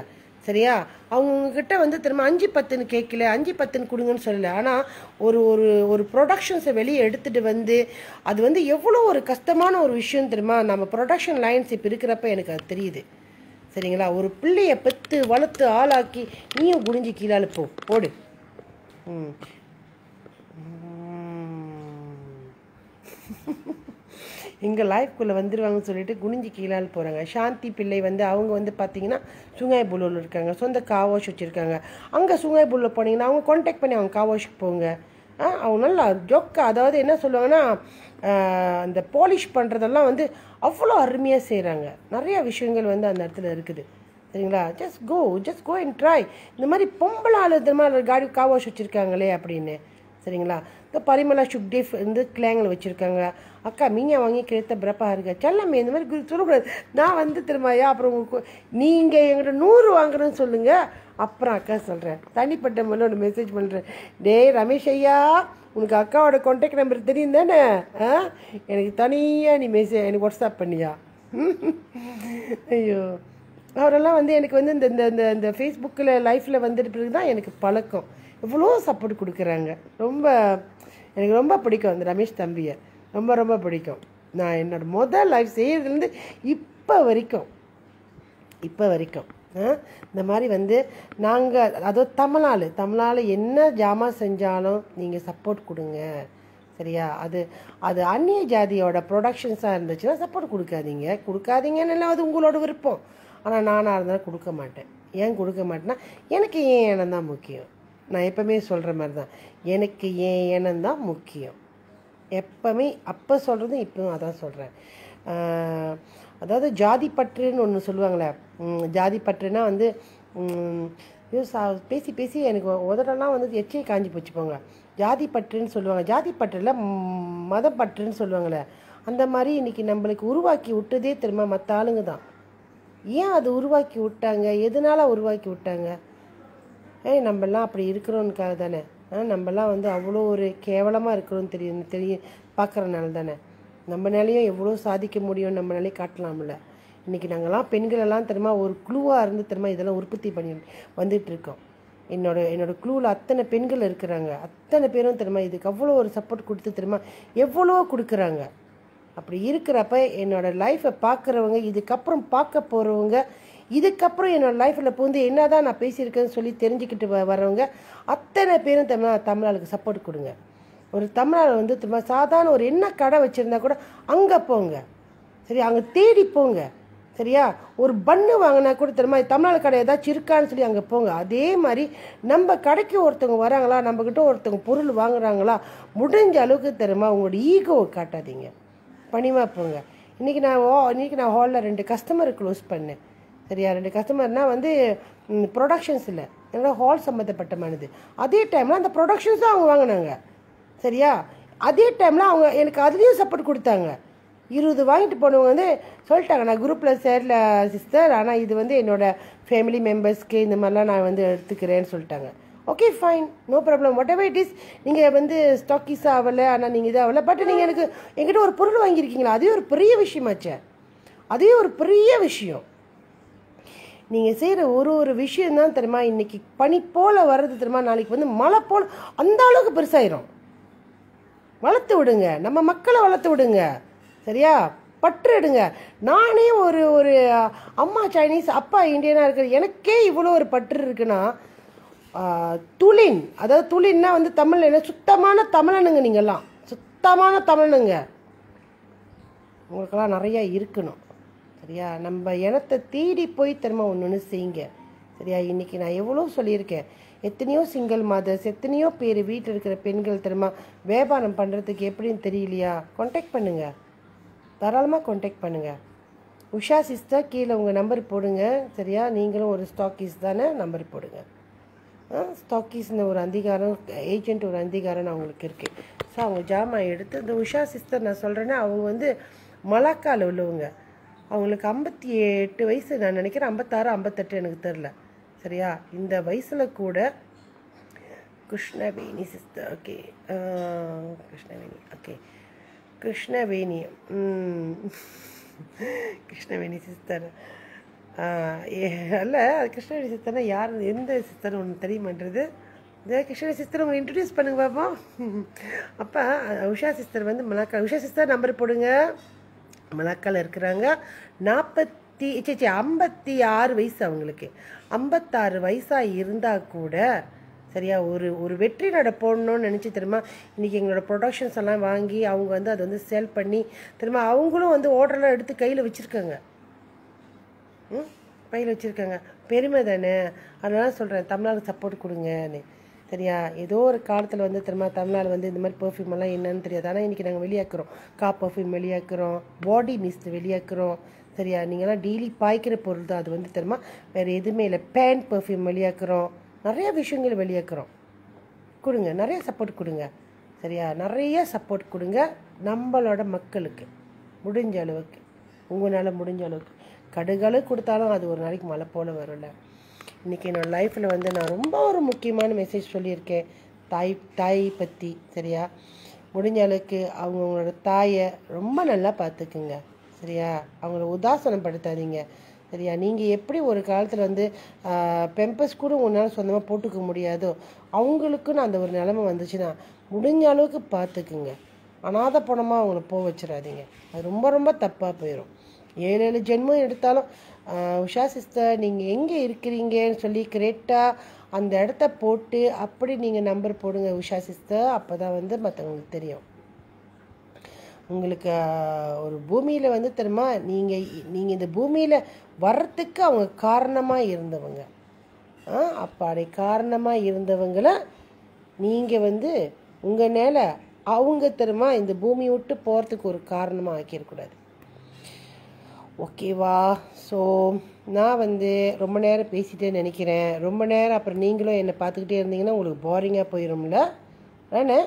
சரியா? அவங்க வந்து திரும்ப அஞ்சு பத்துன்னு கேட்கல அஞ்சு பத்துன்னு கொடுங்கன்னு சொல்லலை. ஆனால் ஒரு ஒரு ஒரு ப்ரொடக்ஷன்ஸை வெளியே எடுத்துகிட்டு வந்து அது வந்து எவ்வளோ ஒரு கஷ்டமான ஒரு விஷயம் தெரியுமா? நம்ம ப்ரொடக்ஷன் லைன்ஸ் இப்போ இருக்கிறப்ப எனக்கு அது தெரியுது. சரிங்களா? ஒரு பிள்ளையை பெற்று வளர்த்து ஆளாக்கி நீயும் குடிஞ்சு கீழே போ போடு. ம். இங்கே லைஃப்குள்ளே வந்துடுவாங்கன்னு சொல்லிட்டு குனிஞ்சி கீழால் போகிறாங்க சாந்தி பிள்ளை வந்து அவங்க வந்து பார்த்தீங்கன்னா சுங்காய் புல்லூரில் இருக்காங்க. சொந்த காவாஷ் வச்சுருக்காங்க. அங்கே சுங்காய் புல்லில் போனீங்கன்னா அவங்க காண்டாக்ட் பண்ணி அவங்க காவாஷுக்கு போங்க. ஆ அவங்க நல்லா ஜொக்கா அதாவது என்ன சொல்லுவாங்கன்னா அந்த பாலிஷ் பண்ணுறதெல்லாம் வந்து அவ்வளோ அருமையாக செய்கிறாங்க நிறையா விஷயங்கள் வந்து அந்த இடத்துல இருக்குது. சரிங்களா? Just go just go and try இந்த மாதிரி பொம்பளை ஆளு இந்த மாதிரி காடி காவாஷ் வச்சுருக்காங்களே அப்படின்னு. சரிங்களா? இந்த பரிமலா சுக்டேஃப் வந்து கிளாங்கில் வச்சுருக்காங்க. அக்கா மீன் வாங்கி கிழத்த பிறப்பாக இருக்க செல்லம்மே இந்த மாதிரி குரு- சொல்லக்கூடாது. நான் வந்து திரும்பியா அப்புறம் உங்களுக்கு நீங்கள் எங்கிட்ட நூறு வாங்குறேன்னு சொல்லுங்கள் அப்புறம் அக்கா சொல்கிறேன் தனிப்பட்ட முறையில் ஒன்று மெசேஜ் பண்ணுறேன் டேய் ரமேஷ் ஐயா உனக்கு அக்காவோட கான்டாக்ட் நம்பர் தெரியும் தானே? ஆ? எனக்கு தனியாக நீ மெசேஜ் எனக்கு வாட்ஸ்அப் பண்ணியா? ஐயோ. அவரெல்லாம் வந்து எனக்கு வந்து இந்த இந்த இந்த இந்த ஃபேஸ்புக்கில் லைஃப்பில் வந்துட்டு பிறகு தான் எனக்கு பழக்கம். எவ்வளோ சப்போர்ட் கொடுக்குறாங்க. ரொம்ப எனக்கு ரொம்ப பிடிக்கும் அந்த ரமேஷ் தம்பியை. ரொம்ப ரொம்ப பிடிக்கும். நான் என்னோட முதல் லைஃப் செய்கிறதுலேருந்து இப்போ வரைக்கும் இப்போ வரைக்கும் இந்த மாதிரி வந்து நாங்கள் அதாவது தமிழால் தமிழால் என்ன ஜாமான் செஞ்சாலும் நீங்கள் சப்போர்ட் கொடுங்க. சரியா? அது அது அந்நிய ஜாதியோட ப்ரொடக்ஷன்ஸாக இருந்துச்சுன்னா சப்போர்ட் கொடுக்காதீங்க. கொடுக்காதீங்கன்னு அது உங்களோட விருப்பம். ஆனால் நானாக இருந்தாலும் கொடுக்க மாட்டேன். ஏன் கொடுக்க மாட்டேன்னா எனக்கு ஏன் எண்ணம் தான் முக்கியம். நான் எப்போவுமே சொல்கிற மாதிரி தான் எனக்கு ஏன் எண்ணம் தான் முக்கியம். எப்பவுமே அப்போ சொல்கிறதும் இப்போவும் அதான் சொல்கிறேன் அதாவது ஜாதி பற்றுன்னு ஒன்று சொல்லுவாங்களே ஜாதி பற்றுனா வந்து ஐயோ, சா- பேசி பேசி எனக்கு உதடெல்லாம் வந்து எச்சையை காஞ்சி போச்சு போங்க. ஜாதி பற்றுன்னு சொல்லுவாங்க. ஜாதி பற்றுல மத பற்றுன்னு சொல்லுவாங்களே அந்த மாதிரி இன்னைக்கு நம்மளுக்கு உருவாக்கி விட்டதே திரும்ப மற்ற ஆளுங்க தான். ஏன் அது உருவாக்கி விட்டாங்க? எதனால உருவாக்கி விட்டாங்க? ஏய் நம்மலாம் அப்படி இருக்கிறோன்னுக்காக தானே. ஆனால் நம்மலாம் வந்து அவ்வளோ ஒரு கேவலமாக இருக்கிறோன்னு தெரியும் தெரியும் பார்க்குறனால தானே. நம்மனாலேயும் எவ்வளோ சாதிக்க முடியும் நம்மளாலே காட்டலாம்ல. இன்றைக்கி நாங்கள்லாம் பெண்களெல்லாம் தெரியுமா ஒரு குழுவாக இருந்து தெரியுமா இதெல்லாம் உற்பத்தி பண்ணி வந்துட்டு இருக்கோம். என்னோட என்னோடய குழுவில் அத்தனை பெண்கள் இருக்கிறாங்க. அத்தனை பேரும் தெரியுமா இதுக்கு அவ்வளோ ஒரு சப்போர்ட் கொடுத்து தெரியுமா எவ்வளோ கொடுக்குறாங்க. அப்படி இருக்கிறப்ப என்னோடய லைஃப்பை பார்க்குறவங்க இதுக்கப்புறம் பார்க்க போகிறவங்க இதுக்கப்புறம் என்னோடய லைஃப்பில் புகுந்து என்ன தான் நான் பேசியிருக்கேன்னு சொல்லி தெரிஞ்சுக்கிட்டு வ வரவங்க அத்தனை பேரும் தமிழ் தமிழாளுக்கு சப்போர்ட் கொடுங்க. ஒரு தமிழால் வந்து சும்மா சாதாரண ஒரு என்ன கடை வச்சுருந்தா கூட அங்கே போங்க. சரி அங்கே தேடி போங்க. சரியா? ஒரு பன்னு வாங்கினா கூட தெரியுமா தமிழ்நாடு கடை ஏதாச்சும் இருக்கான்னு சொல்லி அங்கே போங்க. அதே மாதிரி நம்ம கடைக்கு ஒருத்தவங்க வராங்களா நம்மக்கிட்ட ஒருத்தவங்க பொருள் வாங்குறாங்களா முடிஞ்ச அளவுக்கு தெரியுமா உங்களோட ஈகோவை காட்டாதீங்க. பணிவாக போங்க. இன்றைக்கி நான் ஓ இன்றைக்கி நான் ஹாலில் ரெண்டு கஸ்டமரை க்ளோஸ் பண்ணேன். சரியா? ரெண்டு கஸ்டமர்னால் வந்து ப்ரொடக்ஷன்ஸ் இல்லை. என்னோட ஹால் சம்மந்தப்பட்டமானது அதே டைமில் அந்த ப்ரொடக்ஷன்ஸ் தான் அவங்க வாங்கினாங்க. சரியா? அதே டைமில் அவங்க எனக்கு அதுலேயும் சப்போர்ட் கொடுத்தாங்க. இருபது வாங்கிட்டு போனவங்க வந்து சொல்லிட்டாங்க நான் குரூப்பில் சேரல சிஸ்டர் ஆனால் இது வந்து என்னோடய ஃபேமிலி மெம்பர்ஸ்க்கு இந்த மாதிரிலாம் நான் வந்து எடுத்துக்கிறேன்னு சொல்லிட்டாங்க. Okay fine no problem whatever it is நீங்கள் வந்து ஸ்டாக்கீஸ் ஆகலை ஆனால் நீங்கள் இது ஆகலை பட் நீங்கள் எனக்கு எங்கிட்ட ஒரு பொருள் வாங்கியிருக்கீங்களா? அதே ஒரு பெரிய விஷயமாச்சே. அதே ஒரு பெரிய விஷயம். நீங்கள் செய்கிற ஒரு ஒரு விஷயந்தான் தெரியுமா? இன்னைக்கு பனி போல் வர்றது தெரியுமா? நாளைக்கு வந்து மழை போல் அந்த அளவுக்கு பெருசாயிரும். வளர்த்து விடுங்க. நம்ம மக்களை வளர்த்து விடுங்க. சரியா? பற்று எடுங்க. நானே ஒரு ஒரு அம்மா சைனீஸ் அப்பா இந்தியனாக இருக்கிற எனக்கே இவ்வளோ ஒரு பற்று இருக்குன்னா துளின் அதாவது துளின்னா வந்து தமிழ் என்ன? சுத்தமான தமிழனுங்க நீங்கள்லாம். சுத்தமான தமிழனுங்க. உங்களுக்கெல்லாம் நிறையா இருக்கணும். சரியா? நம்ம இனத்தை தேடி போய் திரும்ப ஒன்று ஒன்று செய்யுங்க. சரியா? இன்னைக்கு நான் எவ்வளோ சொல்லியிருக்கேன். எத்தனையோ சிங்கிள் மதர்ஸ் எத்தனையோ பேர் வீட்டில் இருக்கிற பெண்கள் திரும்ப வியாபாரம் பண்ணுறதுக்கு எப்படின்னு தெரியலையா? காண்டாக்ட் பண்ணுங்கள் தாராளமாக காண்டாக்ட் பண்ணுங்கள் உஷா சிஸ்டர் கீழே உங்கள் நம்பர் போடுங்க. சரியா? நீங்களும் ஒரு ஸ்டாக்கீஸ் தானே? நம்பர் போடுங்க. ஸ்டாக்கீஸ்னு ஒரு அங்கீகாரம் ஏஜென்ட் ஒரு அங்கீகாரம் அவங்களுக்கு இருக்குது ஸோ அவங்க ஜாமான் எடுத்து இந்த உஷா சிஸ்டர் நான் சொல்கிறேன்னா அவங்க வந்து மலாக்காவில் உள்ளவங்க. அவங்களுக்கு ஐம்பத்தி எட்டு வயசு நான் நினைக்கிறேன் ஐம்பத்தாறு ஐம்பத்தெட்டு எனக்கு தெரில சரியா? இந்த வயசில் கூட Krishnaveni sister okay Krishnaveni okay Krishnaveni Krishnaveni sister அல்ல கிருஷ்ணவேணி சிஸ்டர்னா யார்? எந்த சிஸ்டர் ஒன்று தெரிய இந்த கிருஷ்ணவேணி சிஸ்டர் உங்களை இன்ட்ரடியூஸ் பண்ணுங்க பாப்போம். அப்போ உஷா சிஸ்டர் வந்து மலாக்கா உஷா சிஸ்டர் நம்பர் போடுங்க. மலாக்கால இருக்கிறாங்க. நாற்பத்தி சேச்சி ஐம்பத்தி ஆறு வயசு அவங்களுக்கு. ஐம்பத்தாறு வயசாக இருந்தால் கூட சரியா ஒரு ஒரு வெற்றி நட போடணும்னு நினச்சி திரும்ப இன்றைக்கி எங்களோட ப்ரொடக்ஷன்ஸ் எல்லாம் வாங்கி அவங்க வந்து அதை வந்து சேல் பண்ணி திரும்ப அவங்களும் வந்து ஆர்டர்லாம் எடுத்து கையில் வச்சுருக்காங்க. ம்? கையில் வச்சுருக்காங்க. பெருமை தானே? அதனால சொல்கிறேன் தமிழ்நாடு சப்போர்ட் கொடுங்கன்னு. சரியா ஏதோ ஒரு காலத்தில் வந்து திரும்ப தமிழ்நாடு வந்து இந்த மாதிரி பர்ஃப்யூம் எல்லாம் என்னன்னு தெரியாது. ஆனால் இன்றைக்கி நாங்கள் வெளியாக்குறோம். கா பர்ஃப்யூம் வெளியாக்குறோம். பாடி மிஸ்ட் வெளியாக்குறோம். சரியா? நீங்கள்லாம் டெய்லி பாய்க்கிற பொருள் தான் அது வந்து தெரியுமா? வேறு எதுவுமே இல்லை. பேண்ட் பர்ஃப்யூம் வெளியாக்குறோம். நிறைய விஷயங்கள் வெளியாக்குறோம். கொடுங்க. நிறைய சப்போர்ட் கொடுங்க. சரியா? நிறைய சப்போர்ட் கொடுங்க. நம்மளோட மக்களுக்கு. முடிஞ்ச அளவுக்கு. உங்களால் முடிஞ்ச அளவுக்கு. கடுகளவு கொடுத்தாலும் அது ஒரு நாளைக்கு மழை போல் வரும்ல. இன்றைக்கி என்னோடய லைஃப்பில் வந்து நான் ரொம்ப ஒரு முக்கியமான மெசேஜ் சொல்லியிருக்கேன். தாய் தாய் பற்றி சரியா? முடிஞ்ச அளவுக்கு அவங்கவுங்களோட தாயை ரொம்ப நல்லா பார்த்துக்குங்க சரியா? அவங்கள உதாசனப்படுத்தாதீங்க சரியா? நீங்கள் எப்படி ஒரு காலத்தில் வந்து பெம்பஸ் கூட உங்களால் சொந்தமாக போட்டுக்க முடியாதோ அவங்களுக்குன்னு அந்த ஒரு நிலமை வந்துச்சுன்னா முடிஞ்ச அளவுக்கு பார்த்துக்குங்க. அனாதை பணமாக அவங்கள போக வச்சிடாதீங்க. அது ரொம்ப ரொம்ப தப்பாக போயிடும் ஏழு ஏழு ஜென்மம் எடுத்தாலும் உஷா சிஸ்டர் நீங்கள் எங்கே இருக்கிறீங்கன்னு சொல்லி கரெக்டாக அந்த இடத்த போட்டு அப்படி நீங்கள் நம்பர் போடுங்க உஷா சிஸ்டர். அப்போ தான் வந்து மற்றவங்களுக்கு தெரியும். உங்களுக்கு ஒரு பூமியில் வந்து தெரியுமா? நீங்கள் நீங்கள் இந்த பூமியில் வர்றதுக்கு அவங்க காரணமாக இருந்தவங்க. ஆ, அப்படி காரணமாக இருந்தவங்கள நீங்கள் வந்து உங்கள் மேலே அவங்க தெரியுமா? இந்த பூமி விட்டு போகிறதுக்கு ஒரு காரணமாக ஆக்கிடக்கூடாது. ஓகேவா? ஸோ நான் வந்து ரொம்ப நேரம் பேசிட்டே நினைக்கிறேன். ரொம்ப நேரம் அப்புறம் நீங்களும் என்னை பார்த்துக்கிட்டே இருந்தீங்கன்னா உங்களுக்கு போரிங்காக போயிடும்ல தானே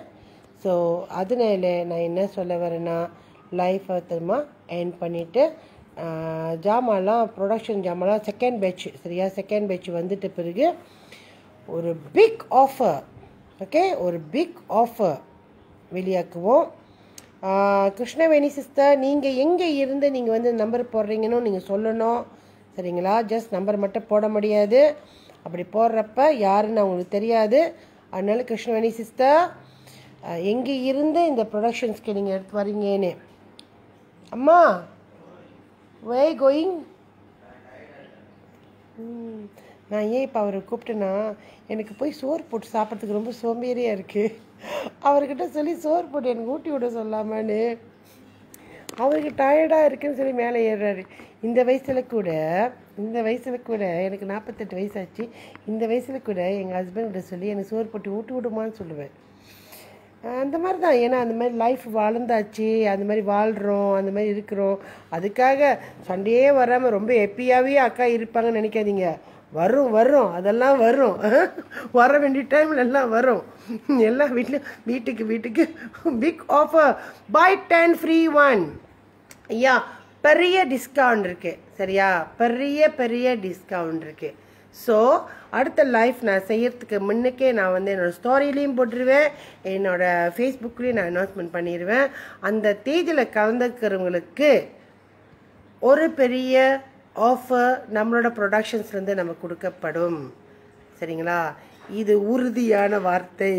ஸோ அதனால நான் என்ன சொல்ல வரேன்னா லைஃப்பை திரும்ப என் பண்ணிவிட்டு ஜாமான்லாம் ப்ரொடக்ஷன் ஜாமான்லாம் செகண்ட் பேட்ச் சரியா? செகண்ட் பேட்ச் வந்துட்ட பிறகு ஒரு பிக் ஆஃபர் ஓகே ஒரு பிக் ஆஃபர் வெளியாக்குவோம். கிருஷ்ணவேணி சிஸ்டர் நீங்கள் எங்கே இருந்து நீங்கள் வந்து நம்பர் போடுறீங்கன்னு நீங்கள் சொல்லணும். சரிங்களா? ஜஸ்ட் நம்பர் மட்டும் போட முடியாது. அப்படி போடுறப்ப யாருன்னு அவங்களுக்கு தெரியாது. அதனால கிருஷ்ணவேணி சிஸ்டர் எங்கே இருந்து இந்த ப்ரொடக்ஷன்ஸ்க்கு நீங்கள் எடுத்து வரீங்கன்னு அம்மா வே கோயிங் நான் ஏன் இப்போ அவரை கூப்பிட்டேன்னா எனக்கு போய் சோறு போட்டு சாப்பிட்றதுக்கு ரொம்ப சோம்பேறியாக இருக்குது அவர்கிட்ட சொல்லி சோறு போட்டு எனக்கு ஊட்டி விட சொல்லாமான்னு. அவருக்கு டயர்டாக இருக்குன்னு சொல்லி மேலே ஏறுறாரு. இந்த வயசில் கூட இந்த வயசில் கூட எனக்கு நாற்பத்தெட்டு வயசாச்சு. இந்த வயசில் கூட எங்கள் ஹஸ்பண்ட்கிட்ட சொல்லி எனக்கு சோறு போட்டு ஊட்டி விடுமான்னு சொல்லுவேன். அந்த மாதிரி தான் ஏன்னா அந்த மாதிரி லைஃப் வாழ்ந்தாச்சு. அந்த மாதிரி வாழ்கிறோம் அந்த மாதிரி இருக்கிறோம். அதுக்காக சண்டையே வராமல் ரொம்ப ஹெப்பியாகவே அக்கா இருப்பாங்கன்னு நினைக்காதீங்க. வரும் வரும். அதெல்லாம் வரும். (laughs) வர வேண்டிய டைமில் எல்லாம் வரும். (laughs) எல்லா வீட்லையும் வீட்டுக்கு வீட்டுக்கு. Big offer buy ten free one ஐயா பெரிய டிஸ்கவுண்ட் இருக்குது சரியா? பெரிய பெரிய டிஸ்கவுண்ட் இருக்குது ஸோ அடுத்த லைஃப் நான் செய்யறதுக்கு முன்னுக்கே நான் வந்து என்னோடய ஸ்டோரியிலையும் போட்டுருவேன். என்னோடய ஃபேஸ்புக்லேயும் நான் அனௌன்ஸ்மெண்ட் பண்ணிடுவேன் அந்த தேதியில் கலந்துக்கிறவங்களுக்கு ஒரு பெரிய ஆஃபர் நம்மளோட ப்ரொடக்ஷன்ஸ்லேருந்து நமக்கு கொடுக்கப்படும். சரிங்களா? இது உறுதியான வார்த்தை.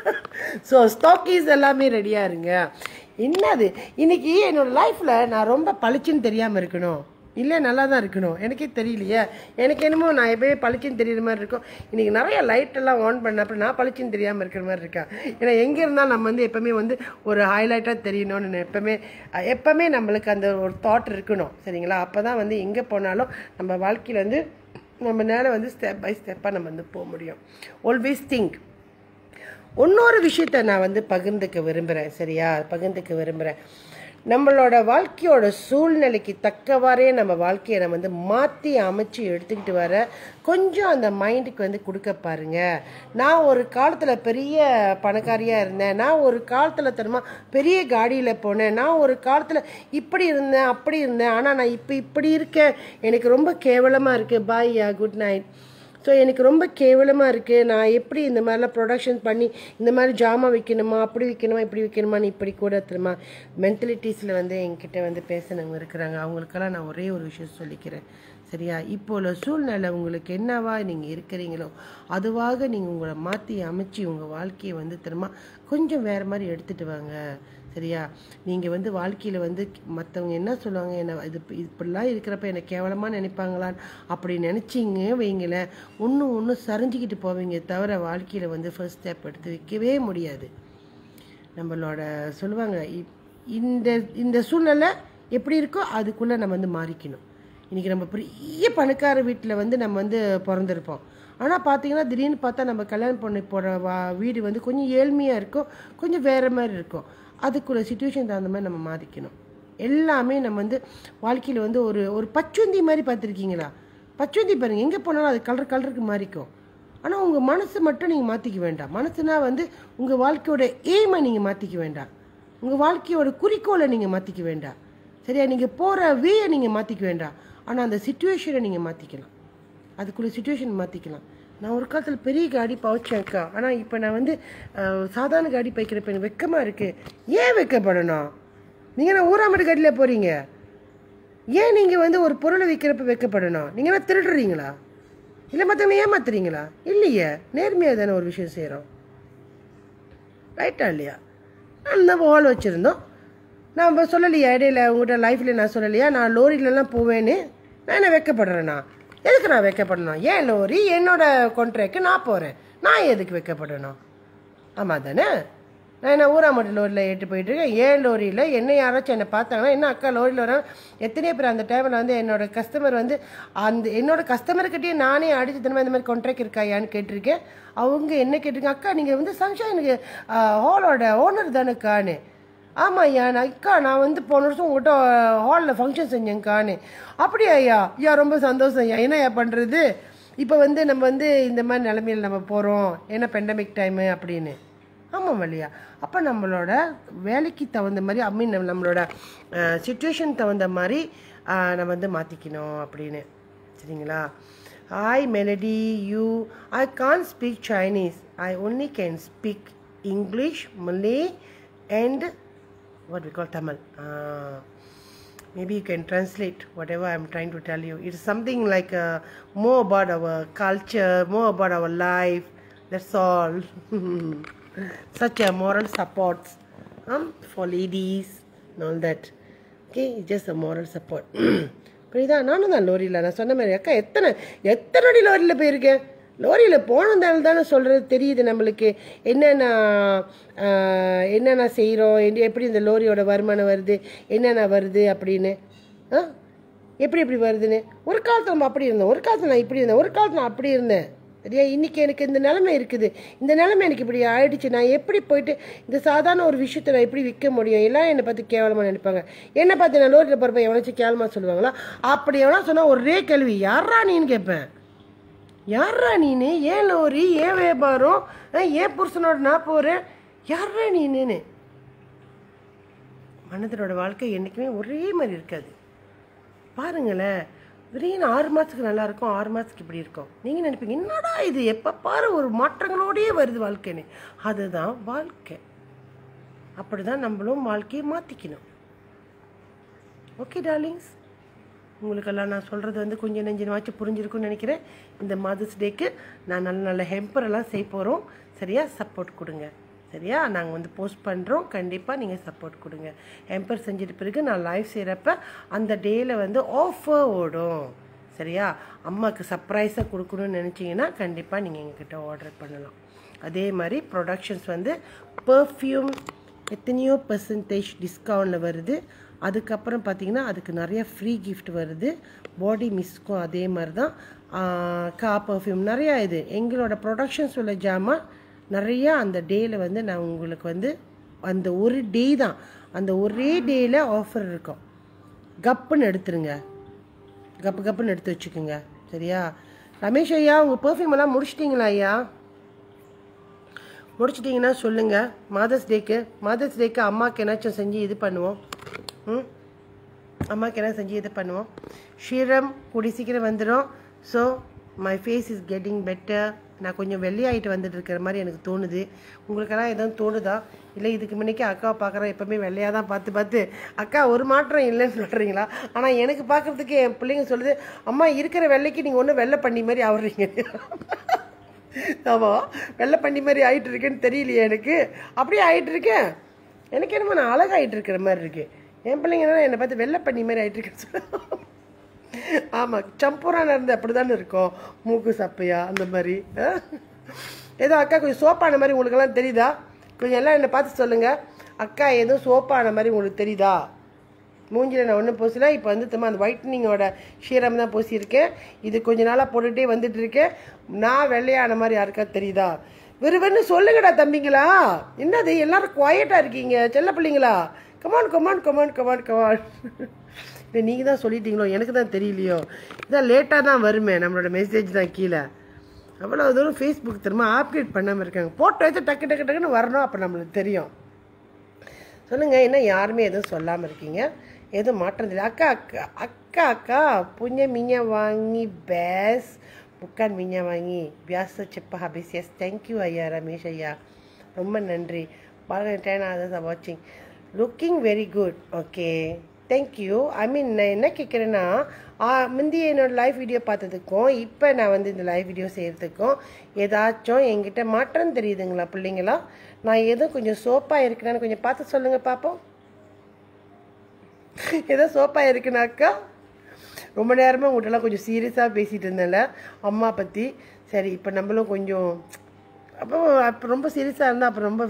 (laughs) ஸோ ஸ்டாக்கீஸ் எல்லாமே ரெடியாக இருங்க. என்னது? இன்றைக்கி என்னோடய லைஃப்பில் நான் ரொம்ப பளிச்சுன்னு தெரியாமல் இருக்கணும். இல்லை நல்லா தான் இருக்கணும். எனக்கே தெரியலையே. எனக்கு என்னமோ நான் எப்பயுமே பளிச்சுன்னு தெரியுற மாதிரி இருக்கும். இன்றைக்கி நிறைய லைட் எல்லாம் ஆன் பண்ண அப்புறம் நான் பளிச்சுன்னு தெரியாமல் இருக்கிற மாதிரி இருக்கேன் ஏன்னா எங்கே இருந்தால் நம்ம வந்து எப்போவுமே வந்து ஒரு ஹைலைட்டாக தெரியணும்னு நான் எப்போவுமே நம்மளுக்கு அந்த ஒரு தாட் இருக்கணும். சரிங்களா? அப்போ தான் வந்து எங்கே போனாலும் நம்ம வாழ்க்கையில் வந்து நம்ம மேலே வந்து ஸ்டெப் பை ஸ்டெப்பாக நம்ம வந்து போக முடியும். ஆல்வேஸ் திங்க் இன்னொரு விஷயத்த நான் வந்து பகிர்ந்துக்க விரும்புகிறேன் சரியா? பகிர்ந்துக்க விரும்புகிறேன் நம்மளோட வாழ்க்கையோட சூழ்நிலைக்கு தக்கவாறே நம்ம வாழ்க்கையை நம்ம வந்து மாற்றி அமைச்சு எடுத்துக்கிட்டு வர கொஞ்சம் அந்த மைண்டுக்கு வந்து கொடுக்க பாருங்க. நான் ஒரு காலத்தில் பெரிய பணக்காரியாக இருந்தேன். நான் ஒரு காலத்தில் தருமா பெரிய காடியில் போனேன். நான் ஒரு காலத்தில் இப்படி இருந்தேன் அப்படி இருந்தேன். ஆனால் நான் இப்போ இப்படி இருக்கேன். எனக்கு ரொம்ப கேவலமாக இருக்குது பாய்யா குட் நைட் ஸோ எனக்கு ரொம்ப கேவலமாக இருக்குது நான் எப்படி இந்த மாதிரிலாம் ப்ரொடக்ஷன் பண்ணி இந்த மாதிரி ஜாமான் வைக்கணுமா அப்படி வைக்கணுமா இப்படி வைக்கணுமான்னு இப்படி கூட திரும்ப மென்டலிட்டிஸில் வந்து என்கிட்ட வந்து பேசினவங்க இருக்கிறாங்க. அவங்களுக்கெல்லாம் நான் ஒரே ஒரு விஷயம் சொல்லிக்கிறேன். சரியா? இப்போ உள்ள சூழ்நிலை உங்களுக்கு என்னவா நீங்கள் இருக்கிறீங்களோ அதுவாக நீங்கள் உங்களை மாற்றி அமைச்சு உங்கள் வாழ்க்கையை வந்து திரும்ப கொஞ்சம் வேறு மாதிரி எடுத்துகிட்டு வாங்க. சரியா? நீங்கள் வந்து வாழ்க்கையில் வந்து மற்றவங்க என்ன சொல்லுவாங்க? என்ன இது இப்படிலாம் இருக்கிறப்ப என்னை கேவலமாக நினைப்பாங்களான்னு அப்படி நினச்சிங்க வைங்களேன். ஒன்றும் ஒன்றும் சரிஞ்சிக்கிட்டு போவீங்க தவிர வாழ்க்கையில் வந்து ஃபர்ஸ்ட் ஸ்டெப் எடுத்து வைக்கவே முடியாது. நம்மளோட சொல்லுவாங்க இப்- இந்த இந்த சூழ்நிலை எப்படி இருக்கோ அதுக்குள்ளே நம்ம வந்து மாறிக்கணும். இன்றைக்கி நம்ம பெரிய பணக்கார வீட்டில் வந்து நம்ம வந்து பிறந்திருப்போம். ஆனால் பார்த்தீங்கன்னா திடீர்னு பார்த்தா நம்ம கல்யாணம் பண்ணி போகிற வா வீடு வந்து கொஞ்சம் ஏழ்மையாக இருக்கும் கொஞ்சம் வேறு மாதிரி இருக்கும். அதுக்குள்ள சுச்சுவேஷன் தகுந்த மாதிரி நம்ம மாறிக்கணும் எல்லாமே நம்ம வந்து வாழ்க்கையில் வந்து ஒரு ஒரு பச்சுந்தி மாதிரி பார்த்துருக்கீங்களா? பச்சுந்தி பாருங்கள் எங்கே போனாலும் அது கலர் கலருக்கு மாறிக்கும். ஆனால் உங்கள் மனசு மட்டும் நீங்கள் மாற்றிக்க வேண்டாம். மனசுனா வந்து உங்கள் வாழ்க்கையோட எய்மை நீங்கள் மாற்றிக்க வேண்டாம். உங்கள் வாழ்க்கையோட குறிக்கோளை நீங்கள் மாற்றிக்க வேண்டாம். சரியா? நீங்கள் போகிற வேயை நீங்கள் மாற்றிக்க வேண்டாம். ஆனால் அந்த சுச்சுவேஷனை நீங்கள் மாற்றிக்கலாம் அதுக்குள்ள சுச்சுவேஷன் மாற்றிக்கலாம் நான் ஒரு காலத்தில் பெரிய காடி பவுச்சேன்க்கா. ஆனால் இப்போ நான் வந்து சாதாரண காடி பைக்கிறப்ப எனக்கு வெக்கமாக இருக்குது ஏன் வெக்கப்படணும்? நீங்கள் நான் ஊராமட்டு காட்டியில் போகிறீங்க ஏன் நீங்கள் வந்து ஒரு பொருளை விற்கிறப்ப வெக்கப்படணும்? நீங்கள் என்ன திருடுறீங்களா? இல்லை மற்றவங்க ஏமாத்துறீங்களா? இல்லையே. நேர்மையாக தானே ஒரு விஷயம் செய்கிறோம் ரைட்டா இல்லையா? அந்த ஹால் வச்சுருந்தோம். நான் சொல்லலையா இடையில உங்கள்கிட்ட லைஃப்பில் நான் சொல்லலையா? நான் லோரியிலலாம் போவேன்னு. நான் என்ன வைக்கப்படுறேண்ணா எதுக்கு நான் வைக்கப்படணும்? ஏன் லோரி? என்னோட கொன்ட்ரேக்கு நான் போகிறேன் நான் எதுக்கு வைக்கப்படணும்? ஆமாம் தானே? நான் என்ன ஊராமட்டு லோரியில் ஏட்டு போயிட்டுருக்கேன் ஏன் லோரியில்? என்ன யாராச்சும் என்னை பார்த்தாங்கன்னா என்ன அக்கா லோரியில் வராங்க எத்தனையோ பேர் அந்த டைமில் வந்து என்னோட கஸ்டமர் வந்து அந்த என்னோடய கஸ்டமர்கிட்டயே நானே அடித்து தினமும் இந்த மாதிரி கான்ட்ராக்ட் இருக்காயான்னு கேட்டிருக்கேன். அவங்க என்ன கேட்டிருக்கேன் அக்கா நீங்கள் வந்து சன்ஷைனுக்கு ஹாலோட ஓனர் தானேக்கான்னு ஆமாம் ஐயா நான் அக்கா நான் வந்து போன வருஷம் உங்கள்கிட்ட ஹாலில் ஃபங்க்ஷன் செஞ்சேங்க்கான்னு அப்படியா ஐயா ஐயா ரொம்ப சந்தோஷம் ஐயா என்ன ஐயா பண்ணுறது இப்போ வந்து நம்ம வந்து இந்த மாதிரி நிலமையில் நம்ம போகிறோம் ஏன்னா பெண்டமிக் டைமு அப்படின்னு. ஆமாம் இல்லையா அப்போ நம்மளோட வேலைக்கு தகுந்த மாதிரி ஐ மீன் நம்மளோட சுச்சுவேஷன் தகுந்த மாதிரி நம்ம வந்து மாற்றிக்கணும் அப்படின்னு. சரிங்களா? I melody you I can speak Chinese I only can speak English Malay and what we call Tamil. Uh, maybe you can translate whatever I'm trying to tell you. It's something like uh, more about our culture, more about our life. That's all. (laughs) Such a moral support um, for ladies and all that. Okay, it's just a moral support. புரியுதா நானும் தான் லோரியில் நான் சொன்ன மாதிரி அக்கா எத்தனை எத்தனை அடி லோரியில் போயிருக்கேன் லோரியில் போனதால தானே சொல்கிறது தெரியுது நம்மளுக்கு. என்னென்ன என்னென்ன செய்கிறோம் எப்படி இந்த லோரியோட வருமானம் வருது என்னென்ன வருது அப்படின்னு. ஆ? எப்படி எப்படி வருதுன்னு. ஒரு காலத்தில் நம்ம அப்படி இருந்தோம். ஒரு காலத்தில் நான் இப்படி இருந்தேன். ஒரு காலத்தில் நான் அப்படி இருந்தேன். சரியா? இன்றைக்கி எனக்கு இந்த நிலமை இருக்குது. இந்த நிலமை எனக்கு இப்படி ஆயிடுச்சு. நான் எப்படி போயிட்டு இந்த சாதாரண ஒரு விஷயத்தை நான் எப்படி விற்க முடியும்? எல்லாம் என்னை பார்த்து கேவலமாக நினைப்பாங்க. என்னை பார்த்து நான் லோரியில் போகிறப்ப எவனாச்சும் கேவலமாக சொல்லுவாங்களா? அப்படி எவனா சொன்னால் ஒரே கேள்வி யாரா நீன்னு கேட்பேன்? யாரா நீனு? ஏன் லோரி? ஏன் வியாபாரம்? ஏன் புருஷனோட நான் போகிறேன் யாரா நீனு மனிதனோட வாழ்க்கை என்றைக்குமே ஒரே மாதிரி இருக்காது. பாருங்களேன் திடீர்னு ஆறு மாதத்துக்கு நல்லா இருக்கும் ஆறு மாதத்துக்கு இப்படி இருக்கும். நீங்கள் நினைப்பீங்க என்னடா இது? எப்போ பாரு ஒரு மாற்றங்களோடயே வருது வாழ்க்கைன்னு. அதுதான் வாழ்க்கை. அப்படி தான் நம்மளும் வாழ்க்கையை மாற்றிக்கணும் ஓகே டார்லிங்ஸ் உங்களுக்கெல்லாம் நான் சொல்கிறது வந்து கொஞ்சம் நெஞ்சமாச்சும் புரிஞ்சிருக்குன்னு நினைக்கிறேன். இந்த மதர்ஸ் டேக்கு நான் நல்ல நல்ல ஹெம்பரெல்லாம் செய்ய போகிறோம் சரியா? சப்போர்ட் கொடுங்க. சரியா? நாங்கள் வந்து போஸ்ட் பண்ணுறோம் கண்டிப்பாக நீங்கள் சப்போர்ட் கொடுங்க. ஹெம்பர் செஞ்சிட்ட பிறகு நான் லைவ் செய்கிறப்ப அந்த டேயில் வந்து ஆஃபர் ஓடும். சரியா? அம்மாவுக்கு சர்ப்ரைஸாக கொடுக்கணும்னு நினச்சிங்கன்னா கண்டிப்பாக நீங்கள் எங்ககிட்ட ஆர்டர் பண்ணலாம். அதே மாதிரி ப்ரொடக்ஷன்ஸ் வந்து பர்ஃப்யூம் எத்தனையோ பர்சன்டேஜ் டிஸ்கவுண்டில் வருது. அதுக்கப்புறம் பார்த்தீங்கன்னா அதுக்கு நிறைய ஃப்ரீ கிஃப்ட் வருது. பாடி மிஸ்க்கும் அதே மாதிரி தான் கா பர்ஃப்யூம் நிறையா இது. எங்களோட ப்ரொடக்ஷன்ஸ் உள்ள ஜாமான் நிறையா அந்த டேயில் வந்து நான் உங்களுக்கு வந்து அந்த ஒரு டே தான். அந்த ஒரே டேயில் ஆஃபர் இருக்கும். கப்புன்னு எடுத்துருங்க. கப்பு கப்புன்னு எடுத்து வச்சுக்கோங்க. சரியா? ரமேஷ் ஐயா உங்கள் பர்ஃப்யூம் எல்லாம் முடிச்சிட்டிங்களா ஐயா? முடிச்சிட்டிங்கன்னா சொல்லுங்கள் மாதர்ஸ் டேக்கு மாதர்ஸ் டேக்கு அம்மாவுக்கு என்னாச்சும் செஞ்சு இது பண்ணுவோம். அம்மாவுக்கு என்ன செஞ்சு இது பண்ணுவோம். ஷீரம் கூடி சீக்கிரம் வந்துடும் so my face is getting better நான் கொஞ்சம் வெள்ளையாகிட்டு வந்துட்டு இருக்கிற மாதிரி எனக்கு தோணுது. உங்களுக்கெல்லாம் எதுவும் தோணுதா? இல்லை இதுக்கு முன்னாடி அக்காவை பார்க்குறேன் எப்போவுமே வெள்ளையாக தான் பார்த்து பார்த்து. அக்கா ஒரு மாற்றம் இல்லைன்னு சொல்கிறீங்களா ஆனால் எனக்கு பார்க்குறதுக்கு என் பிள்ளைங்க சொல்லுது அம்மா இருக்கிற வெள்ளைக்கு நீங்கள் ஒன்றும் வெள்ளை பண்ணி மாதிரி ஆகுறீங்க ஆமாம் வெள்ளை பண்ணி மாதிரி ஆகிட்டு இருக்கேன்னு தெரியலையே எனக்கு. அப்படியே ஆகிட்டு இருக்கேன். எனக்கு என்னமோ நான் அழகாயிட்டு இருக்கிற மாதிரி இருக்குது என் பிள்ளைங்க என்ன என்னை பார்த்து வெள்ளப்பண்ணி மாதிரி ஆகிட்டு இருக்கேன்னு ஆமாம் சம்பூரான இருந்து அப்படி தானே இருக்கும். மூக்கு சப்பையா அந்த மாதிரி ஏதோ அக்கா கொஞ்சம் சோப்பான மாதிரி உங்களுக்கெல்லாம் தெரியுதா? கொஞ்சம் எல்லாம் என்னை பார்த்து சொல்லுங்கள் அக்கா எதுவும் சோப்பான மாதிரி உங்களுக்கு தெரியுதா? மூஞ்சியில் நான் ஒன்றும் பூசல இப்போ வந்து திரும்ப அந்த ஒயிட்னிங்கோட ஷீரம் தான் பூசியிருக்கேன் இது கொஞ்ச நாளாக போட்டுகிட்டே வந்துட்டு இருக்கேன் நான் வெள்ளையான மாதிரி யாருக்கா தெரியுதா? விறுவிறுன்னு சொல்லுங்கடா தம்பிங்களா. என்னது எல்லாரும் குவாய்ட்டாக இருக்கீங்க செல்ல பிள்ளைங்களா? Come on come on come on come on come on இல்லை நீங்கள் தான் சொல்லிட்டீங்களோ? எனக்கு தான் தெரியலையோ? இதான் லேட்டாக தான் வருமே. நம்மளோட மெசேஜ் தான் கீழே. அவ்வளோ தூரம் ஃபேஸ்புக் திரும்ப அப்டேட் பண்ணாமல் இருக்காங்க. போட்டோ எடுத்து டக்கு டக்கு டக்குன்னு வரணும். அப்போ நம்மளுக்கு தெரியும். சொல்லுங்கள் என்ன யாருமே எதுவும் சொல்லாமல் இருக்கீங்க? எதுவும் மாற்றம் தெரியல அக்கா அக்கா அக்கா அக்கா புஞ்ச மிஞ்ச வாங்கி பேஸ். புக்கான் மிஞ்ச வாங்கி வியாச செப்ப ஹபிஸ் எஸ் தேங்க்யூ ஐயா ரமேஷ் ஐயா. ரொம்ப நன்றி. பாருங்க டேன் அதர்ஸ் வாட்சிங் looking very good okay thank you I mean நான் என்ன கேட்குறேன்னா முந்தி என்னோடய லைவ் வீடியோ பார்த்ததுக்கும் இப்போ நான் வந்து இந்த லைவ் வீடியோ செய்கிறதுக்கும் ஏதாச்சும் என்கிட்ட மாற்றம் தெரியுதுங்களா பிள்ளைங்களா? நான் எதுவும் கொஞ்சம் சோப்பாக இருக்கிறேன்னு கொஞ்சம் பார்த்து சொல்லுங்கள் பார்ப்போம் ஏதோ சோப்பாக இருக்குனாக்கா ரொம்ப நேரமாக உங்கள்கிட்டலாம் கொஞ்சம் சீரியஸாக பேசிகிட்டு இருந்தேன்ல அம்மா பற்றி சரி இப்போ நம்மளும் கொஞ்சம் அப்போ அப்போ ரொம்ப சீரியஸாக இருந்தால் அப்போ ரொம்ப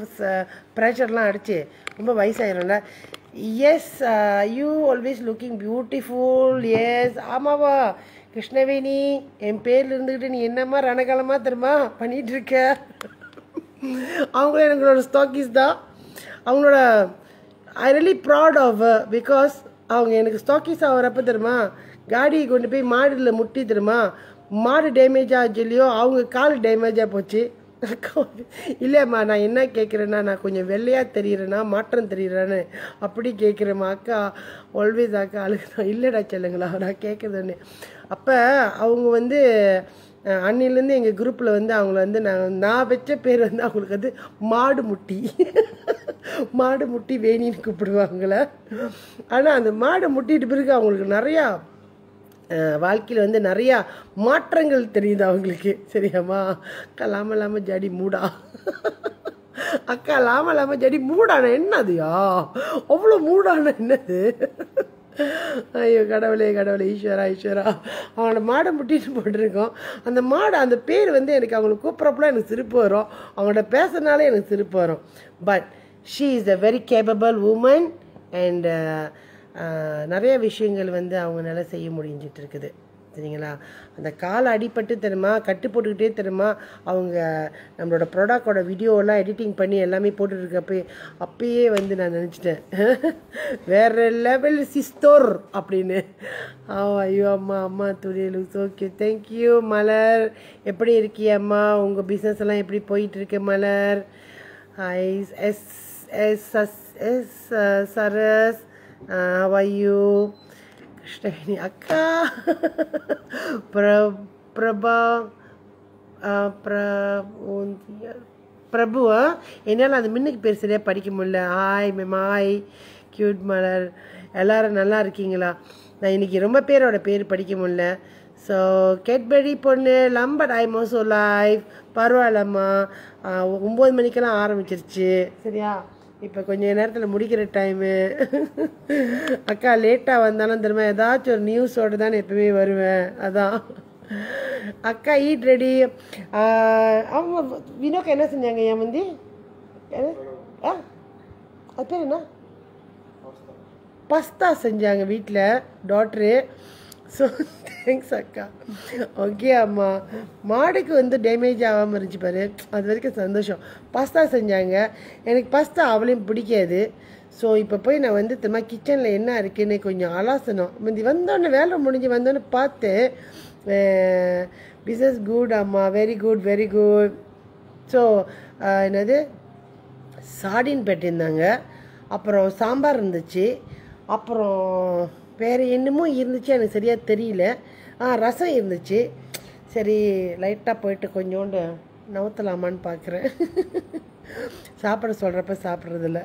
ப்ரெஷர்லாம் அடிச்சு ரொம்ப வயசாகிடும்ல yes you always looking beautiful yes ஆமாவா? கிருஷ்ணவேணி என் பேரில் இருந்துக்கிட்டு நீ என்னம்மா ரணகாலமாக தெரியுமா பண்ணிகிட்ருக்க அவங்களும் எங்களோட ஸ்டாக்கிஸ் தான். அவங்களோட I really proud of because அவங்க எனக்கு ஸ்டாக்கிஸ் ஆகிறப்ப தெரியுமா காடியை கொண்டு போய் மாடில் முட்டி தெரியுமா மாடு டேமேஜ் ஆச்சு இல்லையோ அவங்க கால் டேமேஜாக போச்சு. (laughs) இல்லைம்மா நான் என்ன கேட்குறேன்னா நான் கொஞ்சம் வெள்ளையாக தெரியுறேன்னா மாற்றம் தெரியுறேன்னு. அப்படி கேட்குறேம்மா அக்கா. ஆல்வேஸ் அக்கா அழுகுதான் இல்லைடா செல்லுங்களா நான் கேட்குறதுன்னு அப்போ அவங்க வந்து அஹ், அன்னிலேருந்து எங்கள் குரூப்பில் வந்து அவங்கள வந்து நான் நான் வச்ச பேர் வந்து அவங்களுக்கு வந்து மாடு முட்டி (laughs) மாடு முட்டி வேணின்னு கூப்பிடுவாங்கள. ஆனால் அந்த மாடு முட்டிட்டு பிறகு அவங்களுக்கு நிறையா வாழ்க்கையில் வந்து நிறையா மாற்றங்கள் தெரியுது அவங்களுக்கு. சரியாம்மா? அக்கா லாம லாம ஜடி மூடா. அக்கா லாம லாம ஜடி மூடான என்னதுயா? அவ்வளோ மூடான என்னது? ஐயோ கடவுளே கடவுளே ஈஸ்வரா ஈஸ்வரா. அவங்களோட மாடை முட்டிட்டு போட்டிருக்கோம். அந்த மாடு அந்த பேர் வந்து எனக்கு அவங்களை கூப்பிட்றப்பலாம் எனக்கு சிரிப்பு வரும். அவங்கள்ட்ட பேசுறதுனாலே எனக்கு சிரிப்பு வரும். But she is a very capable woman and நிறைய விஷயங்கள் வந்து அவங்களால செய்ய முடிஞ்சிட்டு இருக்குது சரிங்களா? அந்த கால் அடிபட்டு தெரியுமா? கட்டு போட்டுக்கிட்டே தெரியுமா? அவங்க நம்மளோட ப்ராடக்டோட வீடியோலாம் எடிட்டிங் பண்ணி எல்லாமே போட்டுருக்கப்பே அப்பயே வந்து நான் நினச்சிட்டேன். (laughs) வேற லெவல் சிஸ்தோர் அப்படின்னு. ஆ ஐயோ அம்மா அம்மா துணியல் ஓகே தேங்க்யூ மலர். எப்படி இருக்கிய அம்மா? உங்கள் பிஸ்னஸ் எல்லாம் எப்படி போயிட்டுருக்கு மலர்? ஐஸ் yes yes yes yes Saras. How Krishnagiri அக்கா பிர பிரபா பிர பிரபுவா என்னால் அந்த மின்னுக்கு பேர் சரியாக படிக்க முடியல. Hi ma'am hi cute Malar எல்லோரும் நல்லா இருக்கீங்களா? நான் இன்றைக்கி ரொம்ப பேரோட பேர் படிக்க முடியல. ஸோ கேட்படி பொண்ணு லம்பட் ஐ மோசோ லைஃப். பரவாயில்லம்மா. ஒம்பது மணிக்கெல்லாம் ஆரம்பிச்சிருச்சு. சரியா? இப்போ கொஞ்ச நேரத்தில் முடிக்கிற டைமு அக்கா லேட்டாக வந்தாலும் திரும்ப ஏதாச்சும் ஒரு நியூஸோடு தான் எப்பவுமே வருவேன். அதான். அக்கா ஈட் ரெடி அவங்க வினோக்கு என்ன செஞ்சாங்க என் வந்து ஆ அது பேர் என்ன? பஸ்தா. செஞ்சாங்க வீட்டில் டாட்ரு ஸோ தேங்க்ஸ் அக்கா. ஓகே அம்மா. மாடுக்கு வந்து டேமேஜ் ஆகாமல் இருந்துச்சு பாரு. அது வரைக்கும் சந்தோஷம். பஸ்தா செஞ்சாங்க. எனக்கு பஸ்தா அவளையும் பிடிக்காது. ஸோ இப்போ போய் நான் வந்து திரும்ப கிச்சனில் என்ன இருக்குன்னு கொஞ்சம் அலாசனம் முந்தி வந்தோடனே வேலை முடிஞ்சு வந்தோடனே பார்த்து பிஸ்னஸ் குட் அம்மா. Very good very good so என்னது? சாடின் பெட்டிருந்தாங்க. அப்புறம் சாம்பார் இருந்துச்சு. அப்புறம் வேறு என்னமோ இருந்துச்சு எனக்கு சரியாக தெரியல. ஆ ரசம் இருந்துச்சு. சரி லைட்டாக போயிட்டு கொஞ்சோண்டு நவுத்தலாமான்னு பார்க்குறேன் சாப்பிட சொல்கிறப்ப சாப்பிட்றதில்ல.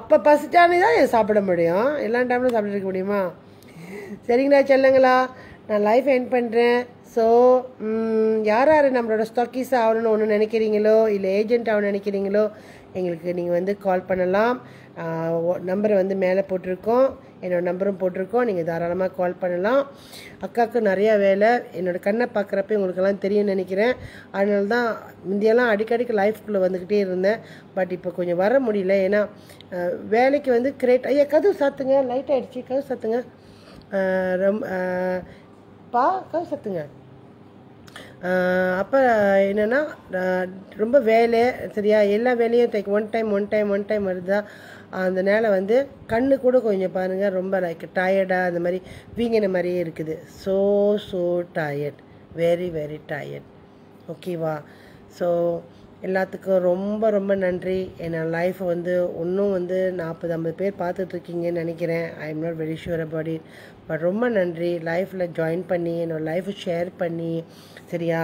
அப்போ பசிச்சானே தான் என் சாப்பிட முடியும்? எல்லா டைமில் சாப்பிட்டு இருக்க முடியுமா? சரிங்களா செல்லுங்களா. நான் லைஃப் எண்ட் பண்ணுறேன் ஸோ யார் யார் நம்மளோட ஸ்டாக்கீஸ் ஆகணும்னு ஒன்று நினைக்கிறீங்களோ இல்லை ஏஜென்ட் ஆகணும்னு நினைக்கிறீங்களோ எங்களுக்கு நீங்கள் வந்து கால் பண்ணலாம். நம்பரை வந்து மேலே போட்டிருக்கோம். என்னோடய நம்பரும் போட்டிருக்கோம். நீங்கள் தாராளமாக கால் பண்ணலாம். அக்காவுக்கு நிறையா வேலை. என்னோட கண்ணை பார்க்குறப்ப உங்களுக்கெல்லாம் தெரியும்னு நினைக்கிறேன். அதனால தான் முந்தையெல்லாம் அடிக்கடிக்கு லைஃப்குள்ளே வந்துக்கிட்டே இருந்தேன். பட் இப்போ கொஞ்சம் வர முடியல. ஏன்னா வேலைக்கு வந்து கிரேட் ஐயா கதவு சாத்துங்க. லைட் ஆகிடுச்சி கதவு சாத்துங்க. ரொம்ப பா கதவு சாத்துங்க. அப்போ என்னென்னா ரொம்ப வேலை. சரியா? எல்லா வேலையும் like one time one time one time வருதா? அதனால வந்து கண்ணு கூட கொஞ்சம் பாருங்கள் ரொம்ப லைக் டயர்டாக அந்த மாதிரி வீங்கின மாதிரியே இருக்குது. So so tired very very tired ஓகேவா ஸோ எல்லாத்துக்கும் ரொம்ப ரொம்ப நன்றி. என்னோட லைஃப்பை வந்து இன்னும் வந்து நாற்பது ஐம்பது பேர் பார்த்துட்ருக்கீங்கன்னு நினைக்கிறேன். I am not very sure about it but ரொம்ப நன்றி. லைஃப்பில் ஜாயின் பண்ணி என்னோடய லைஃப்பை ஷேர் பண்ணி சரியா?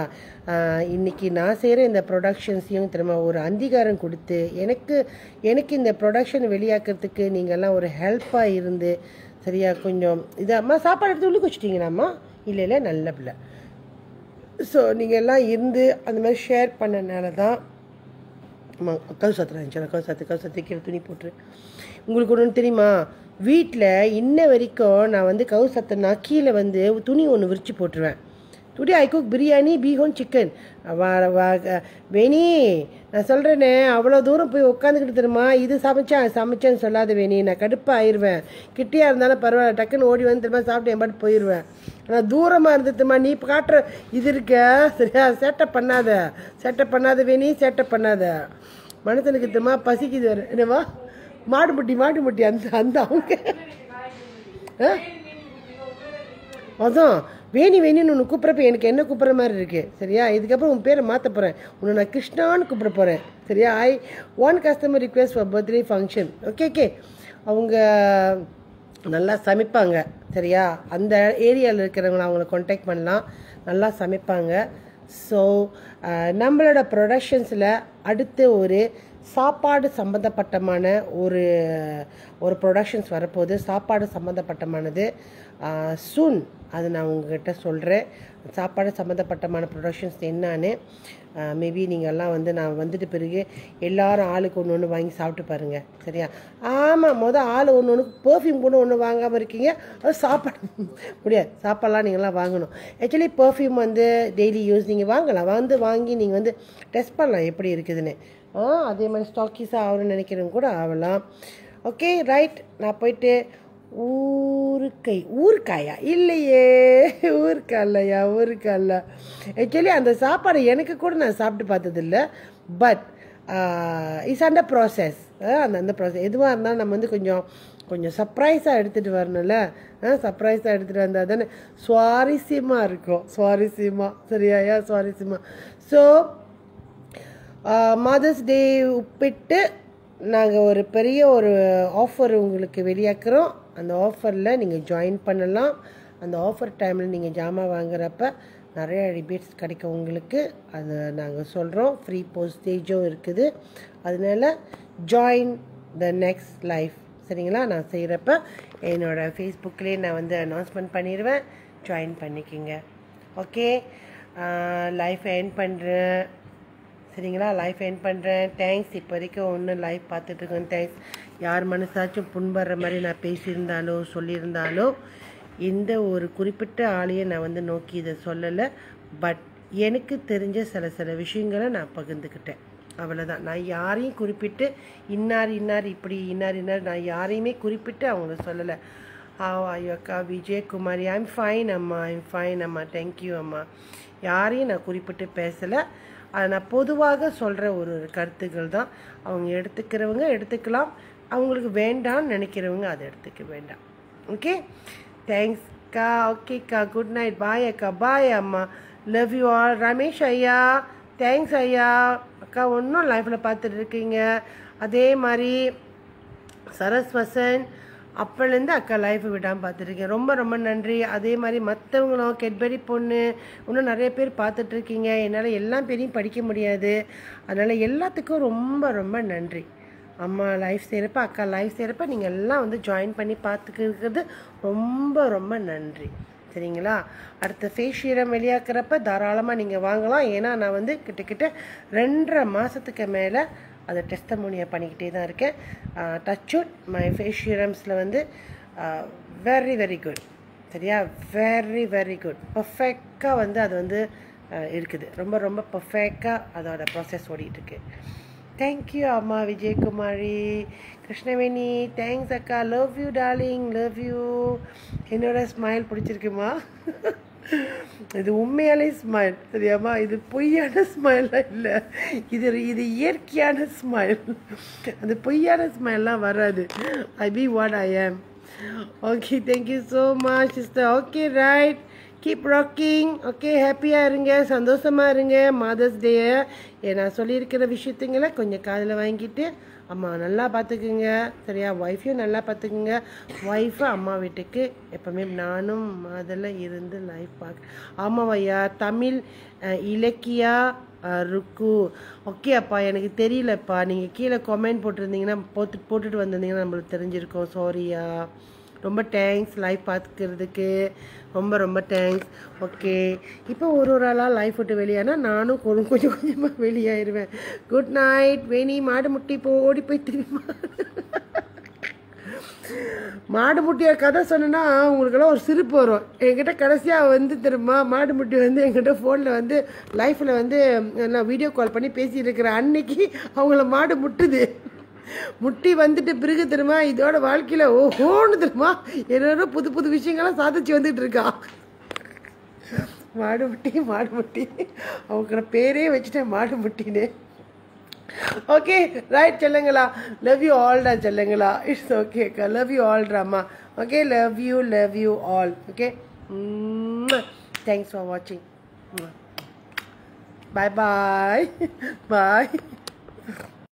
இன்றைக்கி நான் செய்கிற இந்த ப்ரொடக்ஷன்ஸையும் திரும்ப ஒரு அங்கீகாரம் கொடுத்து எனக்கு எனக்கு இந்த ப்ரொடக்ஷன் வெளியாக்கிறதுக்கு நீங்கள்லாம் ஒரு ஹெல்ப்பாக இருந்து சரியா கொஞ்சம் இதாம்மா சாப்பாடு எடுத்து உள்ளுக்கு வச்சுட்டிங்களாம்மா இல்லை இல்லை நல்ல பிள்ளை. ஸோ நீங்கள் எல்லாம் இருந்து அந்த மாதிரி ஷேர் பண்ணனால தான் ஆமாம் கவு சாத்துறேன் சில கவு சாத்து கவு சாத்து கீழே துணி போட்டுரு. உங்களுக்கு ஒன்று தெரியுமா? வீட்டில் இன்ன வரைக்கும் நான் வந்து கவு சத்தனா கீழே வந்து துணி ஒன்று விரித்து போட்டுருவேன். டுடே ஐ குக் பிரியாணி பீஹோன் சிக்கன் வேணி நான் சொல்கிறேனே அவ்வளோ தூரம் போய் உட்காந்துக்கிட்டு தெரியுமா? இது சமைச்சேன் சமைச்சேன்னு சொல்லாத வேணி. நான் கடுப்பாக ஆயிடுவேன் கிட்டியாக இருந்தாலும் பரவாயில்ல டக்குன்னு ஓடி வந்து திரும்ப சாப்பிட்டு என் பாட்டு போயிடுவேன் ஆனால் தூரமாக இருந்துட்டுமா நீ இப்போ காட்டுற இது இருக்க? சரியா? சேட்டை பண்ணாத. சேட்டை பண்ணாத வேணி சேட்டை பண்ணாத. மனுஷனுக்கு திரும்ப பசிக்குது வேறு. என்னவா? மாடு முட்டி மாடு முட்டி அந்த அந்த அவங்க. ஆ? அதான் வேணி வேணின்னு ஒன்று கூப்பிட்றப்ப எனக்கு என்ன கூப்பிட்ற மாதிரி இருக்குது சரியா? இதுக்கப்புறம் உன் பேரை மாற்ற போகிறேன் உன்னை நான் கிருஷ்ணான்னு கூப்பிட போகிறேன் சரியா? I one customer request for birthday function okay okay அவங்க நல்லா சமைப்பாங்க. சரியா? அந்த ஏரியாவில் இருக்கிறவங்க அவங்கள காண்டாக்ட் பண்ணலாம். நல்லா சமைப்பாங்க. ஸோ நம்மளோட ப்ரொடக்ஷன்ஸில் அடுத்து ஒரு சாப்பாடு சம்மந்தப்பட்டமான ஒரு ஒரு ப்ரொடக்ஷன்ஸ் வரப்போகுது. சாப்பாடு சம்மந்தப்பட்டமானது சூன் அது நான் உங்ககிட்ட சொல்கிறேன் சாப்பாடு சம்மந்தப்பட்டமான ப்ரொடக்ஷன்ஸ் என்னான்னு மேபி நீங்கள்லாம் வந்து நான் வந்துட்டு பிறகு எல்லாரும் ஆளுக்கு ஒன்று ஒன்று வாங்கி சாப்பிட்டு பாருங்கள் சரியா? ஆமாம் மொதல் ஆள் ஒன்று ஒன்று பர்ஃப்யூம் கூட ஒன்று வாங்காமல் இருக்கீங்க. அது சாப்பாடு. முடியாது. சாப்பாடெலாம் நீங்களாம் வாங்கணும். ஆக்சுவலி பர்ஃப்யூம் வந்து டெய்லி யூஸ் நீங்கள் வாங்கலாம். வந்து வாங்கி நீங்கள் வந்து டெஸ்ட் பண்ணலாம் எப்படி இருக்குதுன்னு. அதே மாதிரி ஸ்டாக்கீஸாக ஆகணும்னு நினைக்கிறவங்க கூட ஆகலாம். ஓகே ரைட் நான் போயிட்டு ஊருக்கை ஊருக்காயா இல்லையே ஊறுக்காய் இல்லையா ஊருக்கா இல்லை. ஆக்சுவலி அந்த சாப்பாடை எனக்கு கூட நான் சாப்பிட்டு பார்த்ததில்ல. பட் இட்ஸ் அண்டர் ப்ராசஸ் அந்த அந்த ப்ராசஸ் எதுவாக இருந்தாலும் நம்ம வந்து கொஞ்சம் கொஞ்சம் சர்ப்ரைஸாக எடுத்துகிட்டு வரணும்ல. சர்ப்ரைஸாக எடுத்துகிட்டு வந்தால் தானே சுவாரஸ்யமாக இருக்கும். சுவாரஸ்யமாக சரியாயா சுவாரஸ்யமாக ஸோ மதர்ஸ் டே உப்பிட்டு நாங்கள் ஒரு பெரிய ஒரு ஆஃபர் உங்களுக்கு வெளியாக்குறோம். அந்த ஆஃபரில் நீங்கள் ஜாயின் பண்ணலாம். அந்த ஆஃபர் டைமில் நீங்கள் ஜாமான் வாங்குறப்ப நிறைய ரிபேட்ஸ் கிடைக்கும் உங்களுக்கு. அதை நாங்கள் சொல்கிறோம் ஃப்ரீ போஸ்டேஜும் இருக்குது. அதனால ஜாயின் த நெக்ஸ்ட் லைஃப் சரிங்களா? நான் செய்கிறப்ப என்னோடய ஃபேஸ்புக்லேயே நான் வந்து அனௌன்ஸ்மெண்ட் பண்ணிடுவேன். ஜாயின் பண்ணிக்கோங்க. ஓகே லைஃப் என் பண்ணுறேன் சரிங்களா? லைஃப் என் பண்ணுறேன் தேங்க்ஸ் இப்போ வரைக்கும் ஒன்றும் லைஃப் பார்த்துட்ருக்கேன் தேங்க்ஸ் யார் மனசாச்சும் புண்படுற மாதிரி நான் பேசியிருந்தாலோ சொல்லியிருந்தாலோ இந்த ஒரு குறிப்பிட்ட ஆளையை நான் வந்து நோக்கி இதை சொல்லலை. பட் எனக்கு தெரிஞ்ச சில சில விஷயங்களை நான் பகிர்ந்துக்கிட்டேன். அவ்வளோதான் நான் யாரையும் குறிப்பிட்டு இன்னார் இன்னார் இப்படி இன்னார் இன்னார் நான் யாரையுமே குறிப்பிட்டு அவங்கள சொல்லலை. ஆவா ஐயோ அக்கா? விஜயகுமாரி ஐம் ஃபைன் அம்மா. ஐம் ஃபைன் அம்மா. தேங்க்யூ அம்மா. யாரையும் நான் குறிப்பிட்டு பேசலை. நான் பொதுவாக சொல்கிற ஒரு ஒரு கருத்துக்கள் தான். அவங்க எடுத்துக்கிறவங்க எடுத்துக்கலாம். அவங்களுக்கு வேண்டாம்னு நினைக்கிறவங்க அதை எடுத்துக்க வேண்டாம். ஓகே தேங்க்ஸ் அக்கா. ஓகேக்கா குட் நைட் பாய் அக்கா. பாய் அம்மா. லவ் யூ ஆல் ரமேஷ் ஐயா. தேங்க்ஸ் ஐயா. அக்கா ஒன்றும் லைஃப்பில் பார்த்துட்டு இருக்கீங்க. அதே மாதிரி சரஸ்வசன் அப்போலேருந்து அக்கா லைஃப் விடாமல் பார்த்துருக்கேன் ரொம்ப ரொம்ப நன்றி. அதே மாதிரி மற்றவங்களும் கெட்பரி பொண்ணு இன்னும் நிறைய பேர் பார்த்துட்ருக்கீங்க என்னால் எல்லா பேரையும் படிக்க முடியாது. அதனால் எல்லாத்துக்கும் ரொம்ப ரொம்ப நன்றி. அம்மா லைஃப் செய்கிறப்ப அக்கா லைஃப் செய்கிறப்ப நீங்கள் எல்லாம் வந்து ஜாயின் பண்ணி பார்த்துக்கிறது ரொம்ப ரொம்ப நன்றி. சரிங்களா? அடுத்த ஃபேஸ் வெளியாக்குறப்ப தாராளமாக நீங்கள் வாங்கலாம். ஏன்னா நான் வந்து கிட்டக்கிட்ட ரெண்டரை மாதத்துக்கு மேலே அதை டெஸ்டமோனியா பண்ணிக்கிட்டே தான் இருக்கேன். டச்சுட் மை ஃபேஸ் ஷீரம்ஸில் வந்து வெரி வெரி குட் சரியா? வெரி வெரி குட் பர்ஃபெக்டாக வந்து அது வந்து இருக்குது. ரொம்ப ரொம்ப பர்ஃபெக்டாக அதோட ப்ராசஸ் ஓடிட்டுருக்கு. தேங்க்யூ அம்மா விஜயகுமாரி. கிருஷ்ணவேணி தேங்க்ஸ் அக்கா. Love you darling love you என்னோட ஸ்மைல் பிடிச்சிருக்குமா? (laughs) இது உண்மையாலே ஸ்மைல் சரியாமா இது பொய்யான ஸ்மைல்லாம் இல்லை. இது இது இயற்கையான ஸ்மைல் அந்த பொய்யான ஸ்மைல்லாம் வராது. ஐ be what I am okay thank you so much sister okay right keep rocking okay ஹாப்பியாக இருங்க. சந்தோஷமாக இருங்க. மதர்ஸ் டேயை நான் சொல்லியிருக்கிற விஷயத்துங்களை கொஞ்சம் காதில் வாங்கிட்டு அம்மா நல்லா பார்த்துக்குங்க சரியா? ஒய்ஃபையும் நல்லா பார்த்துக்குங்க ஒய்ஃபை அம்மா வீட்டுக்கு எப்போவுமே நானும் அதில் இருந்து லைஃப் பார்க்க ஆமாம் ஐயா தமிழ் இலக்கியா ருக்கு. ஓகே அப்பா எனக்கு தெரியலப்பா. நீங்கள் கீழே கமெண்ட் போட்டிருந்தீங்கன்னா போட்டு போட்டுட்டு வந்திருந்தீங்கன்னா நம்மளுக்கு தெரிஞ்சிருக்கோம். சாரியா ரொம்ப தேங்க்ஸ் லைஃப் பார்த்துக்கிறதுக்கு. ரொம்ப ரொம்ப தேங்க்ஸ் ஓகே இப்போ ஒரு ஒரு ஆளாக லைஃப் விட்டு வெளியானா நானும் கொஞ்சம் கொஞ்சம் கொஞ்சமாக வெளியாயிருவேன் குட் நைட் வேணி மாடு முட்டி போ ஓடி போய் திரும்பி. மாடு முட்டிய கதை சொன்னேன்னா உங்களுக்கெல்லாம் ஒரு சிரிப்பு வரும். என்கிட்ட கடைசியாக வந்து திரும்ப மாடு முட்டி வந்து என்கிட்ட ஃபோனில் வந்து லைஃப்பில் வந்து நான் வீடியோ கால் பண்ணி பேசியிருக்கிறேன் இருக்கிற அன்னைக்கு அவங்கள மாடு முட்டுது. முட்டி வந்துட்டு பிறகு திரும்ப இதோட வாழ்க்கையில் ஓஹோன்னு திரும்ப என்னென்ன புது புது விஷயங்கள்லாம் சாதிச்சு வந்துட்டு இருக்கா. மாடு முட்டி மாடு முட்டி அவங்க பேரே வச்சுட்டேன் மாடு முட்டின்னு ஓகே ரைட் செல்லுங்களா லவ் யூ ஆல்டா செல்லுங்களா. இட்ஸ் ஓகே அக்கா. Love you ஆல்ட்ராமா okay love you love you all okay thanks for வாட்சிங் பாய் பாய் பாய்